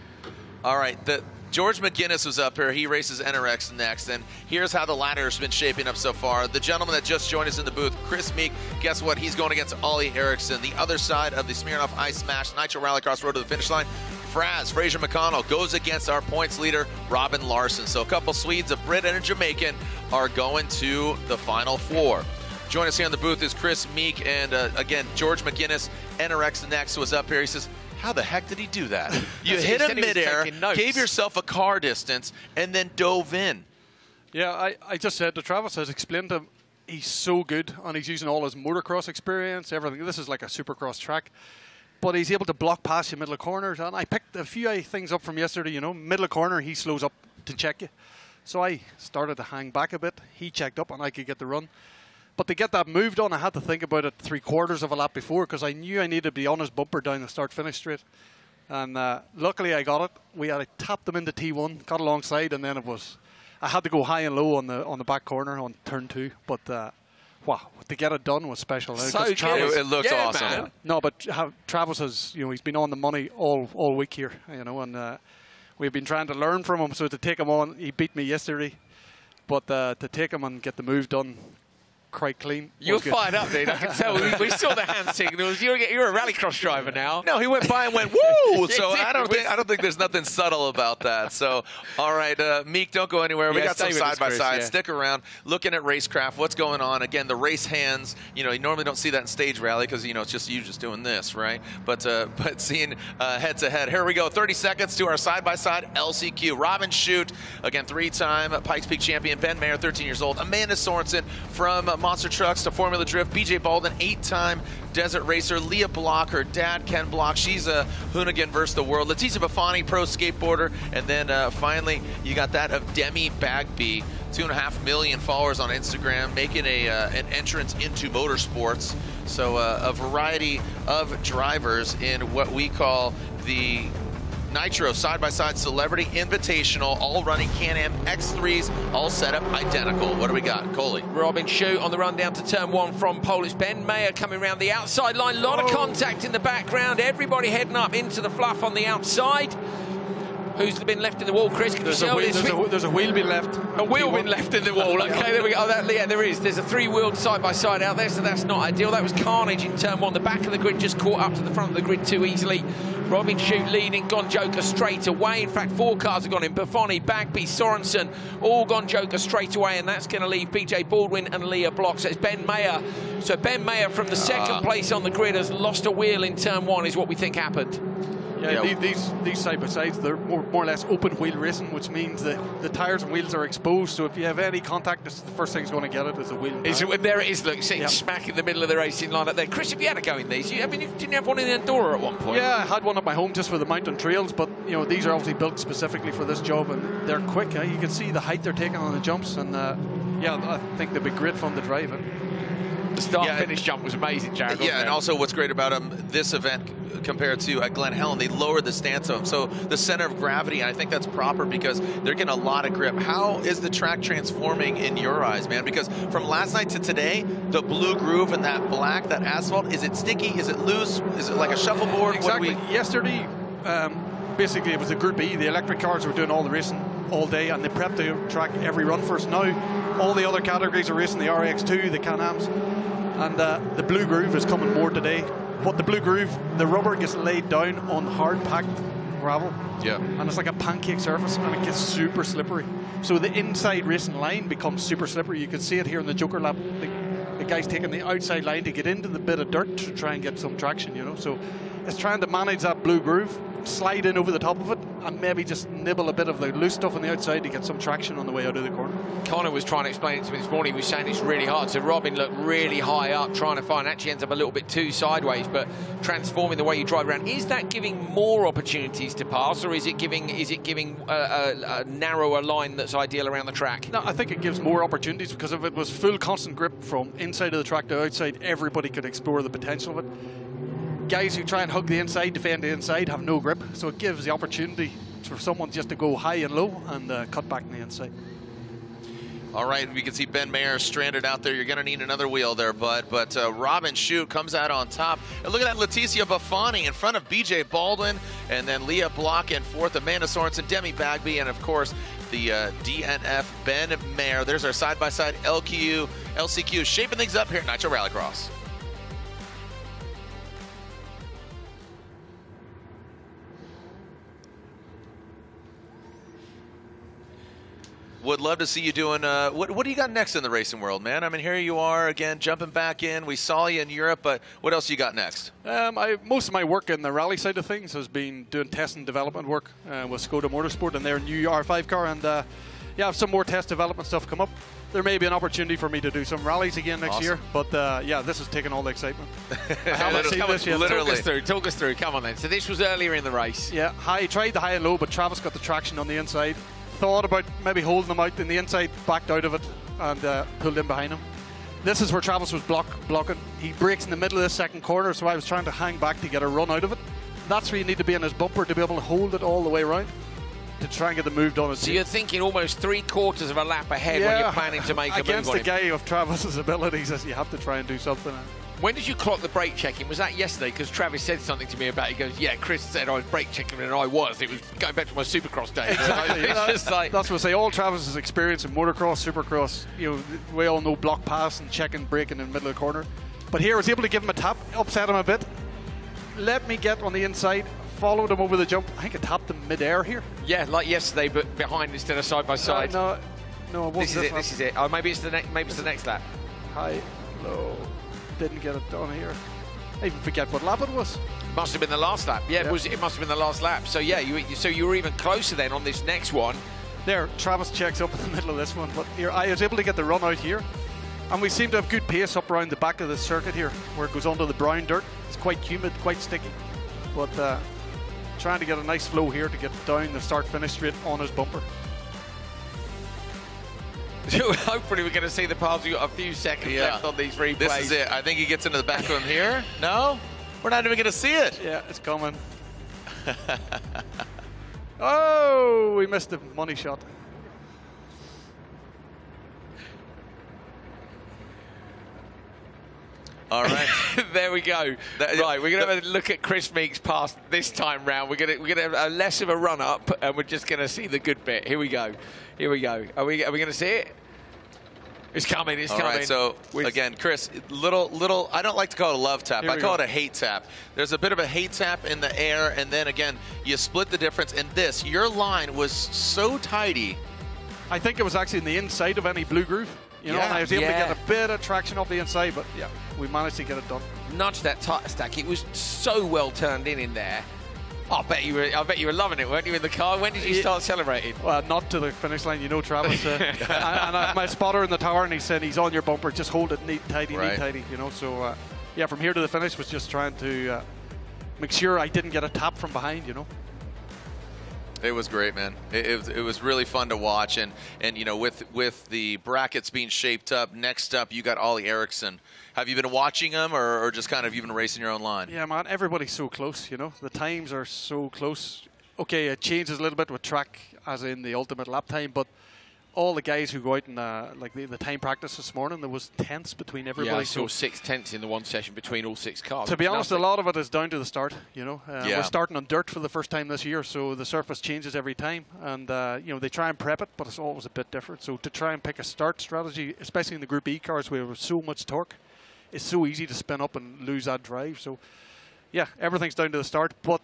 All right, the George Megennis was up here. He races NRX next, and here's how the ladder's been shaping up so far. The gentleman that just joined us in the booth, Chris Meeke. Guess what? He's going against Ollie Eriksson. The other side of the Smirnoff Ice Smash Nitro Rallycross Road to the finish line. Fraz, Fraser McConnell goes against our points leader, Robin Larsson. So a couple Swedes, a Brit, and a Jamaican are going to the final four. Join us here in the booth is Chris Meeke, and uh, again, George Megennis, NRX Next was up here. He says, how the heck did he do that? You hit said him midair, gave yourself a car distance, and then dove in. Yeah, I, I just said to Travis, has explained to him, he's so good and he's using all his motocross experience, everything. This is like a supercross track. But he's able to block past you middle of corners. And I picked a few uh, things up from yesterday, you know. Middle of corner, he slows up to check you. So I started to hang back a bit. He checked up and I could get the run. But to get that moved on, I had to think about it three quarters of a lap before because I knew I needed to be on his bumper down the start finish straight. And uh, luckily I got it. We had I tapped them into T1, got alongside, and then it was. I had to go high and low on the on the back corner on turn two, but uh, wow, to get it done was special. 'cause So. Travis- It, it looks Yeah, awesome. man. no, but have, Travis has, you know, he's been on the money all all week here, you know, and uh, we've been trying to learn from him. So to take him on, he beat me yesterday, but uh, to take him and get the move done quite clean. You're was good. fired up, dude. I can tell. We, we saw the hand signals. You're you're a rallycross driver now. No, he went by and went woo. So. I don't think I don't think there's nothing subtle about that. So all right, uh, Meeke, don't go anywhere. We Yeah, got some stay with us, side by Chris, side. yeah. Stick around. Looking at racecraft, what's going on? Again, the race hands. You know, you normally don't see that in stage rally because you know it's just you just doing this, right? But uh, but seeing uh, head to head. Here we go. 30 seconds to our side by side LCQ. Robin Shute again, three-time Pikes Peak champion Ben Mayer, 13 years old. Amanda Sorensen from monster trucks to Formula Drift. BJ Baldwin, eight-time desert racer. Lia Block, her dad, Ken Block. She's a Hoonigan versus the world. Leticia Bufoni, pro skateboarder. And then uh, finally, you got that of Demi Bagby. Two and a half million followers on Instagram, making a uh, an entrance into motorsports. So uh, a variety of drivers in what we call the Nitro side-by-side celebrity invitational, all running Can-Am X3s, all set up identical. What do we got? Coley. Robin Shute on the run down to turn one from Polish. Ben Mayer coming around the outside line. A lot of oh. contact in the background. Everybody heading up into the fluff on the outside. Who's been left in the wall, Chris? Can there's, a wheel, there's, a, there's a wheel been left. A wheel been left in the wall. Okay, there we go. Oh, that, yeah, there is. There's a three-wheeled side-by-side out there, so that's not ideal. That was carnage in turn one. The back of the grid just caught up to the front of the grid too easily. Robin Shute leading, gone Joker straight away. In fact, four cars have gone in. Bufoni, Bagby, Sorensen, all gone Joker straight away, and that's going to leave BJ Baldwin and Lia Block. So it's Ben Mayer. So Ben Mayer from the second Uh. place on the grid has lost a wheel in turn one, is what we think happened. Yeah, the- these these side by sides they're more, more or less open wheel racing, which means that the tires and wheels are exposed. So if you have any contact, this is the first thing that's going to get it is a wheel. Is it, there it is, look, sitting Yeah. smack in the middle of the racing line up there. Chris, if you had a go in these, you, I mean, you didn't you have one in the Andorra at one point. Yeah, I had one at my home just for the mountain trails, but you know these are obviously built specifically for this job, and they're quick. eh? You can see the height they're taking on the jumps, and uh, yeah, I think they'd be great fun to drive. The start-finish jump was amazing, Jared. Yeah, and also what's great about them, this event compared to at Glen Helen, they lowered the stance of them. So the center of gravity, and I think that's proper because they're getting a lot of grip. How is the track transforming in your eyes, man? Because from last night to today, the blue groove and that black, that asphalt, is it sticky? Is it loose? Is it like a shuffleboard? Exactly. What we... Yesterday, um, basically it was a Group E. The electric cars were doing all the racing all day, and they prep the track every run for us. Now, all the other categories are racing the RX2, the Can-Ams, and uh, the Blue Groove is coming more today. What the Blue Groove, the rubber gets laid down on hard packed gravel. Yeah. And it's like a pancake surface, and it gets super slippery. So the inside racing line becomes super slippery. You can see it here in the Joker lap. The, the guy's taking the outside line to get into the bit of dirt to try and get some traction, you know. So it's trying to manage that blue groove, slide in over the top of it, and maybe just nibble a bit of the loose stuff on the outside to get some traction on the way out of the corner. Connor was trying to explain it to me this morning. He was saying it's really hard. So Robin looked really high up, trying to find. Actually, ends up a little bit too sideways, but transforming the way you drive around. Is that giving more opportunities to pass, or is it giving is it giving a, a, a narrower line that's ideal around the track? No, I think it gives more opportunities because if it was full constant grip from inside of the track to outside, everybody could explore the potential of it. Guys who try and hug the inside, defend the inside, have no grip, so it gives the opportunity for someone just to go high and low and uh, cut back on the inside. All right, we can see Ben Mayer stranded out there. You're going to need another wheel there, bud. But uh, Robin Shute comes out on top. And look at that Leticia Bufoni in front of BJ Baldwin. And then Lia Block in fourth, Amanda Sorensen, Demi Bagby, and of course, the uh, DNF Ben Mayer. There's our side-by-side LQ, LCQ, shaping things up here at Nitro Rallycross. Would love to see you doing. Uh, what What do you got next in the racing world, man? I mean, here you are again, jumping back in. We saw you in Europe, but what else you got next? Um, I, most of my work in the rally side of things has been doing test and development work uh, with Skoda Motorsport and their new R5 car. And uh, yeah, I have some more test development stuff come up. There may be an opportunity for me to do some rallies again next Awesome. year. But uh, yeah, this is taking all the excitement. I haven't seen Come this yet. Talk us through. Talk us through. Come on then. So this was earlier in the race. Yeah, high, tried the high and low, but Travis got the traction on the inside. Thought about maybe holding him out in the inside, backed out of it, and uh, pulled in behind him. This is where Travis was block, blocking. He breaks in the middle of the second corner, so I was trying to hang back to get a run out of it. That's where you need to be in his bumper to be able to hold it all the way around to try and get the move done. So you're thinking almost three quarters of a lap ahead when you're planning to make a move against the guy of Travis's abilities, as you have to try and do something. When did you clock the brake checking? Was that yesterday? Because Travis said something to me about it. He goes, yeah, Chris said I was brake checking and I was. It was going back to my Supercross days. Exactly. it's just like, That's what I say. All Travis's experience in motocross, supercross, you know, we all know block pass and checking, braking in the middle of the corner. But here I was able to give him a tap, upset him a bit, let me get on the inside, followed him over the jump. I think I tapped him mid-air here. yeah, like yesterday, but behind instead of side by side. Uh, no, no, it wasn't This is it. This is it. Oh, maybe it's the next. Maybe it's the next lap. High, low, didn't get it done here. I even forget what lap it was. Must have been the last lap. Yeah, Yeah. It was. It must have been the last lap. So yeah, you. So you were even closer then on this next one. There, Travis checks up in the middle of this one, but here I was able to get the run out here. And we seem to have good pace up around the back of the circuit here, where it goes onto the brown dirt. It's quite humid, quite sticky. But uh, trying to get a nice flow here to get down the start-finish straight on his bumper. Hopefully we're going to see the pass. We've got a few seconds Yeah. left on these replays. This is it. I think he gets into the back of him here. No? We're not even going to see it. Yeah, it's coming. oh, we missed the money shot. All right. there we go. That- right, we're going to have a look at Chris Meeke's pass this time round. We're going to we're going to have a less of a run up, and we're just going to see the good bit. Here we go. Here we go. Are we are we going to see it? It's coming. It's All coming. right, so again, Chris, little, little. I don't like to call it a love tap. I call go. it a hate tap. There's a bit of a hate tap in the air, and then again, you split the difference. And this, your line was so tidy. I think it was actually in the inside of any blue groove. You know, Yeah. and I was able Yeah. to get a bit of traction off the inside, but yeah, we managed to get it done. nudge that tire stack. It was so well turned in in there. I bet you were. I bet you were loving it, weren't you, in the car? When did you start celebrating? Well, not to the finish line, you know, Travis. Uh, and and I, my spotter in the tower, and he said he's on your bumper, just hold it neat, tidy, Right. neat, tidy. You know, so uh, yeah, from here to the finish was just trying to uh, make sure I didn't get a tap from behind. You know. It was great, man. It, it, it was really fun to watch, and and you know, with with the brackets being shaped up, next up you got Ollie Eriksson. Have you been watching them, or, or just kind of you've been racing your own line? Yeah, man, everybody's so close, you know. The times are so close. Okay, it changes a little bit with track, as in the ultimate lap time, but all the guys who go out and uh, like the, the time practice this morning, there was tenths between everybody. yeah, I so saw six tenths in the one session between all six cars. to be honest, nothing. a lot of it is down to the start. You know, uh, Yeah. we're starting on dirt for the first time this year, so the surface changes every time, and uh, you know they try and prep it, but it's always a bit different. So to try and pick a start strategy, especially in the Group E cars where there's so much torque, it's so easy to spin up and lose that drive. So yeah, everything's down to the start, but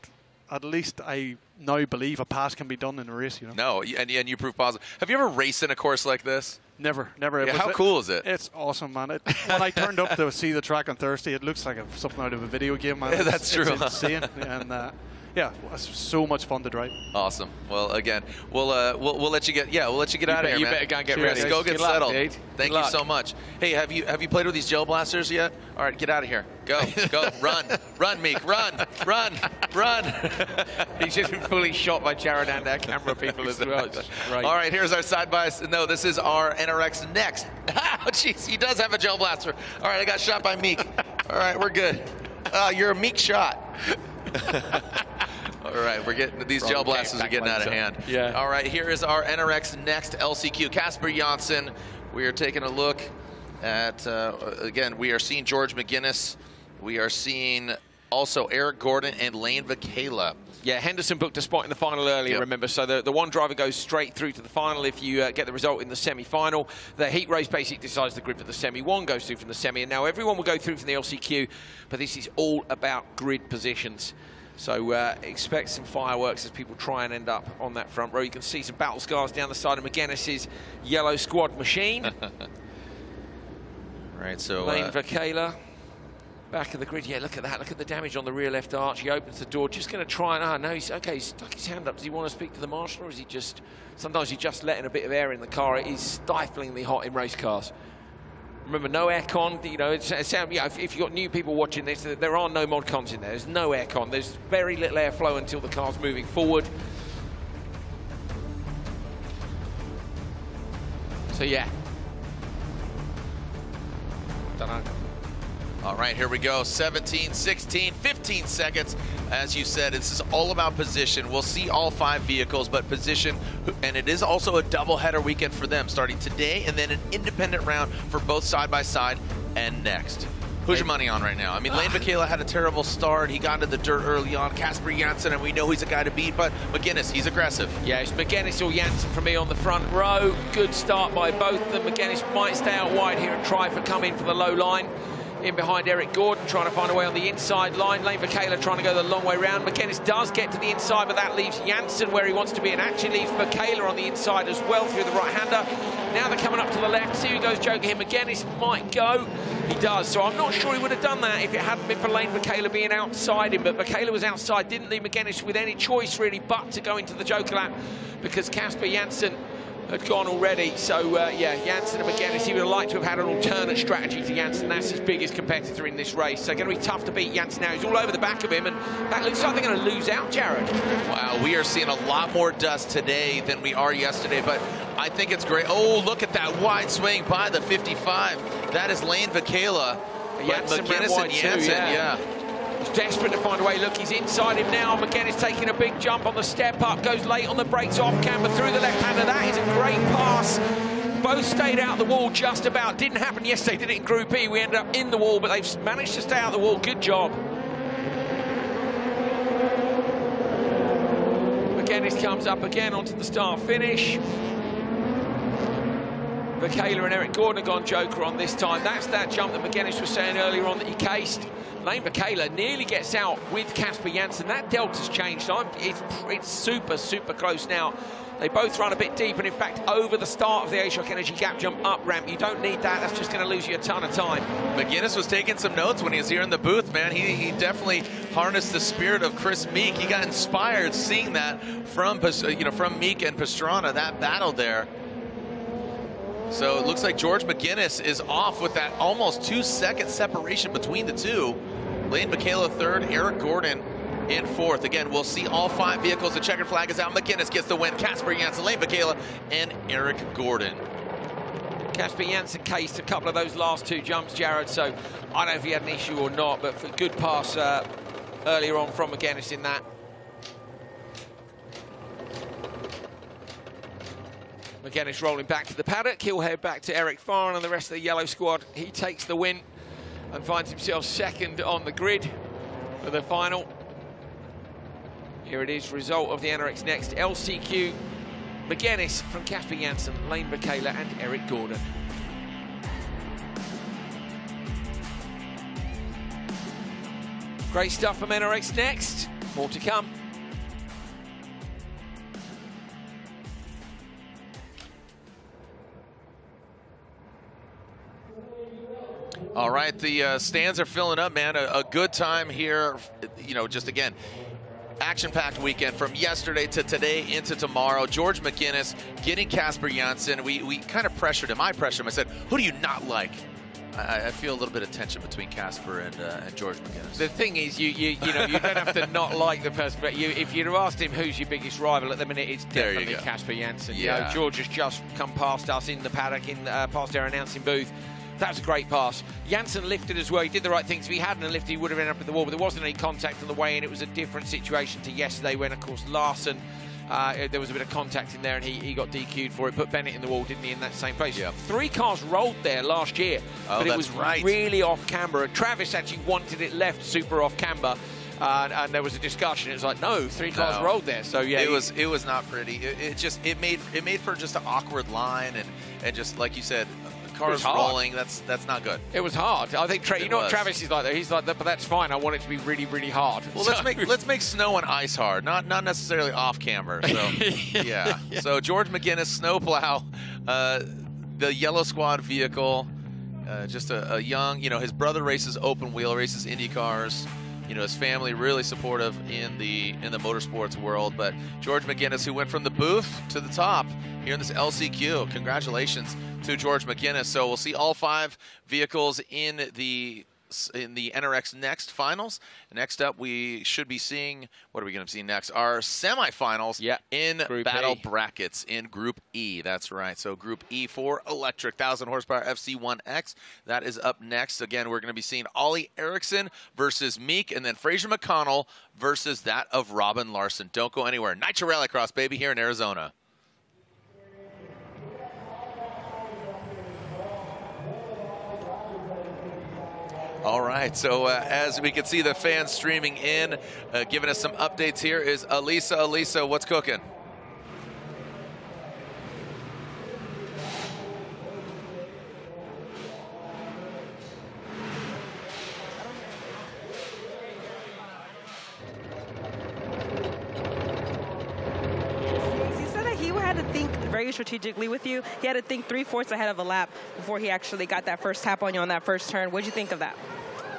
at least I now believe a pass can be done in a race. You know, No, and, and you prove positive. Have you ever raced in a course like this? never, never. Yeah, how cool is it? It's awesome, man. It, when I turned up to see the track on Thursday, it looks like a, something out of a video game, man. Yeah, It's- that's true. It's insane, and uh, yeah, it's so much fun to drive. Awesome. Well, again, we'll uh, we'll, we'll let you get yeah, we'll let you get You out of here, you man. better go and get Cheers. ready. Go Good get luck, settled. dude. Thank Good you luck. so much. Hey, have you have you played with these gel blasters yet? All right, get out of here. Go, go, run, run, Meeke, run, run, run. He's just been fully shot by Jared and our camera people as well. It's great. All right, here's our side by side. No, this is our NRX next. Oh, jeez, he does have a gel blaster. All right, I got shot by Meeke. All right, we're good. Uh, you're a Meeke shot. All right, we're getting these gel blasters are getting out of hand. Yeah. All right, here is our NRX next LCQ. Casper Janssen. We are taking a look at uh, again. We are seeing George Megennis. We are seeing also Eric Gordon and Lane Vacala. Yeah, Henderson booked a spot in the final earlier, Yep. remember. So the, the one driver goes straight through to the final if you uh, get the result in the semi-final. The heat race basically decides the grid for the semi. One goes through from the semi, and now everyone will go through from the LCQ, but this is all about grid positions. So uh, expect some fireworks as people try and end up on that front row. You can see some battle scars down the side of Megennis's yellow squad machine. Right, so Lane uh, Vacala. Back of the grid, yeah, look at that. Look at the damage on the rear left arch. He opens the door, just going to try and, ah, no, he's, okay, he's stuck his hand up. Does he want to speak to the marshal or is he just, sometimes he's just letting a bit of air in the car. It is stiflingly hot in race cars. Remember, no aircon. You know, it's, it's, if, if you've got new people watching this, there are no mod cons in there. There's no aircon. There's very little airflow until the car's moving forward. So, yeah. Don't know. All right, here we go. 17, 16, 15 seconds. As you said, this is all about position. We'll see all five vehicles, but position, and it is also a doubleheader weekend for them, starting today and then an independent round for both side by side and next. Who's your money on right now? I mean, Lane Michaela had a terrible start. He got into the dirt early on. Casper Janssen, and we know he's a guy to beat, but Megennis, he's aggressive. Yeah, it's Megennis or Janssen for me on the front row. Good start by both of them. Megennis might stay out wide here and try for coming for the low line. In behind Eric Gordon, trying to find a way on the inside line. Lane Michaela trying to go the long way round. Megennis does get to the inside, but that leaves Janssen where he wants to be, and actually leaves Michaela on the inside as well through the right-hander. Now they're coming up to the left. See who goes joking here. Megennis might go. He does. So I'm not sure he would have done that if it hadn't been for Lane Michaela being outside him. But Michaela was outside, didn't leave Megennis with any choice really but to go into the Joker lap because Casper Janssen had gone already. So uh, yeah, Janssen and Megennis, he would have liked to have had an alternate strategy to Janssen. That's his biggest competitor in this race. So going to be tough to beat Janssen now. He's all over the back of him, and that looks like they're going to lose out, Jared. Wow, we are seeing a lot more dust today than we are yesterday, but I think it's great. Oh, look at that wide swing by the 55. That is Lane Vacala. Janssen Megennis and too, yeah. yeah. Desperate to find a way. Look, he's inside him now. Megennis taking a big jump on the step up, goes late on the brakes off camber through the left-hander. That is a great pass. Both stayed out the wall just about. Didn't happen yesterday, did it in Group E? We ended up in the wall, but they've managed to stay out the wall. Good job. Megennis comes up again onto the start finish. Michaela and Eric Gordon have gone joker on this time. That's that jump that Megennis was saying earlier on that he cased. Lane Michaela nearly gets out with Casper Janssen. That delta's changed. I'm, it's, it's super, super close now. They both run a bit deep, and in fact, over the start of the XITE Energy gap jump up ramp, you don't need that. That's just going to lose you a ton of time. Megennis was taking some notes when he was here in the booth, man. He, he definitely harnessed the spirit of Chris Meeke. He got inspired seeing that from uh, you know from Meeke and Pastrana, that battle there. So it looks like George Megennis is off with that almost two-second separation between the two. Lane Michaela third, Eric Gordon in fourth. Again, we'll see all five vehicles. The checkered flag is out. Megennis gets the win. Casper Janssen, Lane Michaela, and Eric Gordon. Casper Janssen cased a couple of those last two jumps, Jared, so I don't know if he had an issue or not, but for good pass uh, earlier on from Megennis in that. Megennis rolling back to the paddock. He'll head back to Eric Farren and the rest of the yellow squad. He takes the win and finds himself second on the grid for the final. Here it is, result of the NRX Next LCQ. Megennis from Casper Janssen, Lane Michaela and Eric Gordon. Great stuff from NRX Next. More to come. All right, the uh, stands are filling up, man. A, a, good time here. You know, just again, action-packed weekend from yesterday to today into tomorrow. George Megennis getting Casper Janssen. We, we kind of pressured him. I pressured him. I said, who do you not like? I, I feel a little bit of tension between Casper and, uh, and George Megennis. The thing is, you you, you know, you don't have to not like the person, but you, if you'd have asked him who's your biggest rival at the minute, it's definitely Casper Janssen. Yeah. You know, George has just come past us in the paddock, in uh, past our announcing booth. That was a great pass. Janssen lifted as well. He did the right things. If he hadn't lifted, he would have ended up in the wall. But there wasn't any contact on the way in. It was a different situation to yesterday when, of course, Larsson, uh, there was a bit of contact in there and he, he got DQ'd for it. Put Bennett in the wall, didn't he, in that same place? Yeah. Three cars rolled there last year, Oh, but it was right. really off camber. Travis actually wanted it left super off camber. Uh, and there was a discussion. It was like, no, three cars No. rolled there. So yeah, it was it was not pretty. It, it just it made it made for just an awkward line and and just like you said, cars rolling. That's that's not good. It was hard. I think Tra- you know what. Travis is like. Though he's like, but that's fine. I want it to be really, really hard. Well, let's make let's make snow and ice hard, not not necessarily off camera. So yeah. So George Megennis, snowplow, uh, the yellow squad vehicle, uh, just a, a young. You know, his brother races open wheel, races Indy cars. You know, his family really supportive in the in the motorsports world. But George Megennis, who went from the booth to the top here in this LCQ, congratulations to George Megennis. So we'll see all five vehicles in the in the NRX Next finals. Next up, we should be seeing what are we going to see next? Our semifinals in Group battle E. brackets in Group E. That's right. So Group E for electric 1000 horsepower FC1X. That is up next. Again, we're going to be seeing Ollie Eriksson versus Meeke, and then Fraser McConnell versus that of Robin Larsson. Don't go anywhere. Nitro Rallycross, baby, here in Arizona. All right, so uh, as we can see the fans streaming in, uh, giving us some updates here is Elisa. Elisa, what's cooking? He said that he had to think very strategically with you. He had to think three fourths ahead of a lap before he actually got that first tap on you on that first turn. What'd you think of that?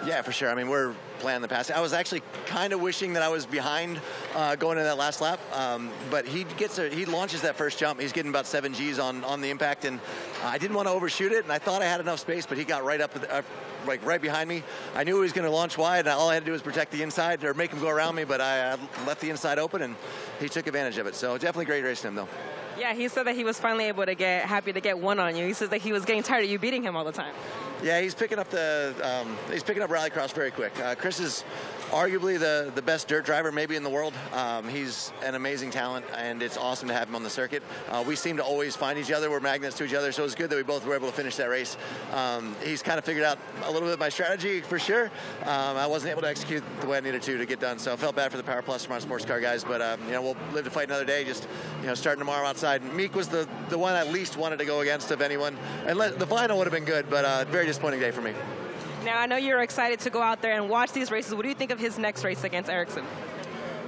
Yeah, for sure. I mean, we're playing the pass. I was actually kind of wishing that I was behind uh, going into that last lap, um, but he gets a, he launches that first jump. He's getting about seven Gs on on the impact, and I didn't want to overshoot it, and I thought I had enough space, but he got right up, uh, like right behind me. I knew he was going to launch wide, and all I had to do was protect the inside or make him go around me, but I uh, left the inside open, and he took advantage of it. So definitely great racing him, though. Yeah, he said that he was finally able to get happy to get one on you. He says that he was getting tired of you beating him all the time. Yeah, he's picking up the um, he's picking up rallycross very quick. Uh, Chris is arguably the, the best dirt driver maybe in the world. Um, he's an amazing talent, and it's awesome to have him on the circuit. Uh, we seem to always find each other. We're magnets to each other, so it's good that we both were able to finish that race. Um, he's kind of figured out a little bit of my strategy for sure. Um, I wasn't able to execute the way I needed to to get done, so I felt bad for the Power Plus Smart Sports Car guys, but um, you know we'll live to fight another day. Just you know starting tomorrow outside. Meeke was the the one I least wanted to go against of anyone, and let, the final would have been good, but uh, very disappointing day for me. Now, I know you're excited to go out there and watch these races. What do you think of his next race against Eriksson?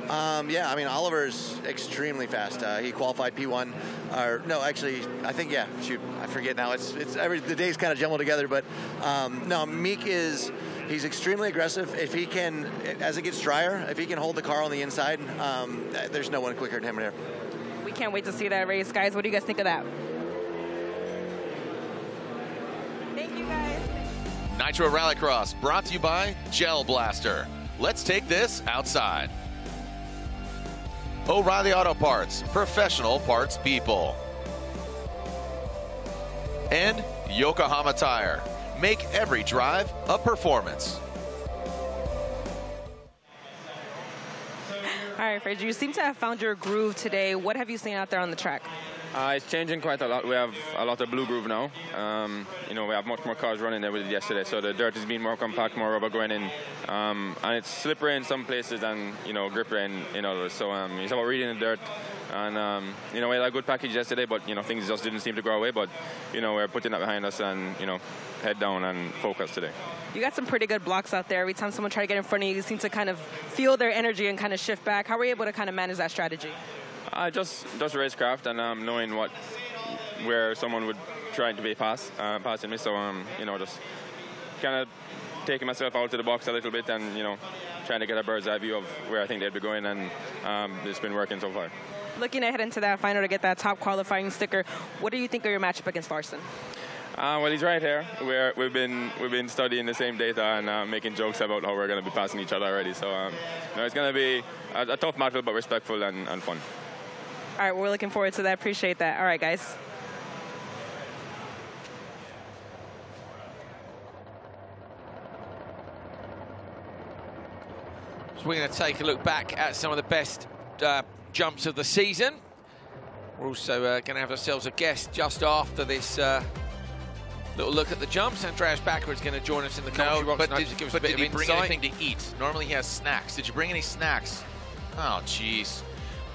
Um, yeah, I mean Oliver's extremely fast. Uh, he qualified P1, or no, actually, I think yeah. Shoot, I forget now. It's it's every the days kind of jumbled together, but um, no, Meeke is he's extremely aggressive. If he can, as it gets drier, if he can hold the car on the inside, um, there's no one quicker than him here. Can't wait to see that race, guys. What do you guys think of that? Thank you, guys. Nitro Rallycross brought to you by Gel Blaster. Let's take this outside. O'Reilly Auto Parts, professional parts people. And Yokohama Tire. Make every drive a performance. All right, Fraser, you seem to have found your groove today. What have you seen out there on the track? Uh, it's changing quite a lot. We have a lot of blue groove now. Um, you know, we have much more cars running than we did yesterday, so the dirt is being more compact, more rubber going in, um, and it's slippery in some places and you know grippery in, in others. So um, it's about reading the dirt, and um, you know we had a good package yesterday, but you know things just didn't seem to grow away. But you know we're putting that behind us and you know head down and focus today. You got some pretty good blocks out there. Every time someone tried to get in front of you, you seem to kind of feel their energy and kind of shift back. How were you able to kind of manage that strategy? Uh, just just racecraft and um, knowing what where someone would try to be pass uh, passing me. So um, you know, just kind of taking myself out to the box a little bit and you know trying to get a bird's eye view of where I think they'd be going, and um, it's been working so far. Looking ahead into that final to get that top qualifying sticker, what do you think of your matchup against Larsson? Uh, well, he's right here. We're, we've been we've been studying the same data and uh, making jokes about how we're going to be passing each other already. So um, no, it's going to be a, a, tough matchup, but respectful and, and fun. All right, we're looking forward to that. Appreciate that. All right, guys. So we're going to take a look back at some of the best uh, jumps of the season. We're also uh, going to have ourselves a guest just after this uh, little look at the jumps. Andreas Bakkerud is going to join us in the commentary no, box but did, did, give us but did he bring anything to eat? Normally he has snacks. Did you bring any snacks? Oh, jeez.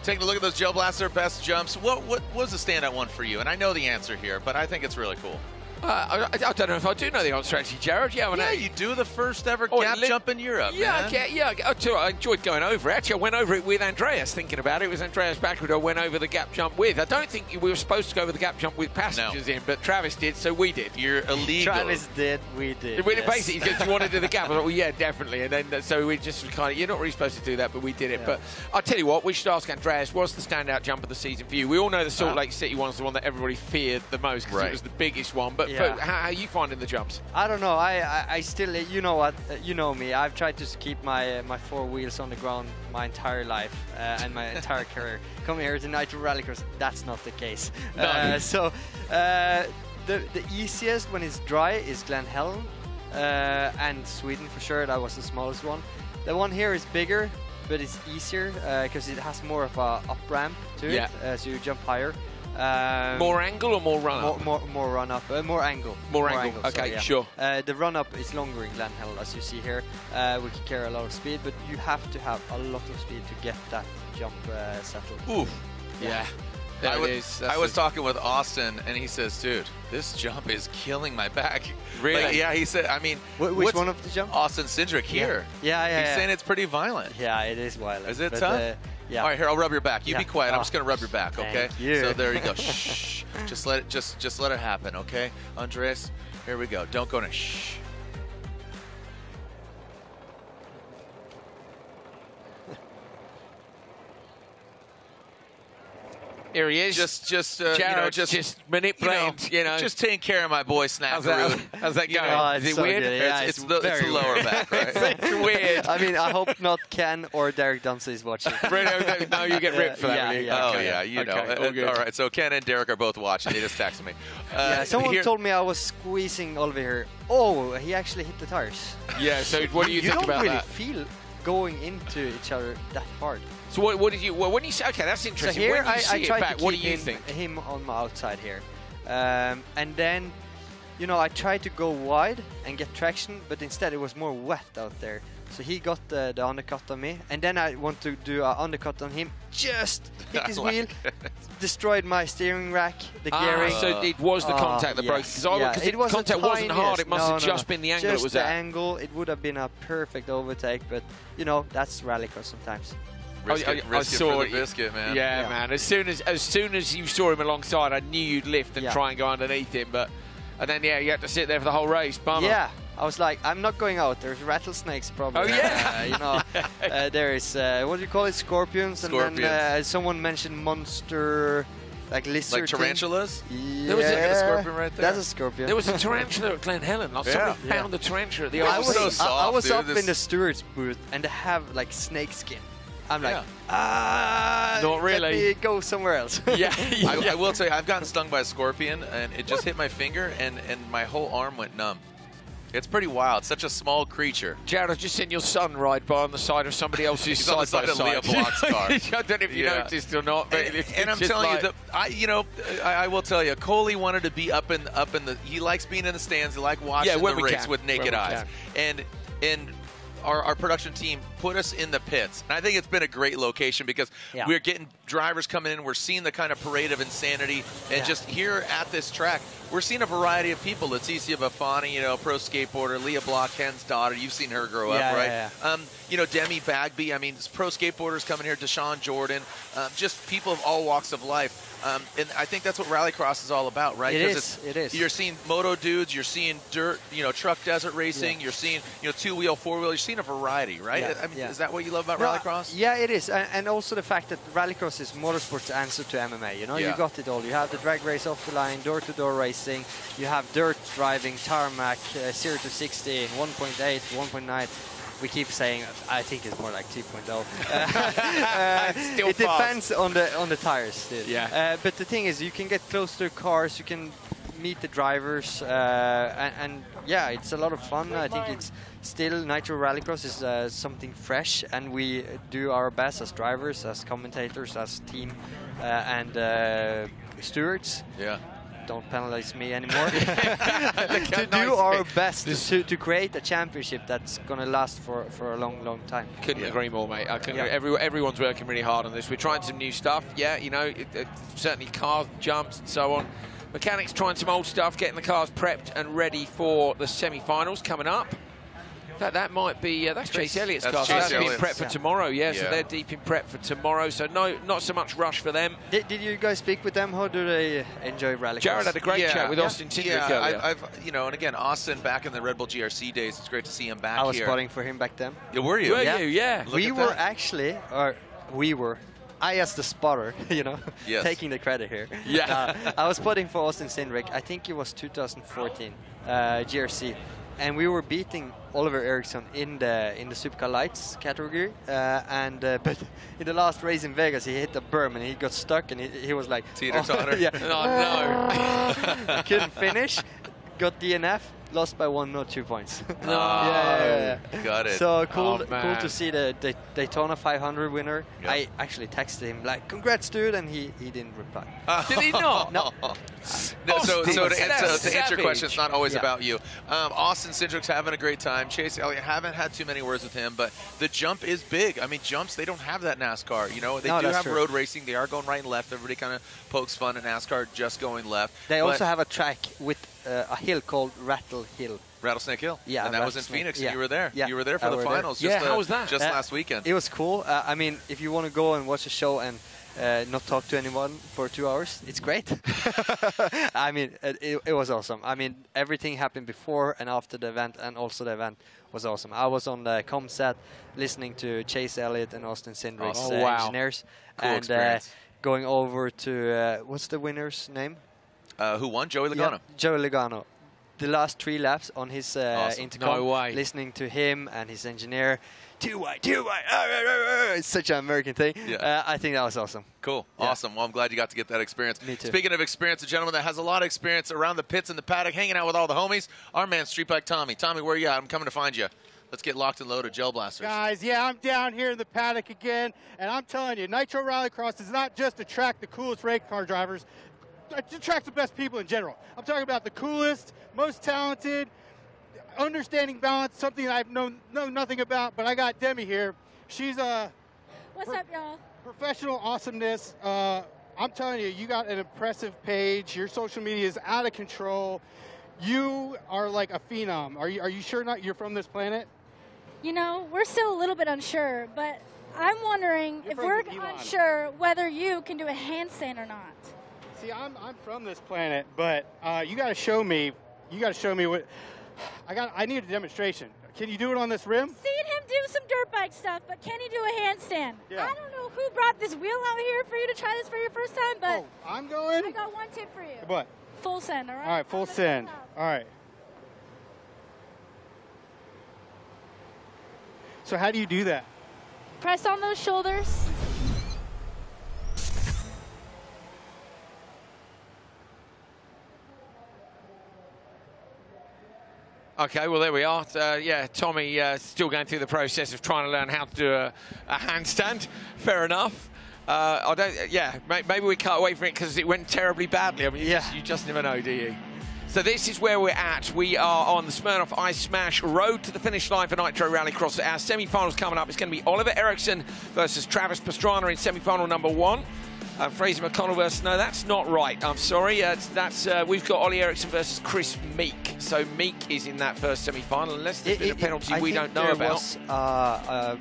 Taking a look at those Gel Blaster best jumps, what, what was the standout one for you? And I know the answer here, but I think it's really cool. Uh, I, I, don't know if I do know the answer, actually, Jared. Yeah, yeah I, you do the first ever oh, gap jump in Europe. Yeah, man. Okay, yeah. I, too, I enjoyed going over it. Actually, I went over it with Andreas. Thinking about it, it was Andreas Bakkerud I went over the gap jump with. I don't think we were supposed to go over the gap jump with passengers no. in, but Travis did, so we did. You're illegal. Travis did, we did. We yes. basically because you wanted to do the gap. I thought, well, yeah, definitely. And then so we just kind of, you're not really supposed to do that, but we did it. Yeah. But I'll tell you what, we should ask Andreas, what's the standout jump of the season for you? We all know the Salt Lake City one's the one that everybody feared the most because right. it was the biggest one. But yeah. how, how you finding the jumps? I don't know. I, I, I still, you know what, you know me. I've tried to keep my uh, my four wheels on the ground my entire life uh, and my entire career. Coming here to Nitro Rallycross, that's not the case. No. Uh, so uh, the the easiest when it's dry is Glen Helen uh, and Sweden for sure. That was the smallest one. The one here is bigger, but it's easier because it has more of a up ramp to yeah. it, so you jump higher. Um, more angle or more run more, up? More, more run up, uh, more angle. More, more angle. angle. Okay, so, yeah. sure. Uh, the run up is longer in Glen Helen, as you see here. Uh, we can carry a lot of speed, but you have to have a lot of speed to get that jump uh, settled. Oof. Yeah. There I, was, I was talking with Austin, and he says, "Dude, this jump is killing my back." Really? Like, yeah, he said. I mean, Wh which one of the jump? Austin Cindric here. Yeah, yeah. yeah He's yeah. saying it's pretty violent. Yeah, it is violent. Is it but, tough? Yeah. All right, here I'll rub your back. You yeah. be quiet. Oh. I'm just gonna rub your back, okay? Thank you. So there you go. shh. Just let it. Just just let it happen, okay? Andres, here we go. Don't go in. Shh. Here he is. Just, just, uh, you know, just, just manipulating, you know. just taking care of my boy Snap How's that- Root. how's that going? know, Oh, is it so weird? good. It's, Yeah, it's, it's the, it's very the lower weird. back, right? It's weird. I mean, I hope not Ken or Derek Dunsey is watching. Bruno, no, you get ripped for that, Yeah, really. yeah. Oh Okay. yeah, you know. Okay, all Uh, good. all right, so Ken and Derek are both watching. They just texted me. Uh, yeah, someone here- told me I was squeezing Oliver here. Oh, he actually hit the tires. Yeah, so what do you you think don't really feel going into each other that hard. So what, what did you? Well, when you say okay, that's So interesting. here when you I, see I it tried back, to what do you him, think? him on my outside here, um, and then, you know, I tried to go wide and get traction, but instead it was more wet out there. So he got the, the undercut on me, and then I want to do an undercut on him. Just hit his wheel, destroyed my steering rack, the Ah, gearing. so it was the Ah, contact that broke, yes, 'cause I- yeah. it- was contact wasn't hard, it must have no, no, just no. been the angle it Just was the at. angle. It would have been a perfect overtake, but you know that's rallycross sometimes. Risk it, risk it for the biscuit, man. Yeah, man. As soon as as soon as you saw him alongside, I knew you'd lift and Yeah. try and go underneath him. But and then yeah, you had to sit there for the whole race. Bummer. Yeah, I was like, I'm not going out. There's rattlesnakes probably. Oh, yeah. Uh, you know, uh, there is uh, what do you call it, scorpions, and then uh, someone mentioned monster, like lizard. Like tarantulas? Yeah, There was a- a scorpion right there. That's a scorpion. There was a tarantula at Glen Helen. Like, Somebody Yeah. found the tarantula at the I old was, scene. I, I was dude, up in the steward's booth, and they have like snake skin. I'm like, Yeah. ah, Not really. Let me go somewhere else. Yeah, I, I will tell you, I've gotten stung by a scorpion, and it just hit my finger, and, and my whole arm went numb. It's pretty wild. Such a small creature. Jared, I've just seen your son ride by on the side of somebody else's He's on the side side by of Lia Block's car. I don't know if you Yeah. noticed or not, but And, it's and I'm telling like- you, the, I, you know, I, I will tell you, Coley wanted to be up in up in the. He likes being in the stands. He likes watching Yeah, the race can. with naked When we eyes. And and our, our production team put us in the pits. And I think it's been a great location because Yeah. we're getting drivers coming in. We're seeing the kind of parade of insanity. And Yeah. just here at this track, we're seeing a variety of people. Leticia Bufoni, you know, pro skateboarder. Lia Block, Ken's daughter. You've seen her grow Yeah, up, right? yeah, yeah. Um, you know, Demi Bagby. I mean, pro skateboarders coming here. Dashawn Jordan. Um, just people of all walks of life. Um, and I think that's what Rallycross is all about, right? It it's- it is. You're seeing moto dudes. You're seeing dirt. You know, truck desert racing. Yeah. You're seeing you know two wheel, four wheel. You're seeing a variety, right? Yeah, I mean, yeah. is that what you love about No, Rallycross? Yeah, it is, and, and also the fact that rallycross is motorsport's answer to MMA. You know, Yeah. you got it all. You have the drag race off the line, door-to-door racing. You have dirt driving, tarmac, uh, zero to 60, 1.8, 1.9. We keep saying, I think it's more like 2.0. Uh, it fast. depends on the on the tires. Dude. Yeah. Uh, but the thing is, you can get close to cars. You can meet the drivers, uh, and, and yeah, it's a lot of fun. I think it's still Nitro Rallycross is uh, something fresh, and we do our best as drivers, as commentators, as team, uh, and uh, stewards. Yeah. Don't penalize me anymore. to do our best to, to create a championship that's gonna last for, for a long, long time. Couldn't agree more, mate. I couldn't Yeah. agree. Every, everyone's working really hard on this. We're trying some new stuff. Yeah, you know, it, it, certainly cars, jumps, and so on. Mechanics trying some old stuff, getting the cars prepped and ready for the semi-finals coming up. In fact, that might be uh, that's Chase Elliott's That's car. so Chase that's being Elliott's. prepped for Yeah. tomorrow. Yeah, so they're deep in prep for tomorrow. So no, not so much rush for them. Did, did you guys speak with them? How do they enjoy Rallycross? Jared had a great Yeah. chat with Yeah. Austin Cindric Yeah, earlier. I, I've you know, and again, Austin back in the Red Bull GRC days. It's great to see him back I was here. spotting for him back then. Yeah, were you? Were you? Yeah. Look we were that. actually, or we were, I as the spotter, you know, Yes. taking the credit here. Yeah. Uh, I was spotting for Austin Cindric. I think it was 2014 uh, GRC, and we were beating Oliver Eriksson in the in the Supercar Lights category. Uh, and uh, but in the last race in Vegas, he hit a berm and he got stuck, and he, he was like, Teeter-totter? yeah, Oh, no. couldn't finish. Got DNF, lost by one or two points. No. yeah, yeah, yeah. Got it. So cool, Oh, cool to see the, the Daytona 500 winner. Yeah. I actually texted him like, "Congrats, dude," and he, he didn't reply. Did he not? No. No, so, so to, answer, to answer your question, it's not always Yeah. about you. Um, Austin Cindric's having a great time. Chase Elliott, haven't had too many words with him, but the jump is big. I mean, jumps, they don't have that NASCAR. You know, they No, do have true. road racing. They are going right and left. Everybody kind of pokes fun at NASCAR just going left. They But also have a track with uh, a hill called Rattle Hill. Rattlesnake Hill. Yeah, And that was in Phoenix, Yeah. and you were there. Yeah, You were there for I the were there. finals Yeah, just, how uh, was that? just Uh, last weekend. It was cool. Uh, I mean, if you want to go and watch a show and uh, not talk to anyone for two hours, it's great. I mean, it, it, it was awesome. I mean, everything happened before and after the event, and also the event was awesome. I was on the com set listening to Chase Elliott and Austin Cindric's Oh, uh, wow. engineers, Cool and uh, going over to uh, what's the winner's name? Uh, who won? Joey Yeah, Logano. Joey Logano. The last three laps on his uh, Awesome. intercom, No way. listening to him and his engineer. Two white, two white. ah, ah, ah, ah. It's such an American thing. Yeah. Uh, I think that was awesome. Cool. Awesome. Well, I'm glad you got to get that experience. Me too. Speaking of experience, a gentleman that has a lot of experience around the pits and the paddock, hanging out with all the homies, our man Street Bike Tommy. Tommy, where are you at? I'm coming to find you. Let's get locked and loaded. Gel blasters. Guys, yeah, I'm down here in the paddock again, and I'm telling you, Nitro Rallycross is not just to track the coolest race car drivers, it attracts the best people in general. I'm talking about the coolest, most talented, understanding balance, something I've known know nothing about, but I got Demi here. She's a What's up, y'all? professional awesomeness. Uh, I'm telling you, you got an impressive page. Your social media is out of control. You are like a phenom. Are you, are you sure not you're from this planet? You know, we're still a little bit unsure, but I'm wondering You're if we're unsure whether you can do a handstand or not. See, I'm, I'm from this planet, but uh, you got to show me. You got to show me what. I got. I need a demonstration. Can you do it on this rim? Seen him do some dirt bike stuff, but can he do a handstand? Yeah. I don't know who brought this wheel out here for you to try this for your first time, but Oh, I'm going. I got one tip for you. What? Full send, all right? All right, full send. All right. So how do you do that? Press on those shoulders. Okay, well there we are. Uh, yeah, Tommy uh, still going through the process of trying to learn how to do a, a handstand. Fair enough. Uh, I don't. Yeah, may, maybe we cut away from it because it went terribly badly. I mean, you, just, you just never know, do you? So this is where we're at. We are on the Smirnoff Ice Smash road to the finish line for Nitro Rallycross. Our semi-finals coming up. It's going to be Oliver Eriksson versus Travis Pastrana in semi-final number one. Uh, Fraser McConnell versus no, that's not right. I'm sorry. Uh, that's uh, we've got Ollie Eriksson versus Chris Meeke. So Meeke is in that first semi-final, unless there's It- been it- a penalty I we don't know about. Was, uh, uh,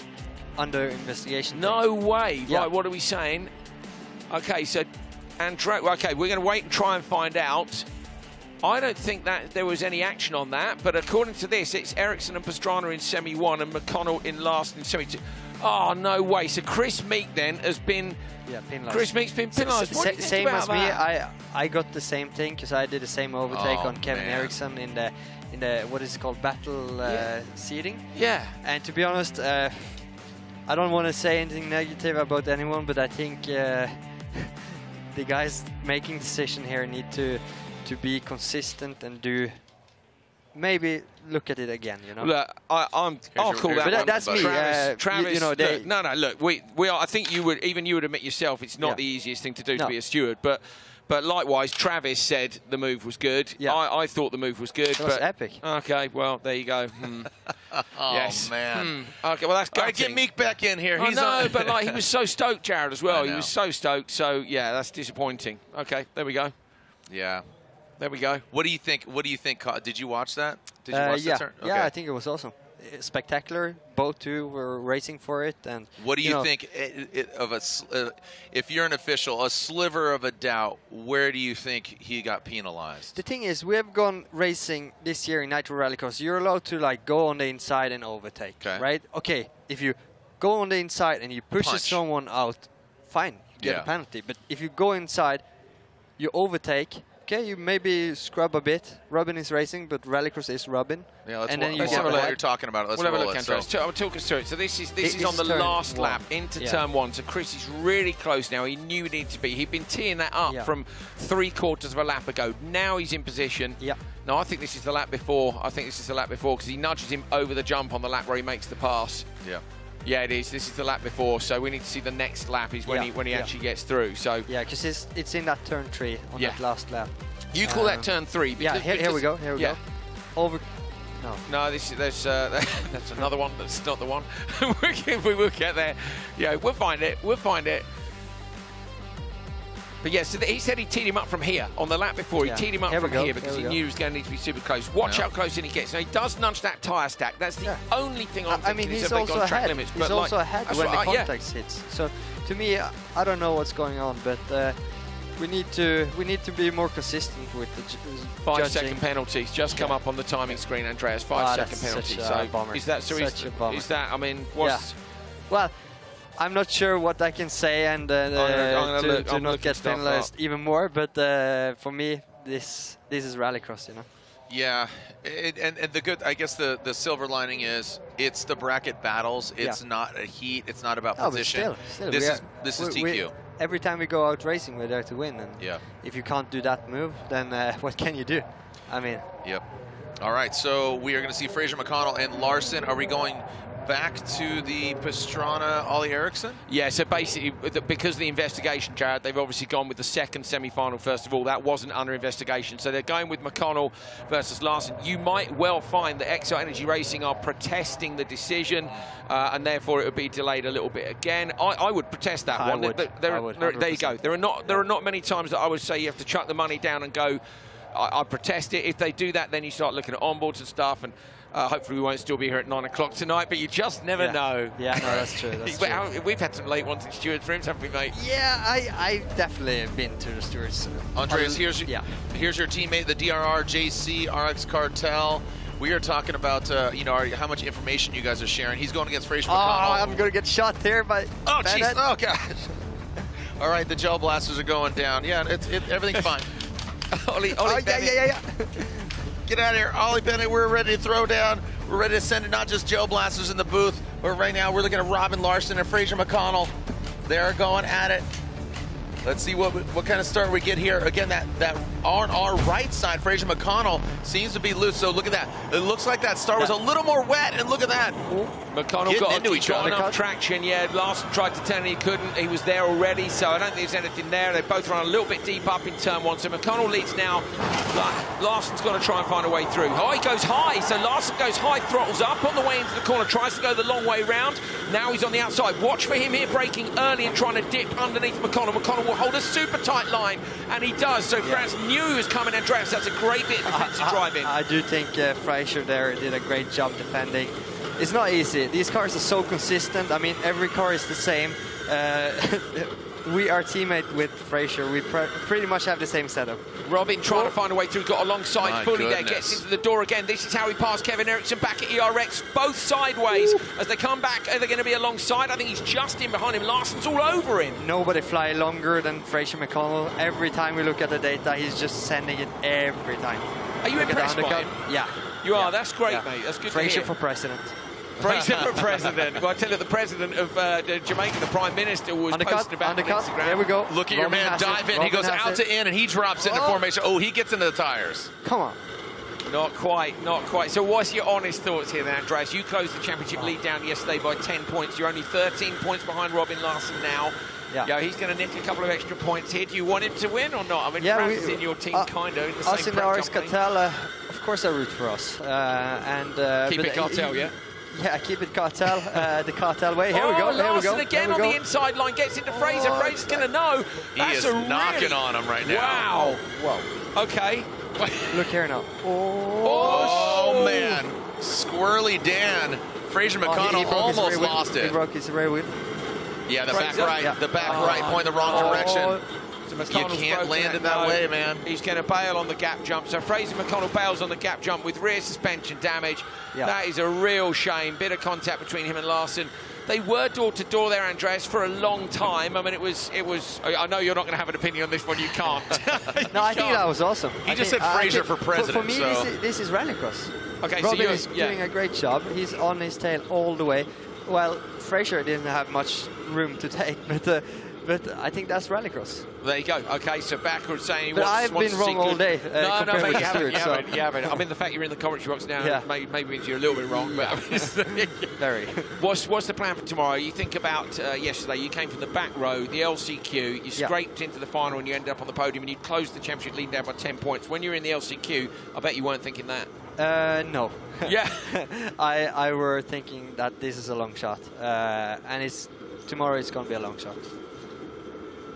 under investigation. No way. Yeah. Right, what are we saying? Okay, so Andre, okay, we're going to wait and try and find out. I don't think that there was any action on that, but according to this, it's Eriksson and Pastrana in semi one and McConnell in last in semi two. Oh no way! So Chris Meeke then has been. Yeah, penalised. Chris Meeke's been penalised. What do you think same as me. I I got the same thing because I did the same overtake Oh, on Kevin man. Eriksson in the in the what is it called battle uh, Yeah. seating. Yeah. And to be honest, uh, I don't want to say anything negative about anyone, but I think uh, the guys making decision here need to to be consistent and do maybe look at it again. You know. Look, I, I'm. I'll call that your one. But that- that's me, Travis, uh, you- Travis, you know, they- look, no, no. Look, we, we are. I think you would, even you would admit yourself, it's not Yeah. the easiest thing to do to be a steward. But, but likewise, Travis said the move was good. Yeah. I, I thought the move was good. It was but, epic. Okay, well, there you go. Hmm. Oh, yes. man. Hmm. Okay, well, that's good. Gotta get Meeke back in here. I He's know, on- but like he was so stoked, Jared, as well. He was so stoked. So yeah, that's disappointing. Okay, there we go. Yeah. There we go. What do you think? What do you think? Did you watch that? Did you Uh, watch yeah, the turn? yeah, Okay. I think it was awesome. Uh, Spectacular. Both two were racing for it, and What do you, know, think i i of a, s- uh, if you're an official, a sliver of a doubt, where do you think he got penalized? The thing is, we have gone racing this year in Nitro Rallycross. You're allowed to like go on the inside and overtake, Okay. right? Okay, if you go on the inside and you push someone out, fine, you get Yeah. a penalty. But if you go inside, you overtake. Okay, you maybe scrub a bit. Robin is racing, but Rallycross is Robin. Yeah, let's, and then you let's get have a a look. white. You're talking about it. Let's we'll have a roll look, it. Andres. So- Talk, talk us through it. So this is this It- is on the last one. lap into Yeah. turn one. So Chris is really close now. He knew he needed to be. He'd been teeing that up Yeah. from three quarters of a lap ago. Now he's in position. Yeah. No, I think this is the lap before. I think this is the lap before because he nudges him over the jump on the lap where he makes the pass. Yeah. Yeah, it is. This is the lap before. So we need to see the next lap is when Yeah, he when he yeah. actually gets through. So Yeah, because it's, it's in that turn three on Yeah. that last lap. you call that Um, turn three. Yeah, because- here, here we go. Here we yeah. go. Over. No. No, this is there's uh, that's another one. That's not the one. we will get there. Yeah, we'll find it. We'll find it. But yeah, so he said he teed him up from here on the lap before. Yeah. He teed him up Here from here because here he knew he was going to need to be super close. Watch Yeah. how close in he gets. Now he does nudge that tyre stack. That's the only thing I'm I, I mean, he's also ahead. limits. He's also like, ahead when what the yeah. contact hits. So, to me, I, don't know what's going on, but uh, we need to we need to be more consistent with the Five second penalties just come up on the timing screen, Andreas. Five Ah, second penalty. a so is that so? Such is, a bummer. is that? I mean, what's Well, I'm not sure what I can say and uh, gonna- I'm gonna to, to not get penalized even more. But uh, for me, this this is rallycross, you know. Yeah, it, and, and the good, I guess the, the silver lining is it's the bracket battles. It's Yeah. not a heat. It's not about but position. still, still, this is this is TQ. every time we go out racing, we're there to win. And Yeah. if you can't do that move, then uh, what can you do? I mean, Yep. All right, so we are going to see Fraser McConnell and Larsson. Are we going back to the Pastrana Ollie Eriksson? Yeah, so basically, because of the investigation, Jared, they've obviously gone with the second semi-final. First of all, that wasn't under investigation, so they're going with McConnell versus Larsson. You might well find that XITE Energy Racing are protesting the decision, uh, and therefore it would be delayed a little bit again. I, I would protest that I one. would. There- there- I would, there- there you go. There are not there are not many times that I would say you have to chuck the money down and go. I, I protest it. If they do that, then you start looking at onboards and stuff, and uh, hopefully we won't still be here at nine o'clock tonight. But you just never Yeah. know. Yeah, no, that's true, that's true. We've had some late ones in Stewards' rooms, haven't we, mate? yeah, I I definitely have been to the stewards. Andreas, Um, here's your, yeah. here's your teammate, the DRR JC RX Cartel. We are talking about uh, you know our, how much information you guys are sharing. He's going against Fraser Oh, McConnell. I'm gonna get shot there by. Oh, jeez. Oh, gosh. All right, the gel blasters are going down. Yeah, it's, it, everything's fine. Ollie, Oh, yeah, yeah, yeah. Get out of here. Ollie Bennett, we're ready to throw down. We're ready to send it, not just Gel Blasters in the booth, but right now we're looking at Robin Larsson and Fraser McConnell. They're going at it. Let's see what what kind of start we get here. Again, that that on our right side, Fraser McConnell seems to be loose. So look at that. It looks like that start was a little more wet, and look at that. McConnell Getting got, into each got other. enough traction. Yeah, Larsson tried to turn and he couldn't. He was there already, so I don't think there's anything there. They both run a little bit deep up in turn one. So McConnell leads now. La- Larsson's got to try and find a way through. Oh, he goes high. So Larsson goes high, throttles up on the way into the corner, tries to go the long way round. Now he's on the outside. Watch for him here, breaking early and trying to dip underneath McConnell. McConnell will hold a super tight line, and he does. So France knew he was coming. Andreas, that's a great bit of defensive driving. I do think uh, Fraser there did a great job defending. It's not easy. These cars are so consistent. I mean, every car is the same. Uh, we are teammate with Fraser. We pr pretty much have the same setup. Robin trying to find a way through, got alongside My fully there, gets into the door again. This is how he passed Kevin Eriksson back at ERX, both sideways. As they come back, are they going to be alongside? I think he's just in behind him. Larsson's all over him. Nobody fly longer than Fraser McConnell. Every time we look at the data, he's just sending it every time. Are you Look impressed by him? Yeah. You are, Yeah. that's great, Yeah. mate. That's good to Fraser hear. for president. Fraser for president. Well, I tell you, the president of uh, Jamaica, the prime minister, was Undercut, posting about it on. Instagram. There we go. Look at your man has it. dive in. He goes out it. to in, and he drops into Oh. formation. Oh, he gets into the tires. Come on. Not quite, not quite. So what's your honest thoughts here then, Andreas? You closed the championship lead down yesterday by 10 points. You're only 13 points behind Robin Larsson now. Yeah. Yeah, he's going to nick a couple of extra points here. Do you want him to win or not? I mean, Yeah, France we- is in your team, uh, kind of. The Us in the RX. Cartel, uh, of course, I root for us. Uh, and uh, Keep it cartel, uh, yeah? Yeah, keep it cartel. uh, the cartel way. Here oh, we go. Here we Larsson go. again Here on we the inside line, gets into Fraser. Oh, Fraser's going to know. He That's is a knocking really... on him right now. Wow. Whoa. Okay. Look here now. Oh, man. Squirrely Dan. Fraser Oh, he- McConnell he broke his almost rear wheel. lost He broke his rear wheel. Yeah, the back right, Yeah. the back Oh. right point the wrong direction. So You can't land it that way, man. He's going to bail on the gap jump. So Fraser McConnell bails on the gap jump with rear suspension damage. Yeah. That is a real shame. Bit of contact between him and Larsson. They were door to door there, Andreas, for a long time. I mean, it was, it was. I know you're not going to have an opinion on this one. You can't. No, I think that was awesome. He I just think- said I Fraser for For, me, so- this, is, this is rallycross. Okay, so Robin you're- is yeah. doing a great job. He's on his tail all the way. Well, Fraser didn't have much room to take, but uh, but I think that's rallycross. There you go. Okay, so backwards saying he But wants, I've wants been wrong all day, uh, no, no, compared mate, with you haven't, you so- haven't, you haven't. I mean, the fact you're in the commentary box now Yeah. maybe, maybe means you're a little bit wrong. But Very. what's what's the plan for tomorrow? You think about uh, yesterday. You came from the back row, the LCQ. You Yeah. scraped into the final and you ended up on the podium, and you closed the championship lead down by 10 points. When you're in the LCQ, I bet you weren't thinking that. Uh, no. Yeah. I I were thinking that this is a long shot, uh, and it's tomorrow. It's gonna be a long shot.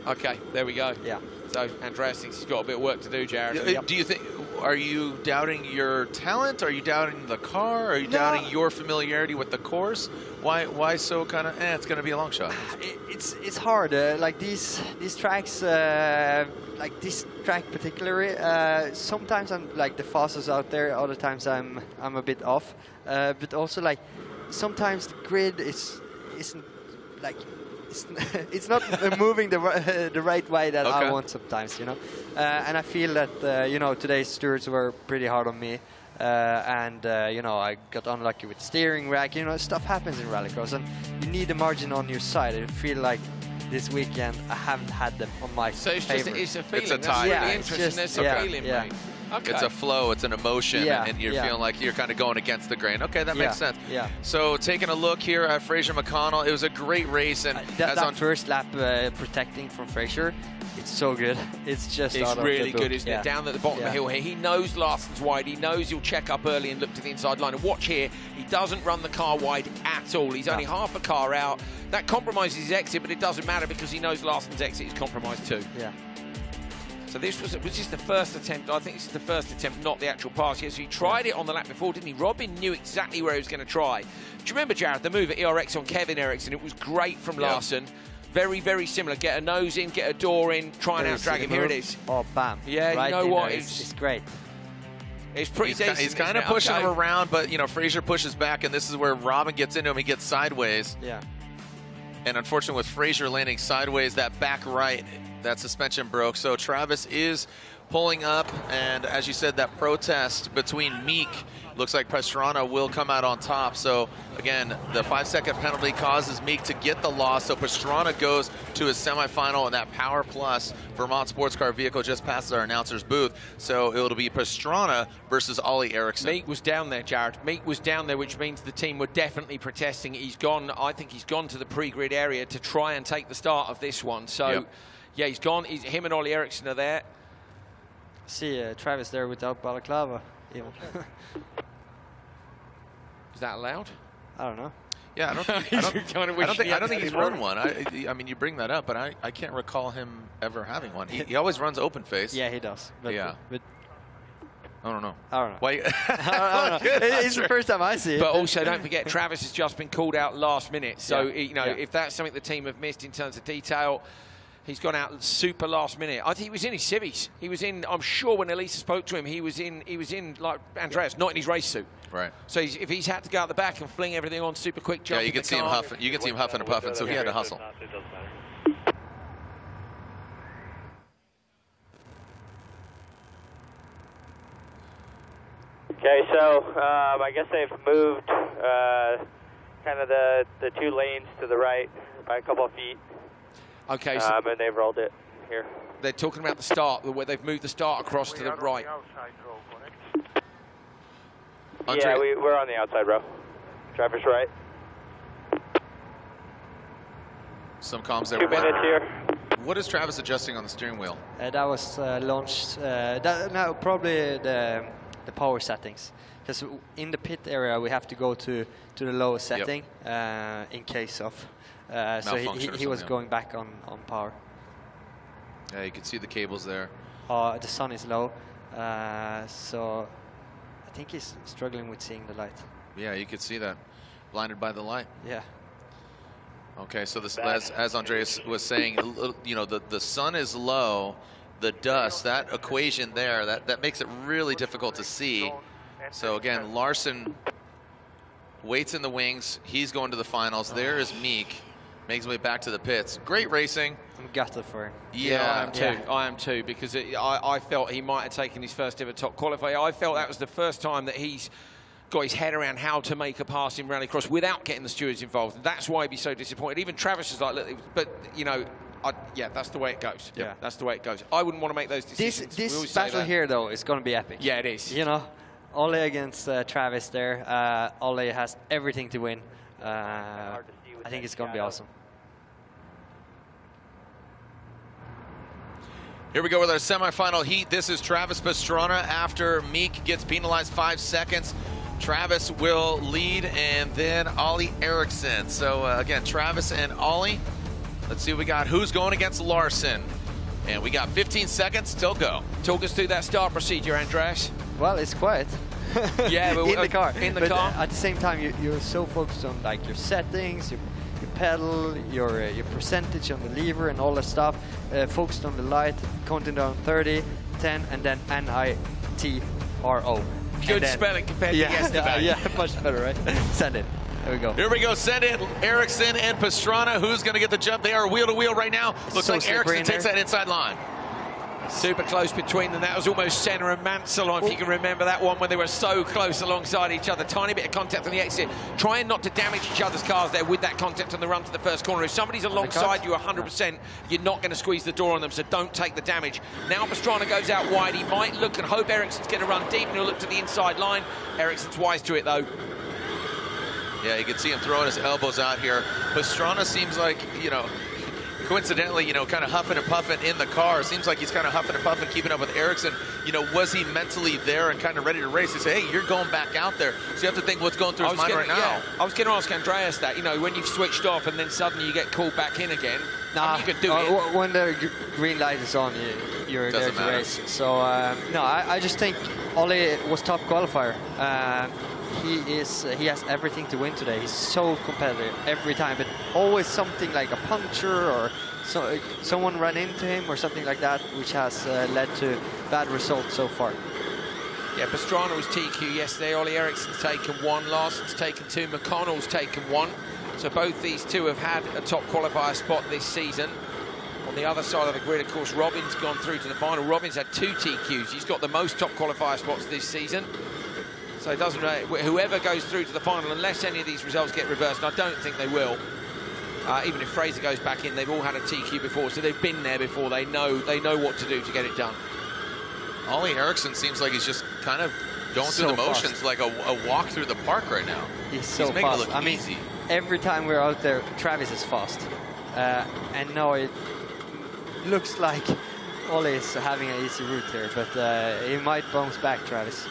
Okay, there we go. Yeah. So Andreas thinks he's got a bit of work to do, Jared. Uh, Do you think? Are you doubting your talent? Are you doubting the car? Are you No. doubting your familiarity with the course? Why? Why so kind of? Eh, it's going to be a long shot. It, it's it's hard. Uh, like these these tracks, uh, like this track particularly. Uh, sometimes I'm like the fastest out there. Other times I'm I'm a bit off. Uh, but also like sometimes the grid is isn't like it's, it's not moving the ri- the right way that Okay. I want sometimes, you know. Uh, and I feel that uh, you know today's stewards were pretty hard on me. Uh, and uh, you know I got unlucky with steering rack. You know stuff happens in rallycross, and you need the margin on your side. I feel like this weekend I haven't had them on my So it's just it's a feeling. It's a That's tie. really Yeah, it's interesting. just- There's a yeah, feeling, yeah. mate. Okay. It's a flow, it's an emotion, Yeah, and, and you're yeah. feeling like you're kind of going against the grain. Okay, that makes Yeah, sense. yeah. So taking a look here at Fraser McConnell, it was a great race, and that, as that on first lap uh, protecting from Fraser, it's so good. It's just It's really good, isn't Yeah. it? Down at the bottom of the hill here. He knows Larsson's wide. He knows he'll check up early and look to the inside line. And watch here, he doesn't run the car wide at all. He's only half a car out. That compromises his exit, but it doesn't matter because he knows Larsson's exit is compromised too. Yeah. So this was, was just the first attempt. I think this is the first attempt, not the actual pass. Yes, he tried it on the lap before, didn't he? Robin knew exactly where he was going to try. Do you remember, Jared, the move at ERX on Kevin Eriksson? It was great from Yeah. Larsson. Very, very similar. Get a nose in, get a door in, try and Very out drag him. Here it is. Oh, bam. Yeah, you right know in what? It's- It's, it's great. It's pretty he's, decent. he's kind of pushing Okay. him around, but you know Fraser pushes back, and this is where Robin gets into him. He gets sideways, Yeah. and unfortunately, with Fraser landing sideways, that back right, that suspension broke. So Travis is pulling up, and as you said, that protest between Meeke looks like Pastrana will come out on top. So again, the five-second penalty causes Meeke to get the loss. So Pastrana goes to his semifinal, and that Power Plus Vermont Sports Car vehicle just passes our announcer's booth. So it'll be Pastrana versus Ollie Eriksson. Meeke was down there, Jared. Meeke was down there, which means the team were definitely protesting. He's gone. I think he's gone to the pre-grid area to try and take the start of this one. So, Yep. Yeah, he's gone. He's, him and Ollie Eriksson are there. See uh, Travis there without balaclava. Even. Is that allowed? I don't know. Yeah, I don't. Think, I don't, Kinda I don't think. I don't think he's run one. I, I mean, you bring that up, but I, I can't recall him ever having one. He, he always runs open face. Yeah, he does. But, Yeah. But I don't know. I don't know. Why? I don't know. It's the first time I see it. But also, don't forget, Travis has just been called out last minute. So, Yeah. you know, Yeah. if that's something the team have missed in terms of detail, he's gone out super last minute. I think he was in his civvies. He was in. I'm sure when Elisa spoke to him, he was in. He was in like Andreas, not in his race suit. Right. So he's, if he's had to go out the back and fling everything on super quick, Yeah, you in can the see him huffing. You can see him huffing and puffing. So he had to hustle. Okay, so um, I guess they've moved uh, kind of the, the two lanes to the right by a couple of feet, Okay, so um, and they've rolled it here. they're talking about the start, where they've moved the start across to the right. Yeah, we, we're on the outside row. Driver's right. Some comms there. Two minutes here. What is Travis adjusting on the steering wheel? Uh, that was uh, launched. Uh, that, no, probably the the power settings. Because in the pit area we have to go to to the lowest Yep. setting uh, in case of. Uh, so he, he, he was going back on on power. Yeah, you can see the cables there. Uh, the sun is low, uh, so I think he's struggling with seeing the light. Yeah, you could see that. Blinded by the light. Yeah. Okay, so this, as, as Andreas was saying, you know, the, the sun is low, the dust, that equation there, that, that makes it really difficult to see. So again, Larsson waits in the wings. He's going to the finals. There is Meeke. Makes his way back to the pits. Great racing. I'm gutted for him. Yeah. I am too. I am too because it, I, I felt he might have taken his first ever top qualifier. I felt that was the first time that he's got his head around how to make a pass in rallycross without getting the stewards involved. And that's why he'd be so disappointed. Even Travis was like, look, but you know, I, yeah, that's the way it goes. Yeah. that's the way it goes. I wouldn't want to make those This decisions. We this battle here though is going to be epic. Yeah, it is. You know, Ole against uh, Travis there. Uh, Ole has everything to win. Uh, I think it's going to be awesome. Here we go with our semifinal heat. This is Travis Pastrana after Meeke gets penalized five seconds. Travis will lead and then Ollie Eriksson. So uh, again, Travis and Ollie. Let's see what we got. Who's going against Larsson? And we got 15 seconds till go. Talk us through that start procedure, Andreas. Well, it's quiet. Yeah, but in uh, the car. in the but car. uh, at the same time, you, you're so focused on like your settings, your, your pedal, your uh, your percentage on the lever, and all that stuff. Uh, focused on the light, counting down 30, 10, and then N I T R O. Good spelling compared to yeah, yesterday. Yeah, yeah, much better, right? Send it. There we go. Here we go. Send it. Eriksson and Pastrana. Who's going to get the jump? They are wheel to wheel right now. Looks So like in takes that inside line. Super close between them. That was almost Senna and Mansell, if you can remember that one when they were so close alongside each other. Tiny bit of contact on the exit. Trying not to damage each other's cars there with that contact on the run to the first corner. If somebody's alongside you 100%, you're not going to squeeze the door on them, so don't take the damage. Now Pastrana goes out wide. He might look and hope Eriksson's going to run deep and he'll look to the inside line. Eriksson's wise to it, though. Yeah, you can see him throwing his elbows out here. Pastrana seems like, you know, coincidentally, you know, kind of huffing and puffing in the car. Seems like he's kind of huffing and puffing, keeping up with Eriksson. You know, was he mentally there and kind of ready to race? He said, hey, you're going back out there. So you have to think what's going through his mind gonna- right now. yeah, I was going to ask Andreas that, you know, when you've switched off and then suddenly you get called back in again. I Nah, mean, you could do uh, it. when the green light is on, you, you're Doesn't there to matter. race. So um, no, I, I just think Ollie was top qualifier. Um, he is he has everything to win today. He's so competitive every time, but always something like a puncture or so, someone ran into him or something like that, which has uh, led to bad results so far. Yeah, Pastrana was TQ yesterday. Ollie Eriksson's taken one. Larsson's taken two. McConnell's taken one. So both these two have had a top qualifier spot this season. On the other side of the grid, of course, Robbins gone through to the final. Robbins had two TQs. He's got the most top qualifier spots this season. So it doesn't matter. Whoever goes through to the final, unless any of these results get reversed, and I don't think they will. Uh, even if Fraser goes back in, they've all had a TQ before, so they've been there before. They know they know what to do to get it done. Ollie Eriksson seems like he's just kind of going So through the fast. motions like a, a walk through the park right now. He's so making fast. it look I mean, easy. every time we're out there, Travis is fast. Uh, and now it looks like Ollie is having an easy route here, but uh, he might bounce back, Travis.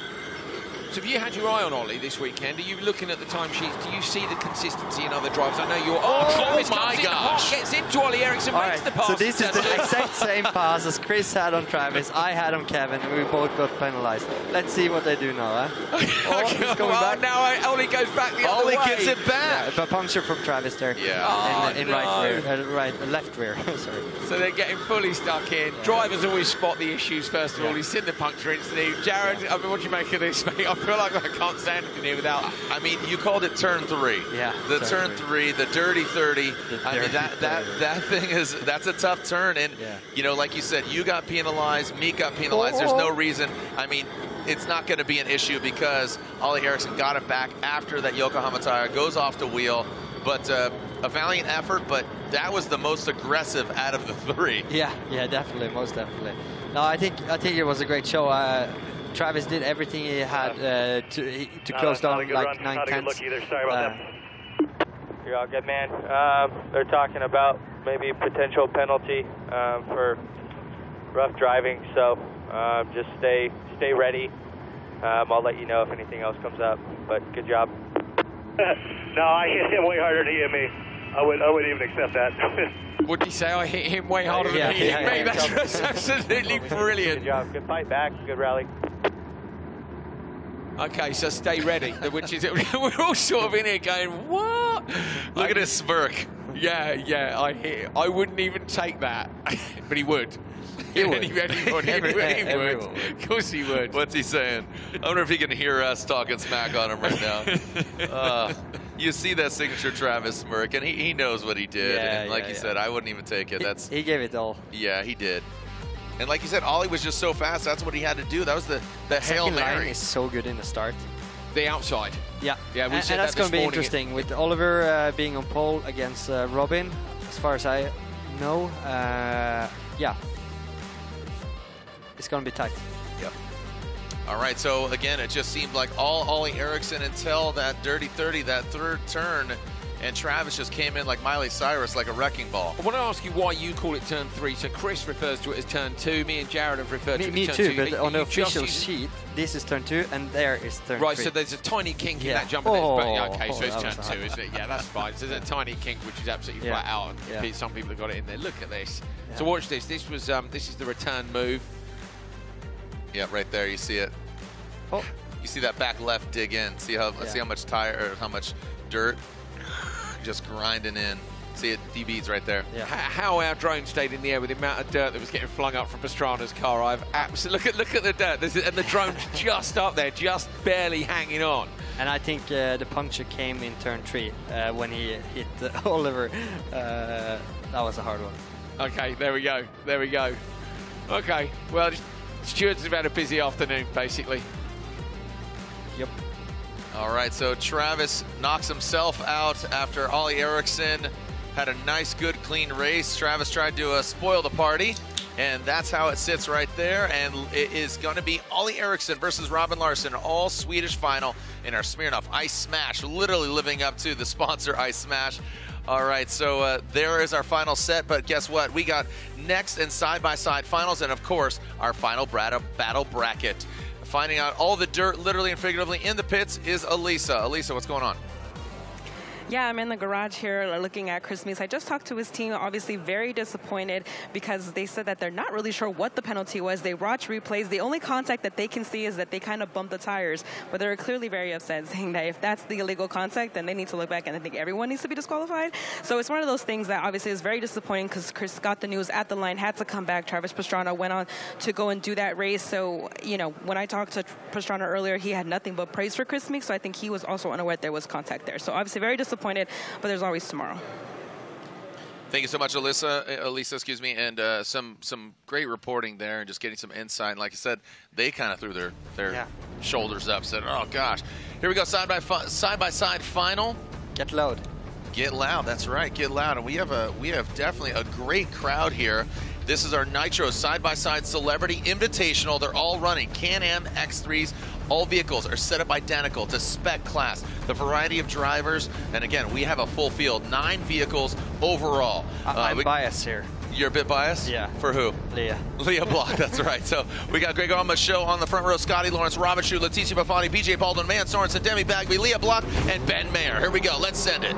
So have you had your eye on Ollie this weekend? Are you looking at the timesheets? Do you see the consistency in other drivers? I know you're. Oh, Travis my comes in gosh. gets into Ollie Eriksson, All makes right, the pass. so this is the exact same pass as Chris had on Travis. I had on Kevin, and we both got penalized. Let's see what they do now, huh? Oh, he's coming well, back. now Ollie goes back the other way. Ollie way. gets it back. Yeah, a puncture from Travis there. Yeah. In, in Oh, right rear, uh, right, uh, left rear. Sorry. So they're getting fully stuck in. Drivers always spot the issues first of all. He's seen the puncture instantly. Jared, I mean, what do you make of this, mate? I feel like I can't say anything here without. I mean, you called it turn three. Yeah, The turn turn, three. the dirty 30. I mean, dirty that, that, 30. that thing is, that's a tough turn. And, Yeah. you know, like you said, you got penalized, Meeke got penalized. There's no reason. I mean, it's not going to be an issue because Ollie Eriksson got it back after that Yokohama tire goes off the wheel. But uh, a valiant effort, but that was the most aggressive out of the three. Yeah, yeah, definitely, most definitely. No, I think I think it was a great show. Uh, Travis did everything he had uh, to he- to Not close a- down like run, nine not a good tenths. look either. Sorry about Uh, that. You're all good, man. Um, they're talking about maybe a potential penalty um, for rough driving, so um, just stay stay ready. Um, I'll let you know if anything else comes up. But good job. no, I hit him way harder than he hit me. I would I wouldn't even accept that. What did you say? I hit him way harder Yeah, than he yeah, hit me. yeah. That's, that's absolutely brilliant. Good job. Good fight back. Good rally. Okay, so stay ready. Which is we're all sort of in here going, what? Look at his smirk. Yeah, yeah. I hear. I wouldn't even take that, but he would. He would. he, would. He would. He would. Everyone would. Of course he would. What's he saying? I wonder if he can hear us talking smack on him right now. uh, you see that signature Travis smirk, and he, he knows what he did. Yeah, and like yeah, you yeah. said, I wouldn't even take it. That's he gave it all. yeah, he did. And like you said, Ollie was just so fast. That's what he had to do. That was the the hail Second line is so good in the start. The outside. Yeah, Yeah, we and, said and that's that going to be interesting with Oliver uh, being on pole against uh, Robin. As far as I know, uh, yeah, it's going to be tight. Yep. All right, so again, it just seemed like all Ollie Eriksson until that dirty 30, that third turn, and Travis just came in like Miley Cyrus, like a wrecking ball. I want to ask you why you call it turn three. So Chris refers to it as turn two. Me and Jared have referred Me, to it me as turn too, two. but on the you just official sheet, this is turn two, and there is turn Right, three. so there's a tiny kink in that jump. and there's- but- yeah, Oh, okay, so it's turn two, hard. isn't it? Yeah, that's fine. So there's a tiny kink which is absolutely Yeah. flat out. and Yeah. Some people have got it in there. Look at this. Yeah. So watch this. This was um, this is the return move. Yeah, right there, you see it. Oh. You see that back left dig in. See how Yeah. see how much tire or how much dirt just grinding in. See it, DB's right there. Yeah. How our drone stayed in the air with the amount of dirt that was getting flung up from Pastrana's car, I've absolutely look at look at the dirt, There's, and the drone's just up there, just barely hanging on. And I think uh, the puncture came in turn three uh, when he hit uh, Oliver. Uh, that was a hard one. Okay, there we go. There we go. Okay, well, Stuart's have had a busy afternoon, basically. Yep. All right, so Travis knocks himself out after Ollie Eriksson had a nice, good, clean race. Travis tried to uh, spoil the party, and that's how it sits right there. And it is going to be Ollie Eriksson versus Robin Larsson, all Swedish final in our Smirnoff Ice Smash, literally living up to the sponsor Ice Smash. All right, so uh, there is our final set, but guess what? We got next and side-by-side finals, and of course, our final battle bracket. Finding out all the dirt, literally and figuratively, in the pits is Elisa. Elisa, what's going on? Yeah, I'm in the garage here uh, looking at Chris Meekes. I just talked to his team, obviously very disappointed because they said that they're not really sure what the penalty was. They watch replays. The only contact that they can see is that they kind of bumped the tires, but they're clearly very upset, saying that if that's the illegal contact, then they need to look back, and I think everyone needs to be disqualified. So it's one of those things that obviously is very disappointing because Chris got the news at the line, had to come back. Travis Pastrana went on to go and do that race. So, you know, when I talked to Pastrana earlier, he had nothing but praise for Chris Meekes, so I think he was also unaware there was contact there. So obviously very disappointed disappointed, but there's always tomorrow. Thank you so much, Alyssa, Elisa, excuse me, and uh, some some great reporting there, and just getting some insight. And like I said, they kind of threw their their yeah. shoulders up, said, "Oh gosh, here we go, side by side by side final." Get loud. Get loud. That's right. Get loud. And we have a we have definitely a great crowd here. This is our Nitro side by side celebrity invitational. They're all running Can-Am X3s all vehicles are set up identical to spec class, the variety of drivers, and again, we have a full field, nine vehicles overall. I, am uh, biased here. You're a bit biased? Yeah. For who? Lia. Lia Block, that's right. So we got Greg Arma's show on the front row, Scotty Lawrence, Robert Shute, Leticia Bufoni, BJ Baldwin, Man Sorensen, Demi Bagby, Lia Block, and Ben Mayer. Here we go, let's send it.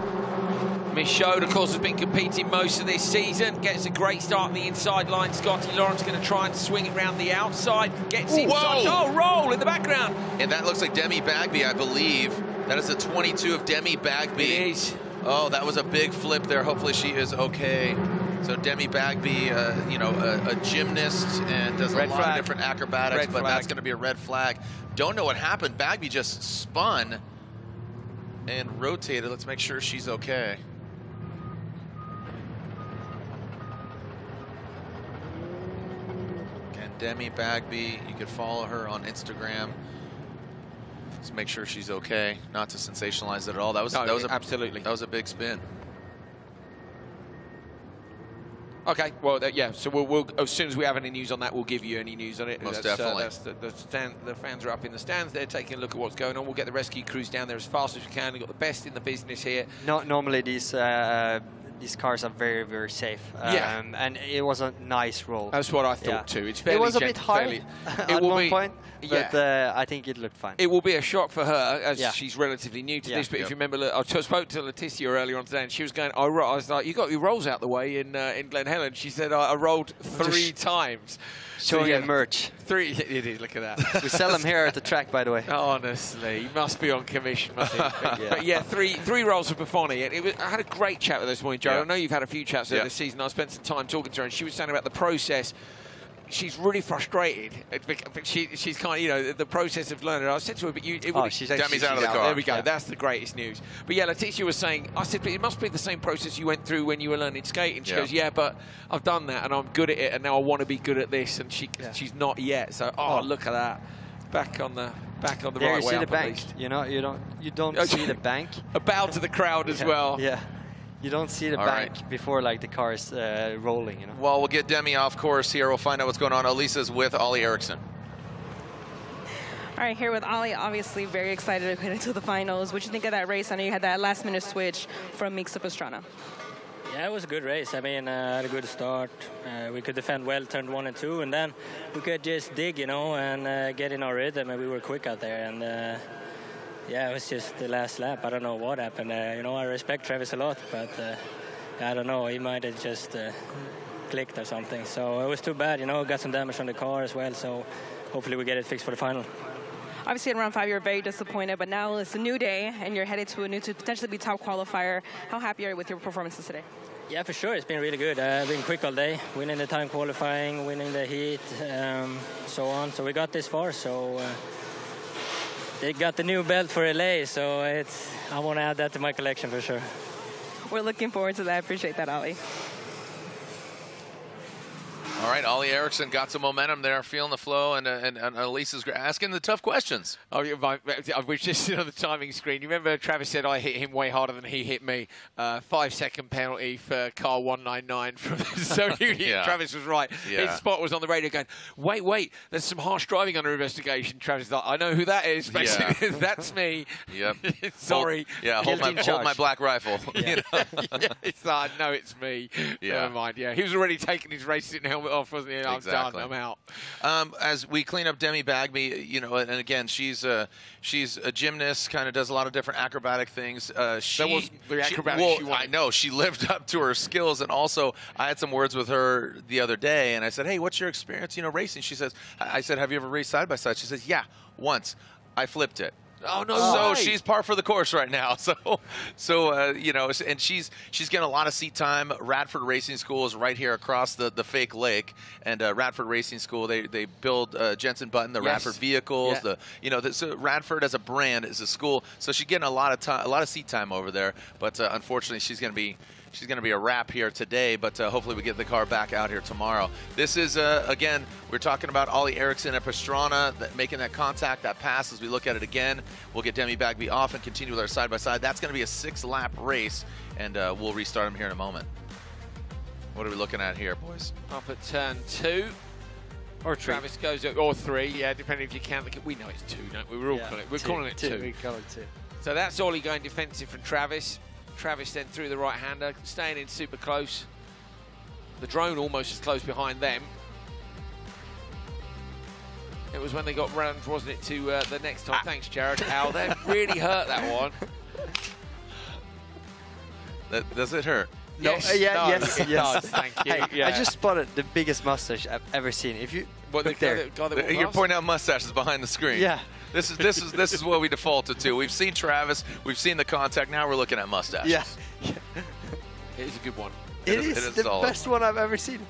Michaud, of course, has been competing most of this season. Gets a great start on the inside line. Scotty Lawrence going to try and swing it around the outside. Gets Ooh, inside. Whoa. Oh, roll in the background. And that looks like Demi Bagby, I believe. That is the 22 of Demi Bagby. It is. Oh, that was a big flip there. Hopefully she is okay. So Demi Bagby, uh, you know, a, a, gymnast and does red a lot flag. of different acrobatics, red but flag. that's going to be a red flag. Don't know what happened. Bagby just spun and rotated. Let's make sure she's okay. Demi Bagby. You could follow her on Instagram. Let's make sure she's okay. Not to sensationalize it at all. That was no, that was a, absolutely that was a big spin. Okay, well, uh, yeah. So we'll, we'll, as soon as we have any news on that, we'll give you any news on it. Most that's, definitely. Uh, the, the, stand, the, fans are up in the stands. They're taking a look at what's going on. We'll get the rescue crews down there as fast as we can. We've got the best in the business here. Not normally these uh, these cars are very, very safe. Yeah. Um, and it was a nice roll. That's what I thought yeah. too. It's fairly It was a bit hard at one be, point, but yeah. uh, I think it looked fine. It will be a shock for her as yeah. she's relatively new to yeah. this. But if you remember, I spoke to Leticia earlier on today, and she was going, "I, I was like, you got your rolls out the way in uh, in Glen Helen." She said, "I, I rolled three times." Showing so, yeah, merch. Three, look at that. we sell them here at the track, by the way. Honestly, you must be on commission, must he? yeah. But yeah, three three rolls with Bufoni. It, it was, I had a great chat with her this morning, Joe. Yeah. I know you've had a few chats yeah. this season. I spent some time talking to her, and she was saying about the process she's really frustrated. She, she's kind of, you know, the process of learning. I said to her, but you, it oh, she's Demi's out of the car. There we go. Yeah. That's the greatest news. But yeah, Leticia was saying, I said, but it must be the same process you went through when you were learning skating. She yeah. goes, yeah, but I've done that and I'm good at it, and now I want to be good at this. And she, yeah. she's not yet. So, oh, oh, look at that, back on the. Back on the there right you way see the bank. You know, you don't, you don't see the bank. A bow to the crowd as well. Yeah you don't see the All bank right. before like the car is uh, rolling. You know. Well, we'll get Demi off course here. We'll find out what's going on. Elisa's with Ollie Eriksson. All right, here with Ollie, obviously very excited to get into the finals. What do you think of that race? I know you had that last minute switch from Meekes to Pastrana. Yeah, it was a good race. I mean, uh, had a good start. Uh, we could defend well, turned one and two, and then we could just dig, you know, and uh, get in our rhythm, and we were quick out there. And uh, yeah, it was just the last lap. I don't know what happened. Uh, you know, I respect Travis a lot, but uh, I don't know. He might have just uh, clicked or something. So it was too bad. You know, got some damage on the car as well. So hopefully we get it fixed for the final. Obviously, in round five, you're very disappointed, but now it's a new day, and you're headed to a new, to potentially be top qualifier. How happy are you with your performances today? Yeah, for sure. It's been really good. Uh, I've been quick all day, winning the time qualifying, winning the heat, um, so on. So we got this far. So uh, they got the new belt for LA, so it's I want to add that to my collection for sure. We're looking forward to that. I appreciate that, Ollie. All right, Ollie Eriksson got some momentum there, feeling the flow, and, uh, and, and Elise's gr- asking the tough questions. Oh, yeah, my, I was just on the timing screen. You remember Travis said I hit him way harder than he hit me. Uh, five second penalty for car 199 from so Yeah. Travis was right. Yeah. His spot was on the radio going, wait, wait, there's some harsh driving under investigation. Travis is like, I know who that is. Basically, that's me. Yep. Sorry. Hold, yeah, hold my, hold my black rifle. you know? yeah, it's like, no, it's me. Yeah. Never mind. Yeah, he was already taking his racing helmet off, wasn't he? I'm Exactly. done. I'm out. Um, as we clean up Demi Bagby, you know, and again, she's a she's a gymnast, kind of does a lot of different acrobatic things. Uh, she, wasn't the she- acrobatic well, she. I know she lived up to her skills, and also I had some words with her the other day, and I said, "Hey, what's your experience, you know, racing?" She says, "I I said, have you ever raced side by side?" She says, "Yeah, once. I flipped it." Oh no! So way. she's par for the course right now. So, so uh, you know, and she's she's getting a lot of seat time. Radford Racing School is right here across the, the fake lake, and uh, Radford Racing School they they build uh, Jenson Button the Yes. Radford vehicles. Yeah. The you know, the, so Radford as a brand is a school. So she's getting a lot of time, a lot of seat time over there. But uh, unfortunately, she's going to be. She's going to be a wrap here today, but uh, hopefully we get the car back out here tomorrow. This is, uh, again, we're talking about Ollie Eriksson at Pastrana, that, making that contact, that pass as we look at it again. We'll get Demi Bagby off and continue with our side-by-side. That's going to be a six-lap race, and uh, we'll restart them here in a moment. What are we looking at here, boys? Up at turn two. Or three. Travis goes or three, yeah, depending if you count the. We know it's two, don't we? We're all Yeah, calling it. We're two, calling it two, two. we call it two. So that's Ollie going defensive from Travis. Travis then through the right hander, staying in super close. The drone almost as close behind them. It was when they got round, wasn't it, to uh, the next time. Thanks, Jared. Al, they really hurt that one. That, does it hurt? No, Yes, uh, yeah, it yes, yes. does, thank you, Hey, yeah. I just spotted the biggest mustache I've ever seen. If you What, the look guy there, that- guy that You're pointing out mustaches behind the screen. Yeah. This is this is this is what we defaulted to. We've seen Travis, we've seen the contact. Now we're looking at mustaches. yeah, It is a good one. it It is- is, it is the solid. best one I've ever seen.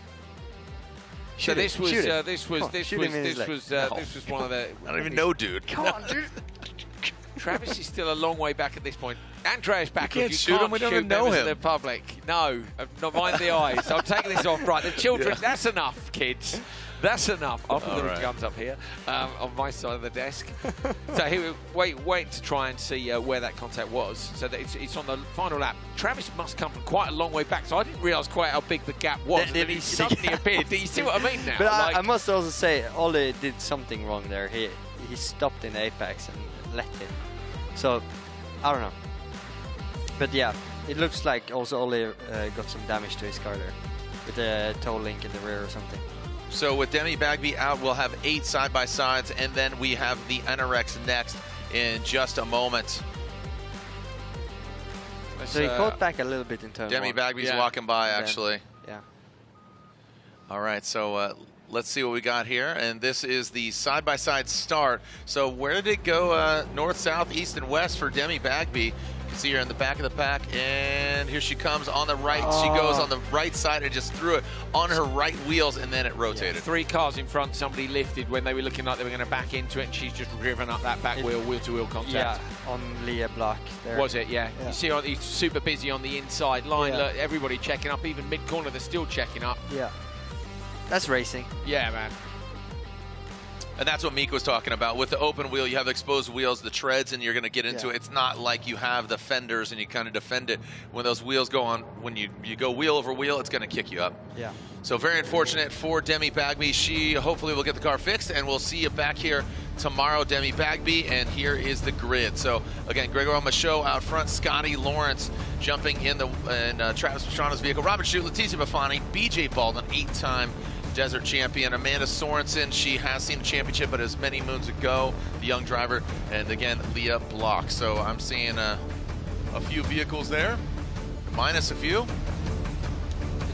So it, this was uh, this was on, this was him in his this was uh, No. this was one of the. I don't even know, dude. Come on, dude. Travis is still a long way back at this point. Andreas back. can't shoot him, we don't even know him. the public. No, uh, not mind the eyes. I'm taking this off. Right, the children. Yeah. That's enough, kids. That's enough. I'll put All the right. guns up here um, on my side of the desk. so here, we wait, wait to try and see uh, where that contact was. So that it's, it's on the final lap. Travis must come from quite a long way back. So I didn't realise quite how big the gap was. Did- and did then he he suddenly appeared. Do you see what I mean now? But I, Like- I must also say, Ole did something wrong there. He he stopped in apex and let him. So I don't know. But yeah, it looks like also Ole uh, got some damage to his car there with a toe link in the rear or something. So with Demi Bagby out, we'll have eight side by sides, and then we have the NRX next in just a moment. So he uh, caught back a little bit in turn Demi one. Bagby's Yeah. walking by, Then- actually. Yeah. All right, so uh, let's see what we got here. And this is the side by side start. So where did it go? Uh, north, south, east, and west for Demi Bagby. You can see her in the back of the pack, and here she comes on the right. She oh. goes Oh. on the right side and just threw it on her right wheels, and then it rotated. Three cars in front, somebody lifted when they were looking like they were going to back into it, and she's just driven up that back wheel, wheel to wheel contact. Yeah, on Lia Block there. Was it? Yeah. Yeah. You see, on- he's super busy on the inside line. Yeah. Look, everybody checking up, even mid corner, they're still checking up. Yeah. That's racing. Yeah, man. And that's what Meeke was talking about. With the open wheel, you have exposed wheels, the treads, and you're going to get into Yeah. it. It's not like you have the fenders and you kind of defend it. When those wheels go on, when you, you go wheel over wheel, it's going to kick you up. Yeah. So very unfortunate for Demi Bagby. She hopefully will get the car fixed, and we'll see you back here tomorrow, Demi Bagby. And here is the grid. So again, Gregoire Michaud out front, Scotty Lawrence jumping in the in uh, Travis Pastrana's vehicle, Robert Shute, Leticia Bufoni, BJ Baldwin, eight-time desert champion, Amanda Sorensen. She has seen the championship, but as many moons ago, the young driver, and again Lia Block. So I'm seeing uh, a few vehicles there, minus a few.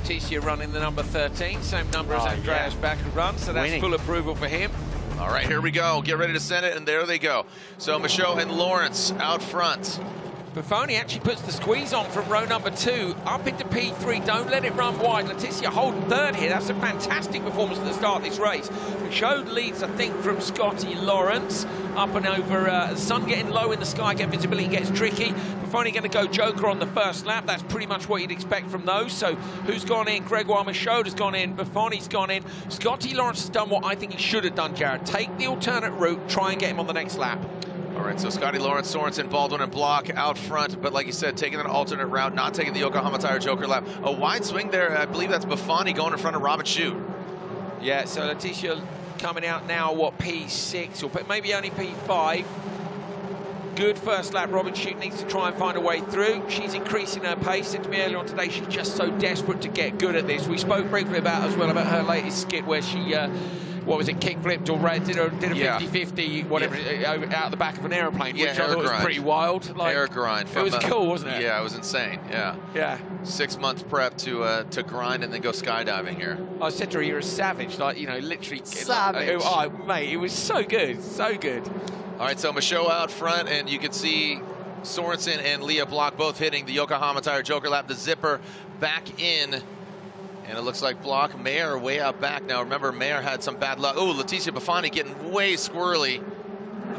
Leticia running the number 13, same number as Oh, Andreas yeah. Bakkerud, so that's Winning. full approval for him. All right, here we go. Get ready to send it, and there they go. So Michaud and Lawrence out front. Bufoni actually puts the squeeze on from row number two up into P3. Don't let it run wide. Leticia holding third here. That's a fantastic performance at the start of this race. Showed leads, I think, from Scotty Lawrence up and over. Uh, sun getting low in the sky, get visibility gets tricky. Bufoni going to go Joker on the first lap. That's pretty much what you'd expect from those. So who's gone in? Gregoire Michaud has gone in. Bufoni's gone in. Scotty Lawrence has done what I think he should have done, Jared. Take the alternate route, try and get him on the next lap. Right, so Scotty Lawrence, Sorensen, Baldwin, and Block out front, but like you said, taking an alternate route, not taking the Yokohama Tire Joker lap. A wide swing there, I believe that's Bufoni going in front of Robin Shute. Yeah, so Leticia coming out now, what, P6 or maybe only P5. Good first lap. Robin Shute needs to try and find a way through. She's increasing her pace. Said to me earlier on today, she's just so desperate to get good at this. We spoke briefly about as well about her latest skit where she uh, what was it, kick flipped or did a, did a Yeah. 50-50, whatever, uh, out the back of an aeroplane, Yeah, which I thought was pretty wild. Like, Air grind. It was the- cool, wasn't it? Yeah, it was insane. Yeah. Yeah. Six months prep to uh, to grind and then go skydiving here. I said to her, you're a savage, like, you know, literally. Savage. Oh, mate, it was so good, so good. All right, so Michaud out front, and you can see Sorensen and Lia Block both hitting the Yokohama Tire Joker lap. The zipper back in, and it looks like Block, Mayer way out back. Now remember, Mayer had some bad luck. Oh, Leticia Bufoni getting way squirrely.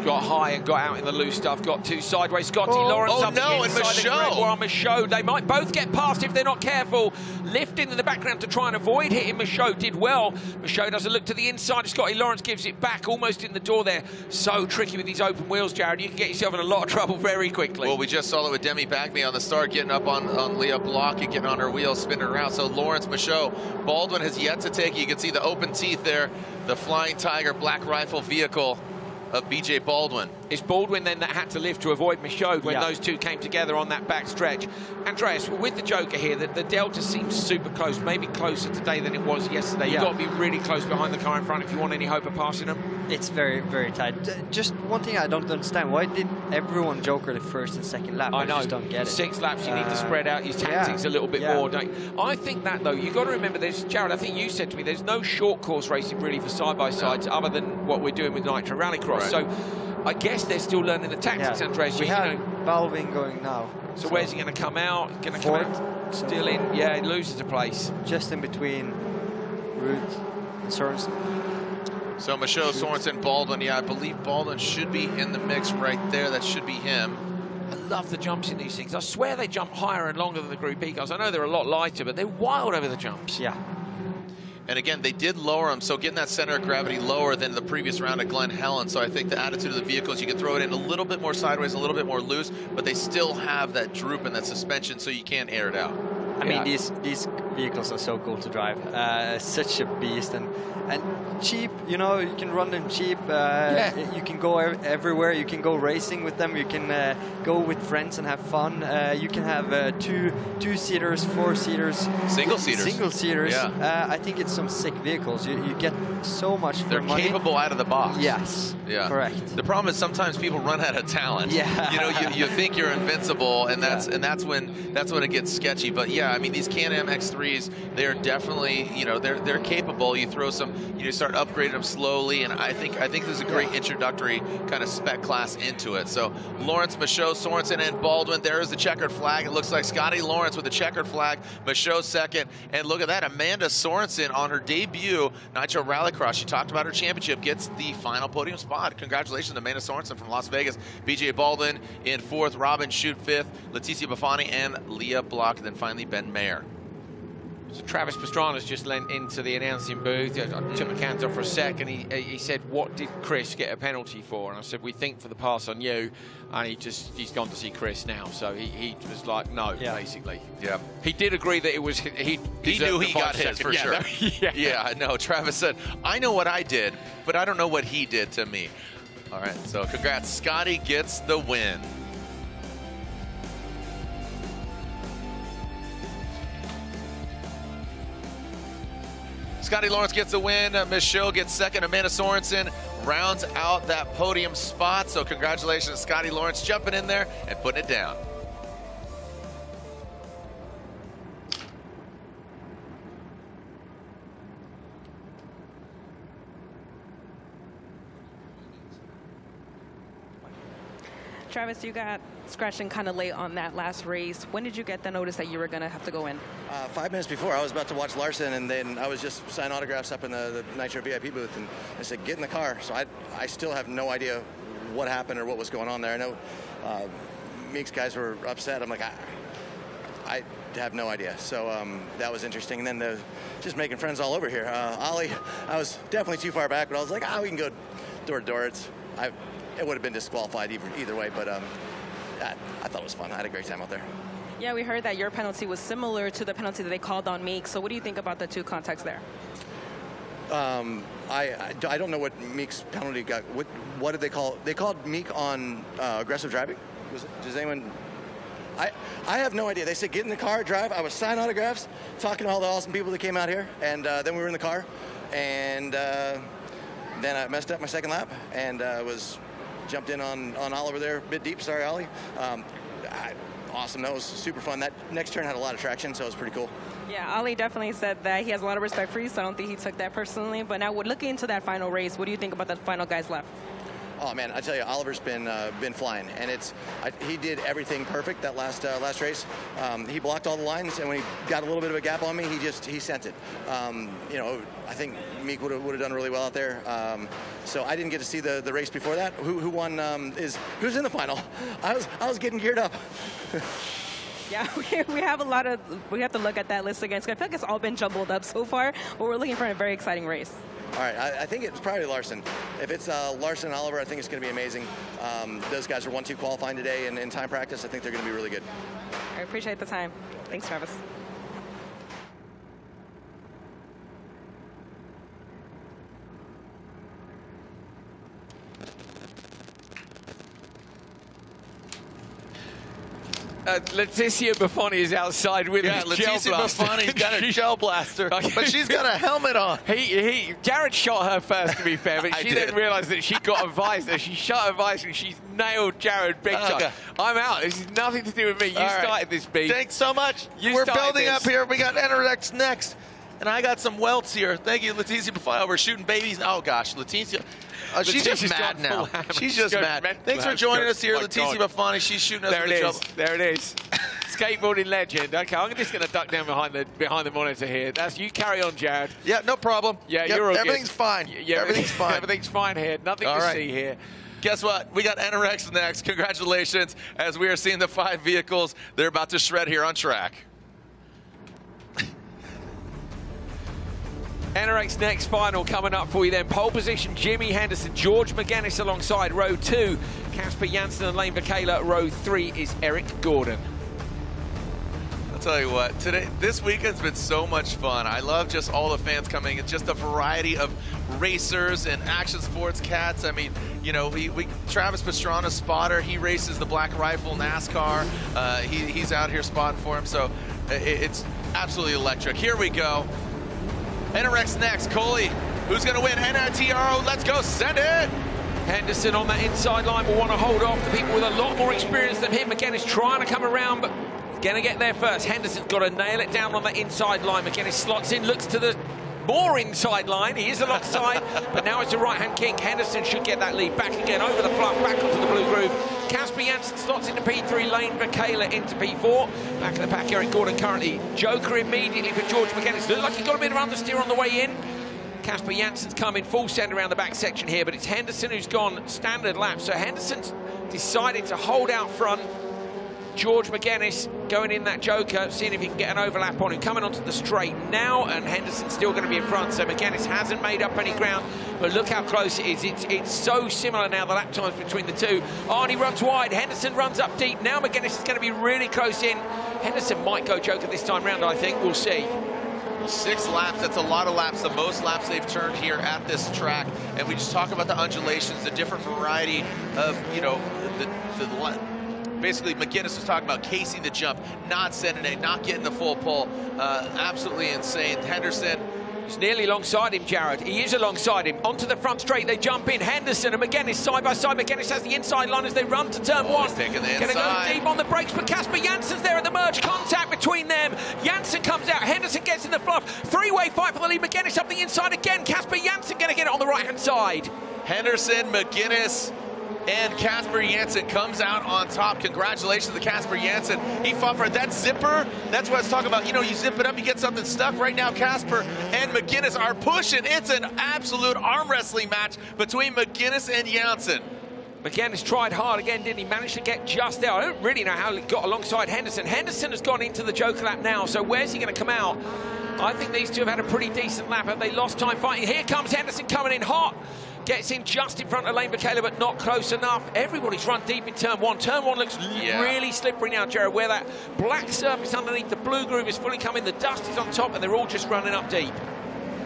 Got high and got out in the loose stuff. Got two sideways. Scotty Oh, Lawrence oh up no, the and Michaud. Gregoire Michaud. They might both get past if they're not careful. Lifting in the background to try and avoid hitting Michaud. Did well. Michaud doesn't look to the inside. Scotty Lawrence gives it back almost in the door there. So tricky with these open wheels, Jared. You can get yourself in a lot of trouble very quickly. Well, we just saw it with Demi Bagby on the start, getting up on, on Lia Block and getting on her wheels, spinning around. So Lawrence Michaud, Baldwin has yet to take. You can see the open teeth there, the Flying Tiger Black Rifle vehicle of BJ Baldwin. It's Baldwin then that had to lift to avoid Michaud when Yeah. those two came together on that back stretch. Andreas, with the Joker here, the, the delta seems super close, maybe closer today than it was yesterday. Yeah. You've got to be really close behind the car in front if you want any hope of passing them. It's very, very tight. J- Just one thing I don't understand: why did everyone joker the first and second lap? I know. just don't get it. Six laps, you need to Uh, spread out your yeah, tactics a little bit yeah. more. Don't you? I think that though, you've got to remember. this. Jared. I think you said to me, there's no short course racing really for side by sides other than what we're doing with Nitro Rallycross. Right. So, I guess they're still learning the tactics, Yeah. Andreas. We You have know, Baldwin going now. so, where's he going to come out? Going to come out still in? Yeah, he loses a place. Just in between Root and Sorensen. So Michaud, Sorensen, Baldwin. Yeah, I believe Baldwin should be in the mix right there. That should be him. I love the jumps in these things. I swear they jump higher and longer than the Group E cars. I know they're a lot lighter, but they're wild over the jumps. Yeah. And again, they did lower them, so getting that center of gravity lower than the previous round at Glen Helen. So I think the attitude of the vehicles, you can throw it in a little bit more sideways, a little bit more loose, but they still have that droop and that suspension, so you can't air it out. I mean, these these vehicles are so cool to drive. Uh, such a beast and and cheap. You know, you can run them cheap. Uh, You can go ev- everywhere. You can go racing with them. You can uh, go with friends and have fun. Uh, you can have uh, two two seaters, four seaters, Single seaters. Single seaters. Yeah. Uh, I think it's some sick vehicles. You, you get so much for They're money. capable out of the box. Yes. Yeah. Correct. The problem is sometimes people run out of talent. Yeah. You know, you, you think you're invincible, and that's and that's when that's when it gets sketchy. But yeah, I mean these Can-Am X3s, they're definitely you know they're they're capable. You throw some, you start upgrading them slowly, and I think I think there's a great introductory kind of spec class into it. So Lawrence, Michaud, Sorensen, and Baldwin. There is the checkered flag. It looks like Scotty Lawrence with the checkered flag. Michaud second, and look at that, Amanda Sorensen on her debut Nitro Rallycross. She talked about her championship, gets the final podium spot. Congratulations to Amanda Sorensen from Las Vegas. BJ Baldwin in fourth, Robin Shute fifth, Leticia Bufoni, and Lia Block. Then finally Ben Mayer. So Travis Pastrana's just leant into the announcing booth. I took my hands off for a second. He, he said, "What did Chris get a penalty for?" And I said, "We think for the pass on you." And he just he's gone to see Chris now. So he, he was like, "No," basically. Yeah. He did agree that it was he. He knew he five got his for yeah, sure. that- yeah. yeah, no. Travis said, "I know what I did, but I don't know what he did to me." All right, so congrats. Scotty gets the win. Scotty Lawrence gets the win. Uh, Michaud gets second. Amanda Sorensen rounds out that podium spot. So congratulations Scotty Lawrence jumping in there and putting it down. Travis, you got scratching kind of late on that last race. When did you get the notice that you were going to have to go in? Uh, five minutes before, I was about to watch Larsson, and then I was just signing autographs up in the, the Nitro VIP booth, and I said, "Get in the car." So I, I still have no idea what happened or what was going on there. I know uh, Meeke's guys were upset. I'm like, I, I have no idea. So um, that was interesting. And then the, just making friends all over here. Uh, Ollie, I was definitely too far back, but I was like, ah, we can go door to door. It's, I, it would have been disqualified either, either way, but um, I, I thought it was fun. I had a great time out there. Yeah, we heard that your penalty was similar to the penalty that they called on Meeke. So what do you think about the two contacts there? Um, I, I, I don't know what Meeke's penalty got. What, what did they call? They called Meeke on uh, aggressive driving. Was, does anyone? I, I have no idea. They said get in the car, drive. I was signing autographs, talking to all the awesome people that came out here, and uh, then we were in the car, and uh, then I messed up my second lap and uh, was jumped in on, on Oliver there a bit deep. Sorry, Ollie. Um, I, awesome. That was super fun. That next turn had a lot of traction, so it was pretty cool. Yeah, Ali definitely said that he has a lot of respect for you, so I don't think he took that personally. But now, we're looking into that final race, what do you think about the final guys left? Oh man, I tell you, Oliver's been uh, been flying, and it's I, he did everything perfect that last uh, last race. Um, he blocked all the lines, and when he got a little bit of a gap on me, he just he sent it. Um, you know, I think Meeke would have would have done really well out there. Um, so I didn't get to see the, the race before that. Who who won um, is who's in the final? I was I was getting geared up. Yeah, we, we have a lot of, we have to look at that list again. I feel like it's all been jumbled up so far, but we're looking for a very exciting race. All right, I, I think it's probably Larsson. If it's uh, Larsson and Oliver, I think it's going to be amazing. Um, those guys are 1-2 qualifying today and in time practice. I think they're going to be really good. I appreciate the time. Thanks, Travis. Uh, Leticia Bufoni is outside with yeah, his gel blaster. Bufoni's got a gel blaster, but she's got a helmet on. He, he, Jared shot her first, to be fair, but she did. didn't realise that she got a visor. She shot her visor and she nailed Jared big time. I'm out. This is nothing to do with me. You All right. started this beef. Thanks so much. You We're building this. up here. We got NRX next. And I got some welts here. Thank you, Leticia Bufoni. We're shooting babies. Oh, gosh, Leticia. Uh, she's just mad now. She's just mad. Thanks for joining us here, My Leticia. Bufoni. She's shooting us There it the is. trouble. There it is. Skateboarding legend. Okay, I'm just going to duck down behind the behind the monitor here. That's you. Carry on, Jared. Yeah, no problem. Yeah, Yep, you're all good. everything's fine. Yeah, Everything's fine. Everything's fine here. Nothing All to right. see here. Guess what? We got NRX next. Congratulations, as we are seeing the five vehicles. They're about to shred here on track. NRX next final coming up for you then. Pole position, Jimmy Henderson, George Megennis alongside row two. Casper Janssen and Lane Vacala. Row three is Eric Gordon. I'll tell you what, today, this weekend's been so much fun. I love just all the fans coming. It's just a variety of racers and action sports cats. I mean, you know, we, we Travis Pastrana, spotter, he races the Black Rifle NASCAR. Uh, he, he's out here spotting for him, so i- it's absolutely electric. Here we go. NRX next. Coley, who's going to win? NITRO, let's go, send it! Henderson on that inside line will want to hold off the people with a lot more experience than him. Megennis trying to come around, but going to get there first. Henderson's got to nail it down on that inside line. Megennis slots in, looks to the more inside line. He is a lot alongside, but now it's a right-hand kick. Henderson should get that lead. Back again, over the fluff, back onto the blue groove. Casper Janssen slots into P3, Lane Vacala into P4. Back of the pack, Eric Gordon currently. Joker immediately for George Megennis. Looked like he got a bit of understeer on the way in. Casper Janssen's coming full send around the back section here, but it's Henderson who's gone standard lap. So Henderson's decided to hold out front. George Megennis going in that Joker, seeing if he can get an overlap on him, coming onto the straight now, and Henderson's still going to be in front. So Megennis hasn't made up any ground, but look how close it is. It's, it's so similar now, the lap times between the two. Arnie runs wide, Henderson runs up deep. Now Megennis is going to be really close in. Henderson might go Joker this time round, I think. We'll see. Six laps, that's a lot of laps, the most laps they've turned here at this track. And we just talk about the undulations, the different variety of, you know, the, the basically Megennis was talking about casing the jump, not sending it, not getting the full pull. Uh, absolutely insane. Henderson, He's nearly alongside him, Jared. He is alongside him. Onto the front straight, they jump in. Henderson and Megennis side by side. Megennis has the inside line as they run to turn one. he's taking the Gonna inside. go deep on the brakes, but Casper Janssen's there at the merge. Contact between them. Janssen comes out. Henderson gets in the fluff. Three-way fight for the lead. Megennis up the inside again. Casper Janssen going to get it on the right-hand side. Henderson, Megennis, and Casper Janssen comes out on top. Congratulations to Casper Janssen. He fought for. That zipper, that's what I was talking about. You know, you zip it up, you get something stuck. Right now, Casper and Megennis are pushing. It's an absolute arm wrestling match between Megennis and Janssen. Megennis tried hard again, didn't he? Managed to get just there. I don't really know how he got alongside Henderson. Henderson has gone into the Joker lap now, so where's he going to come out? I think these two have had a pretty decent lap. Have they lost time fighting? Here comes Henderson coming in hot. Gets in just in front of Lane Vacala, but not close enough. Everybody's run deep in turn one. Turn one looks Yeah. really slippery now, Jared, where that black surface underneath the blue groove is fully coming. The dust is on top, and they're all just running up deep.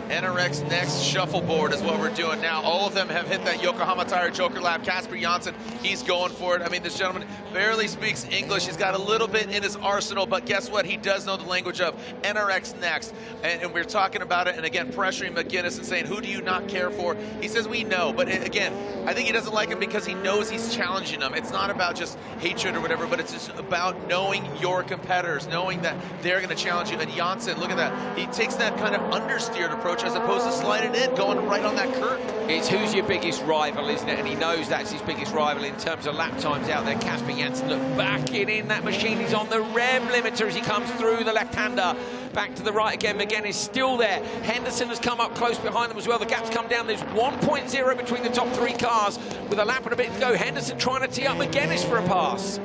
NRX next shuffleboard is what we're doing now. All of them have hit that Yokohama Tire Joker lap. Casper Janssen, he's going for it. I mean, this gentleman barely speaks English. He's got a little bit in his arsenal, but guess what? He does know the language of NRX next. And, and we're talking about it, and again, pressuring Megennis and saying, who do you not care for? He says, we know. But uh, again, I think he doesn't like him because he knows he's challenging them. It's not about just hatred or whatever, but it's just about knowing your competitors, knowing that they're going to challenge you. And Janssen, look at that. He takes that kind of understeered approach as opposed to sliding in, going right on that curve. It's who's your biggest rival, isn't it? And he knows that's his biggest rival in terms of lap times out there. Casper Janssen, look, backing in that machine. He's on the rev limiter as he comes through the left-hander. Back to the right again. McGinn is still there. Henderson has come up close behind them as well. The gap's come down. There's 1.0 between the top three cars with a lap and a bit to go. Henderson trying to tee up Megennis for a pass.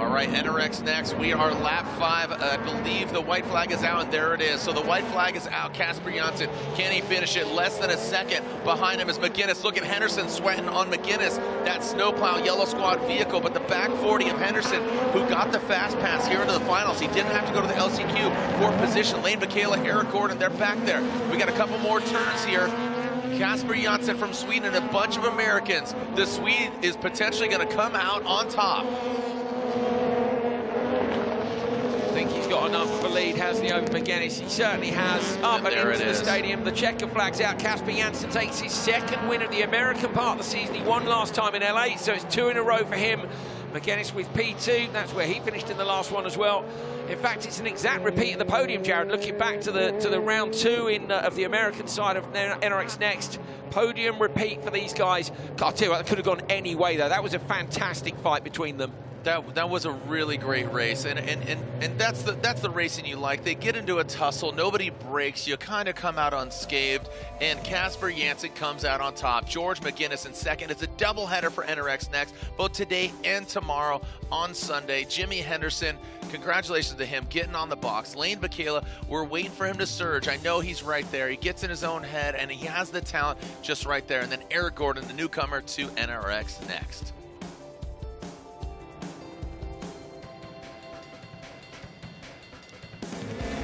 All right, NRX next. We are lap five. I believe the white flag is out, and there it is. So the white flag is out. Casper Janssen, can he finish it? Less than a second behind him is Megennis. Look at Henderson sweating on Megennis. That snowplow yellow squad vehicle, but the back 40 of Henderson, who got the fast pass here into the finals. He didn't have to go to the LCQ for position. Lane Vacala, Eric Gordon, they're back there. We got a couple more turns here. Casper Janssen from Sweden and a bunch of Americans. The Swede is potentially going to come out on top. I think he's got enough of a lead, hasn't he, over Megennis? He certainly has. Up and, there into the stadium. The checker flag's out. Casper Janssen takes his second win of the American part of the season. He won last time in LA, so it's two in a row for him. Megennis with P2. That's where he finished in the last one as well. In fact, it's an exact repeat of the podium, Jared. Looking back to the to the round two in uh, of the American side of NRX Next. Podium repeat for these guys. God, I'll tell you what, that could have gone any way, though. That was a fantastic fight between them. That that was a really great race, and and and, and that's the that's the racing you like. They get into a tussle, nobody breaks, you kind of come out unscathed, and Casper Janssen comes out on top. George Megennis in second. It's a doubleheader for NRX next, both today and tomorrow on Sunday. Jimmy Henderson, congratulations to him getting on the box. Lane Vacala, we're waiting for him to surge. I know he's right there. He gets in his own head, and he has the talent just right there. And then Eric Gordon, the newcomer to NRX next.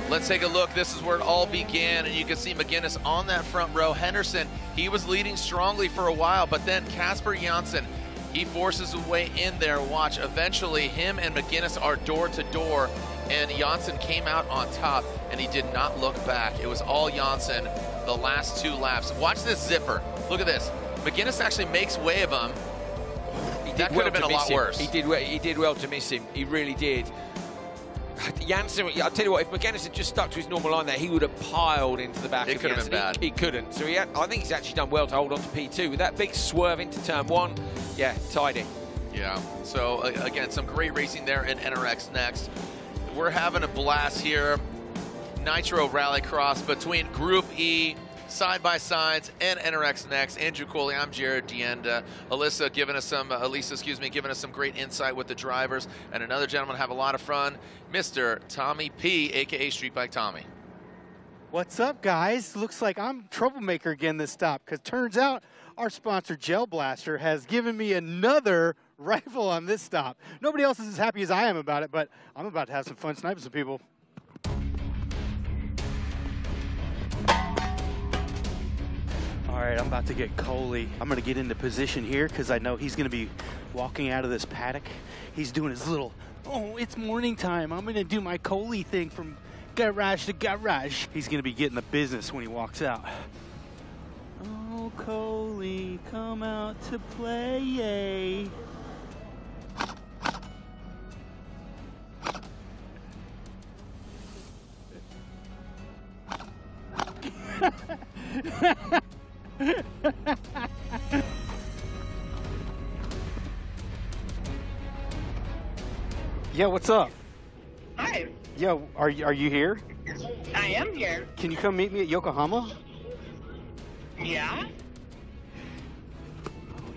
Let's take a look. This is where it all began, and you can see Megennis on that front row. Henderson, he was leading strongly for a while, but then Casper Janssen, he forces his way in there. Watch, eventually him and Megennis are door to door, and Janssen came out on top, and he did not look back. It was all Janssen the last two laps. Watch this zipper. Look at this. Megennis actually makes way of him. That could well have been a lot him. worse. He did well. He did well to miss him. He really did. Janssen, I'll tell you what, if Megennis had just stuck to his normal line there, he would have piled into the back It of could have been bad. He, he couldn't. So he had, I think he's actually done well to hold on to P2. With that big swerve into turn one, yeah, tidy. Yeah. So uh, again, some great racing there in NRX next. We're having a blast here. Nitro Rallycross between Group E, side by sides, and NRX next. Andrew Coley, I'm Jared DeAnda. Alyssa giving us some, uh, Elisa, excuse me, giving us some great insight with the drivers, and another gentleman have a lot of fun, Mr. Tommy P, aka Street Bike Tommy. What's up, guys? Looks like I'm troublemaker again this stop because turns out our sponsor Gel Blaster has given me another rifle on this stop. Nobody else is as happy as I am about it, but I'm about to have some fun sniping some people. All right, I'm about to get Coley. I'm going to get into position here because I know he's going to be walking out of this paddock. He's doing his little, oh, it's morning time. I'm going to do my Coley thing from garage to garage. He's going to be getting the business when he walks out. Oh, Coley, come out to play, yeah, what's up? Hi. Yeah, are you, are you here? I am here. Can you come meet me at Yokohama? Yeah. Oh,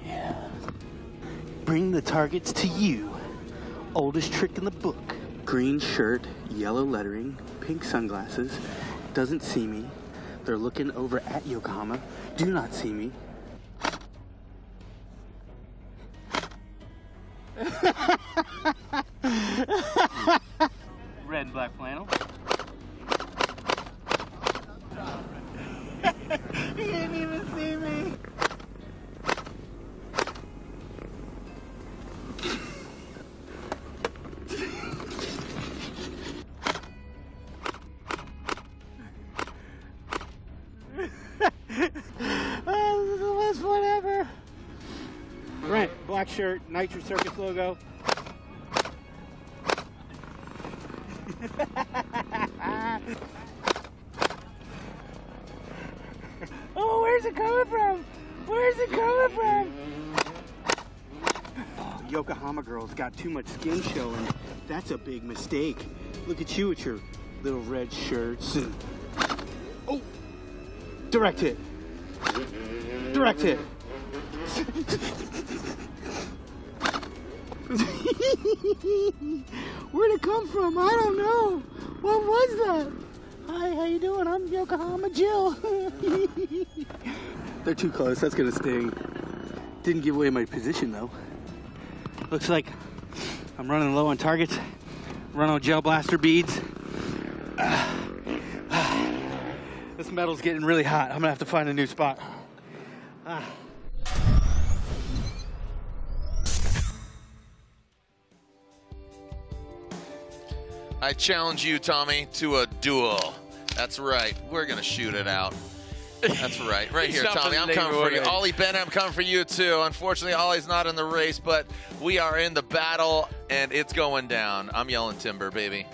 yeah. Bring the targets to you. Oldest trick in the book. Green shirt, yellow lettering, pink sunglasses. Doesn't see me. They're looking over at Yokohama. Do not see me. Nitro Circus logo. oh, where's it coming from? Where's it coming from? Oh, Yokohama girls got too much skin showing. That's a big mistake. Look at you with your little red shirts and oh, direct hit. Direct hit. Where'd it come from? I don't know. What was that? Hi, how you doing? I'm Yokohama Jill. They're too close. That's gonna sting. Didn't give away my position though. Looks like I'm running low on targets. Run on gel blaster beads. This metal's getting really hot. I'm gonna have to find a new spot. I challenge you, Tommy, to a duel. That's right. We're gonna shoot it out. That's right. Right here, Tommy. I'm coming for you. Ollie Bennett, I'm coming for you too. Unfortunately, Ollie's not in the race, but we are in the battle and it's going down. I'm yelling timber, baby.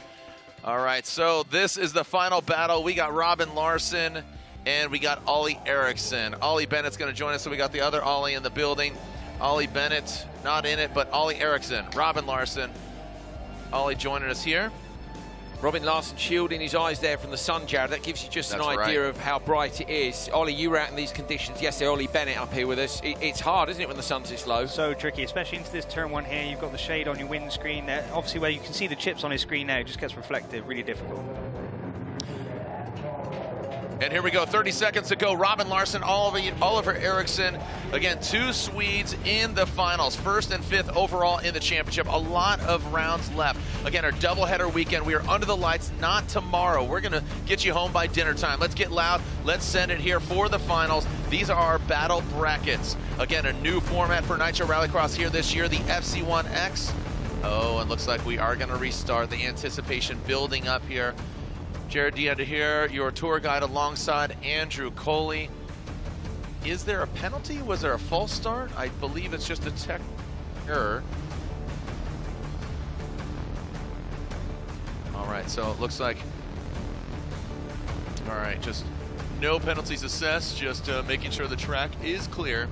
All right, so this is the final battle. We got Robin Larsson and we got Ollie Eriksson. Ollie Bennett's going to join us, so we got the other Ollie in the building. Ollie Bennett, not in it, but Ollie Eriksson, Robin Larsson. Ollie joining us here. Robin Larsson shielding his eyes there from the sun, Jared. That gives you just That's an idea right. of how bright it is. Ollie, you were out in these conditions yesterday. Ollie Bennett up here with us. It, it's hard, isn't it, when the sun's this low? So tricky, especially into this turn one here. You've got the shade on your windscreen. Uh, obviously, where you can see the chips on his screen now, it just gets reflective. Really difficult. And here we go, 30 seconds to go. Robin Larsson, Oliver, Oliver Eriksson. Again, two Swedes in the finals, first and fifth overall in the championship. A lot of rounds left. Again, our doubleheader weekend. We are under the lights, not tomorrow. We're going to get you home by dinner time. Let's get loud. Let's send it here for the finals. These are our battle brackets. Again, a new format for Nitro Rallycross here this year, the FC1X. Oh, and looks like we are going to restart. The anticipation building up here. Jared Diaz here, your tour guide alongside Andrew Coley. Is there a penalty? Was there a false start? I believe it's just a tech error. All right, so it looks like, all right, just no penalties assessed, just uh, making sure the track is clear.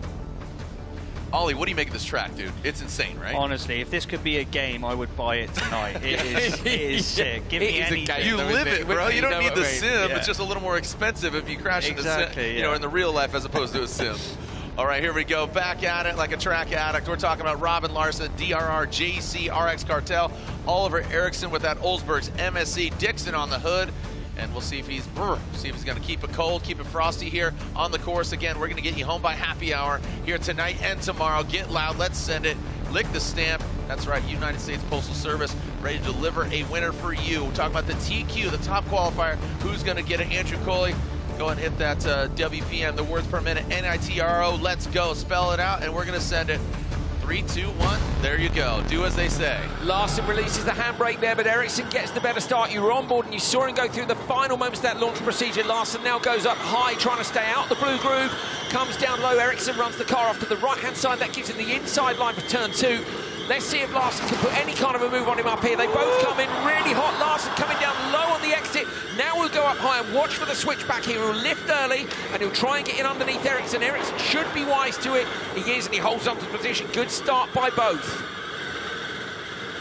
Ollie, what do you make of this track, dude? It's insane, right? Honestly, if this could be a game, I would buy it tonight. It is, it is sick. Give It me is a anything. game, You live it? it, bro. You don't need the sim. Yeah. It's just a little more expensive if you crash in the sim, Exactly, you know, in the real life as opposed to a sim. All right, here we go. Back at it like a track addict. We're talking about Robin Larsson, DRR, JC, RX Cartel, Oliver Eriksson with that Olsbergs MSE, Dixxon on the hood. And we'll see if he's brr, see if he's going to keep it cold, keep it frosty here on the course. Again, we're going to get you home by happy hour here tonight and tomorrow. Get loud, let's send it. Lick the stamp. That's right, United States Postal Service ready to deliver a winner for you. We're talking about the TQ, the top qualifier. Who's going to get it? Andrew Coley. Go and hit that uh, WPM, the words per minute, NITRO. Let's go. Spell it out, and we're going to send it. Three, two, one. There you go. Do as they say. Larsson releases the handbrake there, but Eriksson gets the better start. You were on board and you saw him go through the final moments of that launch procedure. Larsson now goes up high, trying to stay out the blue groove. Comes down low. Eriksson runs the car off to the right-hand side. That gives him the inside line for turn two. Let's see if Larsson can put any kind of a move on him up here. They both come in really hot. Larsson coming down low on the exit. Now we'll go up high and watch for the switchback here. He'll lift early and he'll try and get in underneath Eriksson. Eriksson should be wise to it. He is and he holds on to position. Good start by both.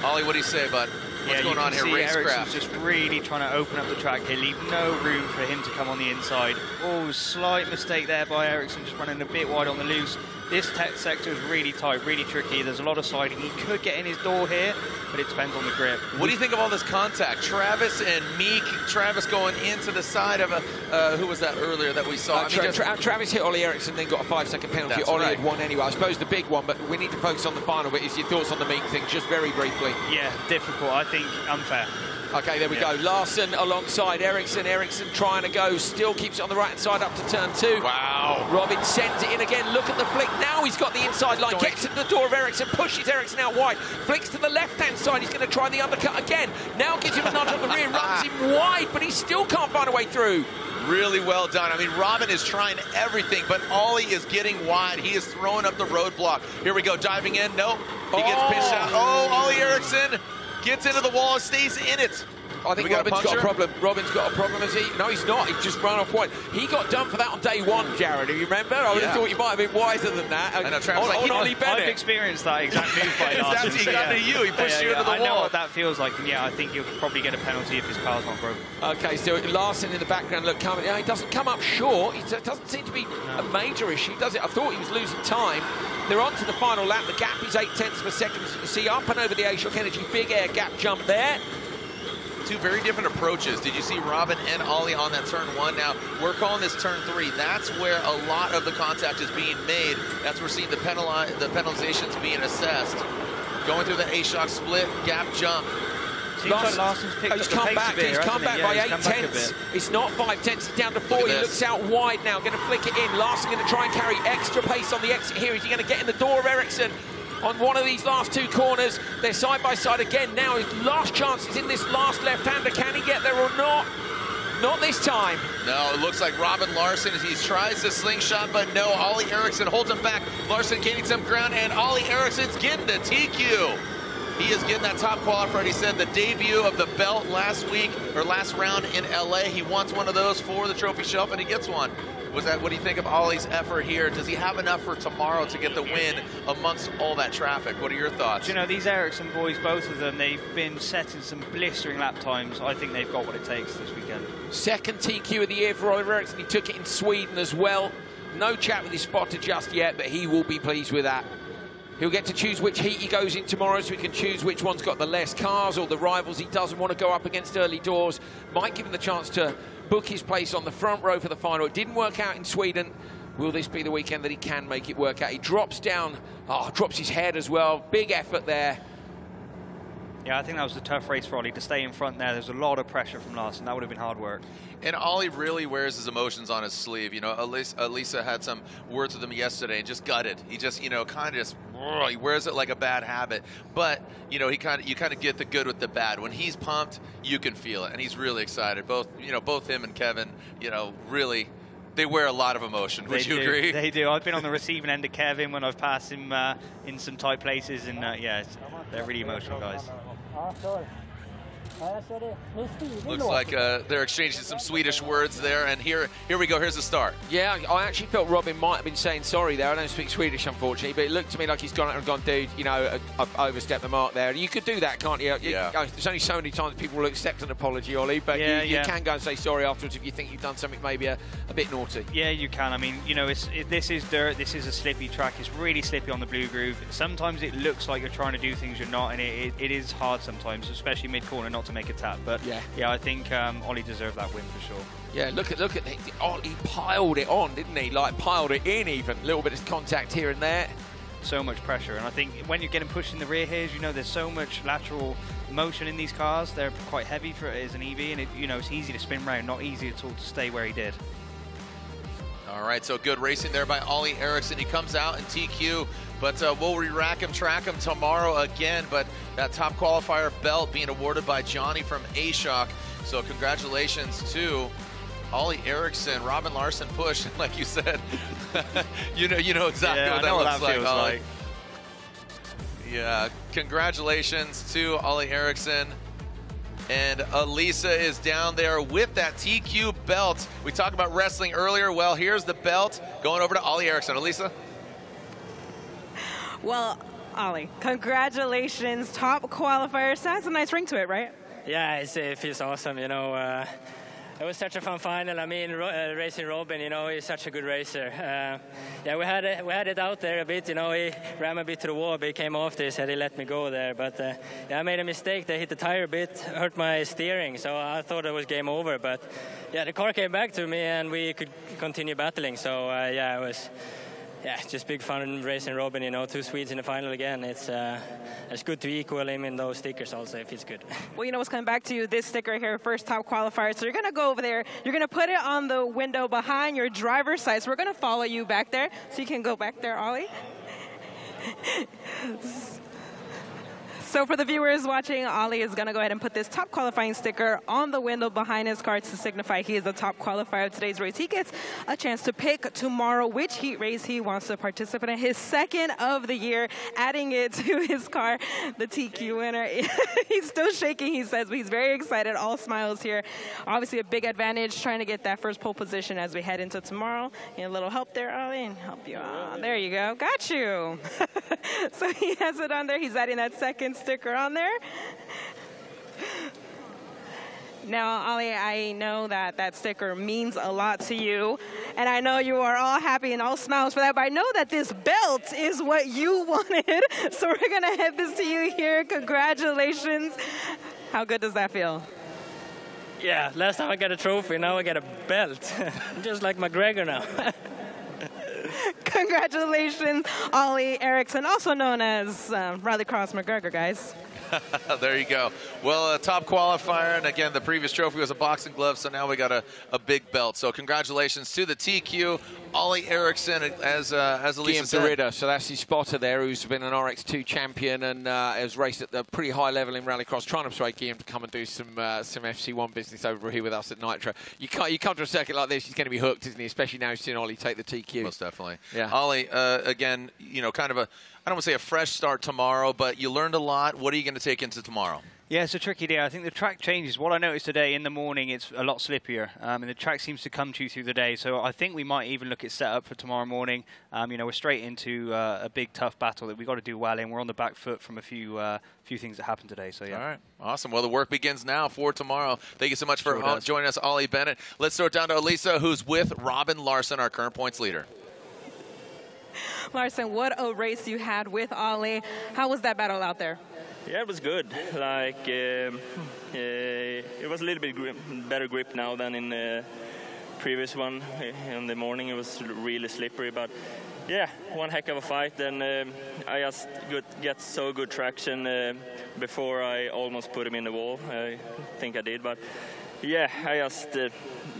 Ollie, what do you say, bud? What's yeah, going you on here? see Eriksson's Racecraft. just really trying to open up the track here, leave no room for him to come on the inside. Oh, slight mistake there by Eriksson, just running a bit wide on the loose. This tech sector is really tight, really tricky. There's a lot of siding. He could get in his door here, but it depends on the grip. What do you think of all this contact? Travis and Meeke. Travis going into the side of a. Uh, who was that earlier that we saw? Uh, I mean, Tra- Tra- Travis hit Ollie Eriksson, then got a five-second penalty. That's Ollie right. had won anyway. I suppose the big one, but we need to focus on the final bit. Is your thoughts on the Meeke thing, just very briefly? Yeah, difficult. I think unfair. Okay, there we Yeah. go. Larsson alongside Eriksson. Eriksson trying to go, still keeps it on the right hand side up to turn two. Wow. Robin sends it in again. Look at the flick. Now he's got the inside line. Gets to the door of Eriksson, pushes Eriksson out wide. Flicks to the left hand side. He's going to try the undercut again. Now gives him a nudge on the rear, runs him wide, but he still can't find a way through. Really well done. I mean, Robin is trying everything, but Ollie is getting wide. He is throwing up the roadblock. Here we go, diving in. Nope. He gets pitched oh. out. Oh, Ollie Eriksson gets into the wall stays in it. I think We Robin's got a problem. Robin's got a problem, has he? No, he's not. He just ran off wide. He got done for that on day one, Jared. Do you remember? I would have Yeah. thought you might have been wiser than that. I know, on, like, on I've experienced that exact move by That's Larsson. what he so got yeah. you. He pushed you into the I know what that feels like, and yeah, I think you'll probably get a penalty if his car's not broken. Okay, so Larsson in the background, look, coming. yeah, He doesn't come up short. It doesn't seem to be a major issue, does it? I thought he was losing time. They're on to the final lap. The gap is eight tenths of a second. As you can see, up and over the A-Shock Energy. Big air gap jump there. Two very different approaches. Did you see Robin and Ollie on that turn one? Now, we're calling this turn three. That's where a lot of the contact is being made. That's where we're seeing the, penali- the penalizations being assessed. Going through the A-Shock split, gap jump. Seems like Larsson's picked oh, he's come back. bit, he's come he? back Yeah, by eight come back a tenths. It's not five tenths. He's down to four. at He looks out wide now. Going to flick it in. Larsson going to try and carry extra pace on the exit here. Is he going to get in the door of Eriksson? On one of these last two corners, they're side by side again. Now his last chance is in this last left-hander. Can he get there or not? Not this time. No, it looks like Robin Larsson he tries the slingshot, but no, Ollie Eriksson holds him back. Larsson gaining some ground, and Ollie Eriksson's getting the TQ. He is getting that top qualifier. He said the debut of the belt last week or last round in LA. He wants one of those for the trophy shelf, and he gets one. Was that what do you think of Ollie's effort here? Does he have enough for tomorrow to get the win amongst all that traffic? What are your thoughts? You know, these Eriksson boys, both of them, they've been setting some blistering lap times. I think they've got what it takes this weekend. Second TQ of the year for Oliver Eriksson. He took it in Sweden as well. No chat with his spotter just yet, but he will be pleased with that. He'll get to choose which heat he goes in tomorrow, so he can choose which one's got the less cars or the rivals he doesn't want to go up against early doors. Might give him the chance to book his place on the front row for the final. It didn't work out in Sweden. Will this be the weekend that he can make it work out? He drops down, oh, drops his head as well. Big effort there. Yeah, I think that was a tough race for Ollie to stay in front there. There's a lot of pressure from Larsson. That would have been hard work. And Ollie really wears his emotions on his sleeve. You know, Elisa, Elisa had some words with him yesterday and just gutted. He just, you know, kind of just, he wears it like a bad habit. But, you know, he kind of, you kind of get the good with the bad. When he's pumped, you can feel it. And he's really excited. Both, you know, both him and Kevin, you know, really, they wear a lot of emotion. Would They you do. agree? They do. I've been on the receiving end of Kevin when I've passed him uh, in some tight places, and uh, yeah, they're really emotional guys. 好收 Looks like uh, they're exchanging some Swedish words there. And here, here we go. Here's the start. Yeah, I actually felt Robin might have been saying sorry there. I don't speak Swedish, unfortunately, but it looked to me like he's gone out and gone, dude, you know, I've overstepped the mark there. You could do that, can't you? You- Yeah. uh, There's only so many times people will accept an apology, Ollie, but Yeah, you, you yeah. can go and say sorry afterwards if you think you've done something maybe a, a bit naughty. Yeah, you can. I mean, you know, it's, it, this is dirt. This is a slippy track. It's really slippy on the blue groove. Sometimes it looks like you're trying to do things you're not, and it, it, it is hard sometimes, especially mid corner, not to make a tap. But Yeah. yeah, I think um, Ollie deserved that win for sure. Yeah, look at look at the, oh, he piled it on, didn't he? Like piled it in even. A little bit of contact here and there. So much pressure, and I think when you're getting pushed in the rear here, as you know, there's so much lateral motion in these cars. They're quite heavy for it as an EV, and it, you know, it's easy to spin round, not easy at all to stay where he did. All right, so good racing there by Ollie Eriksson. He comes out in TQ, but uh, we'll re-rack him, track him tomorrow again. But that top qualifier belt being awarded by Johnny from A-Shock. So congratulations to Ollie Eriksson, Robin Larsson push, like you said. you know, you know exactly Yeah, what that what looks that like. Ollie. like. Yeah, congratulations to Ollie Eriksson. And Elisa is down there with that TQ belt. We talked about wrestling earlier. Well, here's the belt going over to Ollie Eriksson. Elisa? Well, Ollie, congratulations, top qualifier. So has a nice ring to it, right? Yeah, it's, it feels awesome. You know, uh, it was such a fun final. I mean, ro- uh, racing Robin, you know, he's such a good racer. Uh, yeah, we had it, we had it out there a bit. You know, he ran a bit to the wall, but he came off this, and he let me go there. But uh, yeah, I made a mistake. They hit the tire a bit, hurt my steering, so I thought it was game over. But yeah, the car came back to me, and we could continue battling. So uh, yeah, it was. Yeah, just big fun racing Robin, you know, two Swedes in the final again. It's uh, it's good to equal him in those stickers also, if it's good. Well, you know what's coming back to you, this sticker here, first top qualifier. So you're going to go over there. You're going to put it on the window behind your driver's side. So we're going to follow you back there. So you can go back there, Ollie. So for the viewers watching, Ollie is going to go ahead and put this top qualifying sticker on the window behind his car to signify he is the top qualifier of today's race. He gets a chance to pick tomorrow which heat race he wants to participate in. His second of the year, adding it to his car, the TQ winner. he's still shaking, he says, but he's very excited. All smiles here. Obviously a big advantage trying to get that first pole position as we head into tomorrow. Need a little help there, Ollie, and help you out. There you go. Got you. so he has it on there. He's adding that second sticker on there. Now, Ollie, I know that that sticker means a lot to you, and I know you are all happy and all smiles for that, but I know that this belt is what you wanted, so we're going to head this to you here. Congratulations. How good does that feel? Yeah, last time I got a trophy, now I get a belt. Just like McGregor now. Congratulations, Ollie Eriksson, also known as uh, Rallycross McGregor, guys. there you go. Well, top qualifier, and again, the previous trophy was a boxing glove, so now we got a, a big belt. So congratulations to the TQ, Ollie Eriksson, as uh, as Elisa Guillaume said. Derrida, so that's his spotter there, who's been an RX2 champion and uh, has raced at a pretty high level in rallycross. Trying to persuade Guillaume to come and do some uh, some FC1 business over here with us at Nitro. You can't, you come to a circuit like this, he's going to be hooked, isn't he? Especially now he's seen Ollie take the TQ. Most definitely. Yeah. Ollie, uh, again, you know, kind of a, I don't want to say a fresh start tomorrow, but you learned a lot. What are you going to take into tomorrow? Yeah, it's a tricky day. I think the track changes. What I noticed today in the morning, it's a lot slippier, um, and the track seems to come to you through the day. So I think we might even look at setup for tomorrow morning. Um, you know, we're straight into uh, a big tough battle that we've got to do well in. We're on the back foot from a few uh, few things that happened today. So yeah. All right, awesome. Well, the work begins now for tomorrow. Thank you so much for Sure uh, joining us, Ollie Bennett. Let's throw it down to Elisa, who's with Robin Larsson, our current points leader. Larsson, what a race you had with Ollie. How was that battle out there? Yeah, it was good. Like um, uh, it was a little bit better grip now than in the previous one. In the morning, it was really slippery, but yeah, one heck of a fight. And um, I just get so good traction uh, before I almost put him in the wall. I think I did, but yeah, I just uh,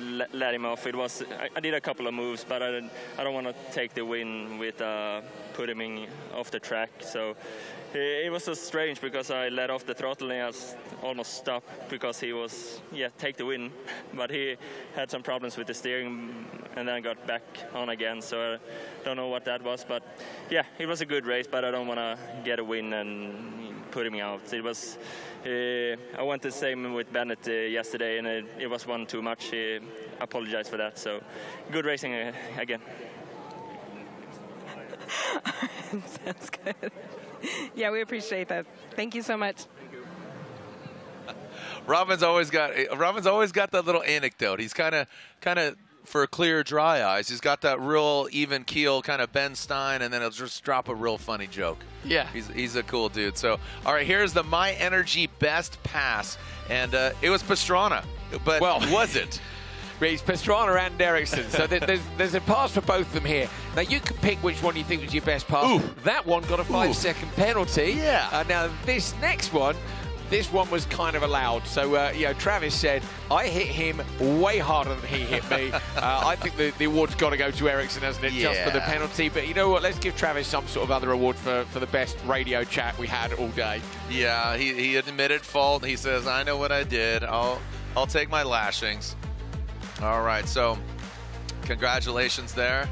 let, let him off. It was I, I did a couple of moves, but I, I don't want to take the win with uh, putting him off the track. So it, was so strange because I let off the throttle and I almost stopped because he was yeah take the win, but he had some problems with the steering and then got back on again. So I don't know what that was, but yeah, it was a good race. But I don't want to get a win and put him out. It was. Uh, I went the same with Bennett uh, yesterday, and it, it was one too much. I apologize for that. So, good racing uh, again. That's good. Yeah, we appreciate that. Thank you so much. Robin's always got Robin's always got that little anecdote. He's kind of kind of for clear dry eyes. He's got that real even keel kind of Ben Stein, and then he'll just drop a real funny joke. Yeah. he's he's a cool dude. So all right, here's the My Energy Best Pass, and uh, it was Pastrana, but Well- was it? It's Pastrana and Eriksson. So there's, there's a pass for both of them here. Now, you can pick which one you think was your best pass. That one got a five second penalty. Yeah. Uh, now, this next one, this one was kind of allowed. So, uh, you know, Travis said, I hit him way harder than he hit me. uh, I think the, the award's got to go to Eriksson, hasn't it, just for the penalty. But you know what? Let's give Travis some sort of other award for, for the best radio chat we had all day. Yeah, he, he admitted fault. He says, "I know what I did. I'll I'll take my lashings." All right, so congratulations there.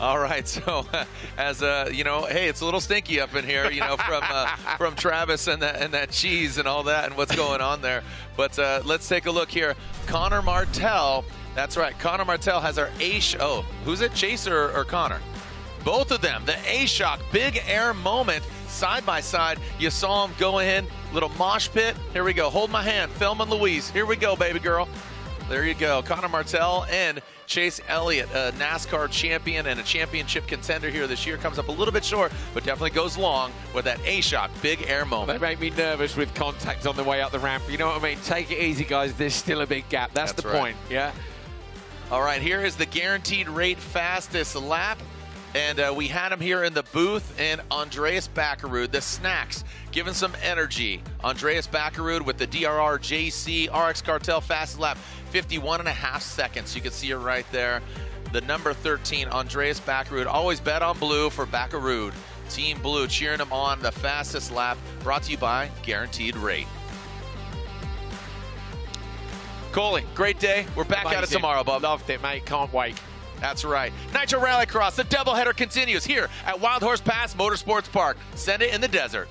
All right, so as uh, you know, hey, it's a little stinky up in here, you know, from uh, from Travis and that and that cheese and all that and what's going on there. But uh, let's take a look here. Conner Martell, that's right. Conner Martell has our ace. Oh, who's it? Chase or, or Conner? Both of them, the A-Shock Big Air moment, side by side. You saw them go in, little mosh pit. Here we go. Hold my hand, Thelma and Louise. Here we go, baby girl. There you go. Conner Martell and Chase Elliott, a NASCAR champion and a championship contender here this year, comes up a little bit short, but definitely goes long with that A-Shock Big Air moment. They make me nervous with contact on the way up the ramp. You know what I mean? Take it easy, guys. There's still a big gap. That's, That's the right. point. Yeah. All right, here is the guaranteed rate fastest lap. And uh, we had him here in the booth, and Andreas Bakkerud, the snacks, giving some energy. Andreas Bakkerud with the DRR JC RX Cartel fastest lap, 51 and a half seconds. You can see it right there. The number 13, Andreas Bakkerud. Always bet on blue for Bakkerud. Team Blue cheering him on the fastest lap. Brought to you by Guaranteed Rate. Coley, great day. We're back at it Amazing. tomorrow, bub. Loved it, mate. Can't wait. That's right. Nitro Rallycross, the doubleheader continues here at Wild Horse Pass Motorsports Park. Send it in the desert.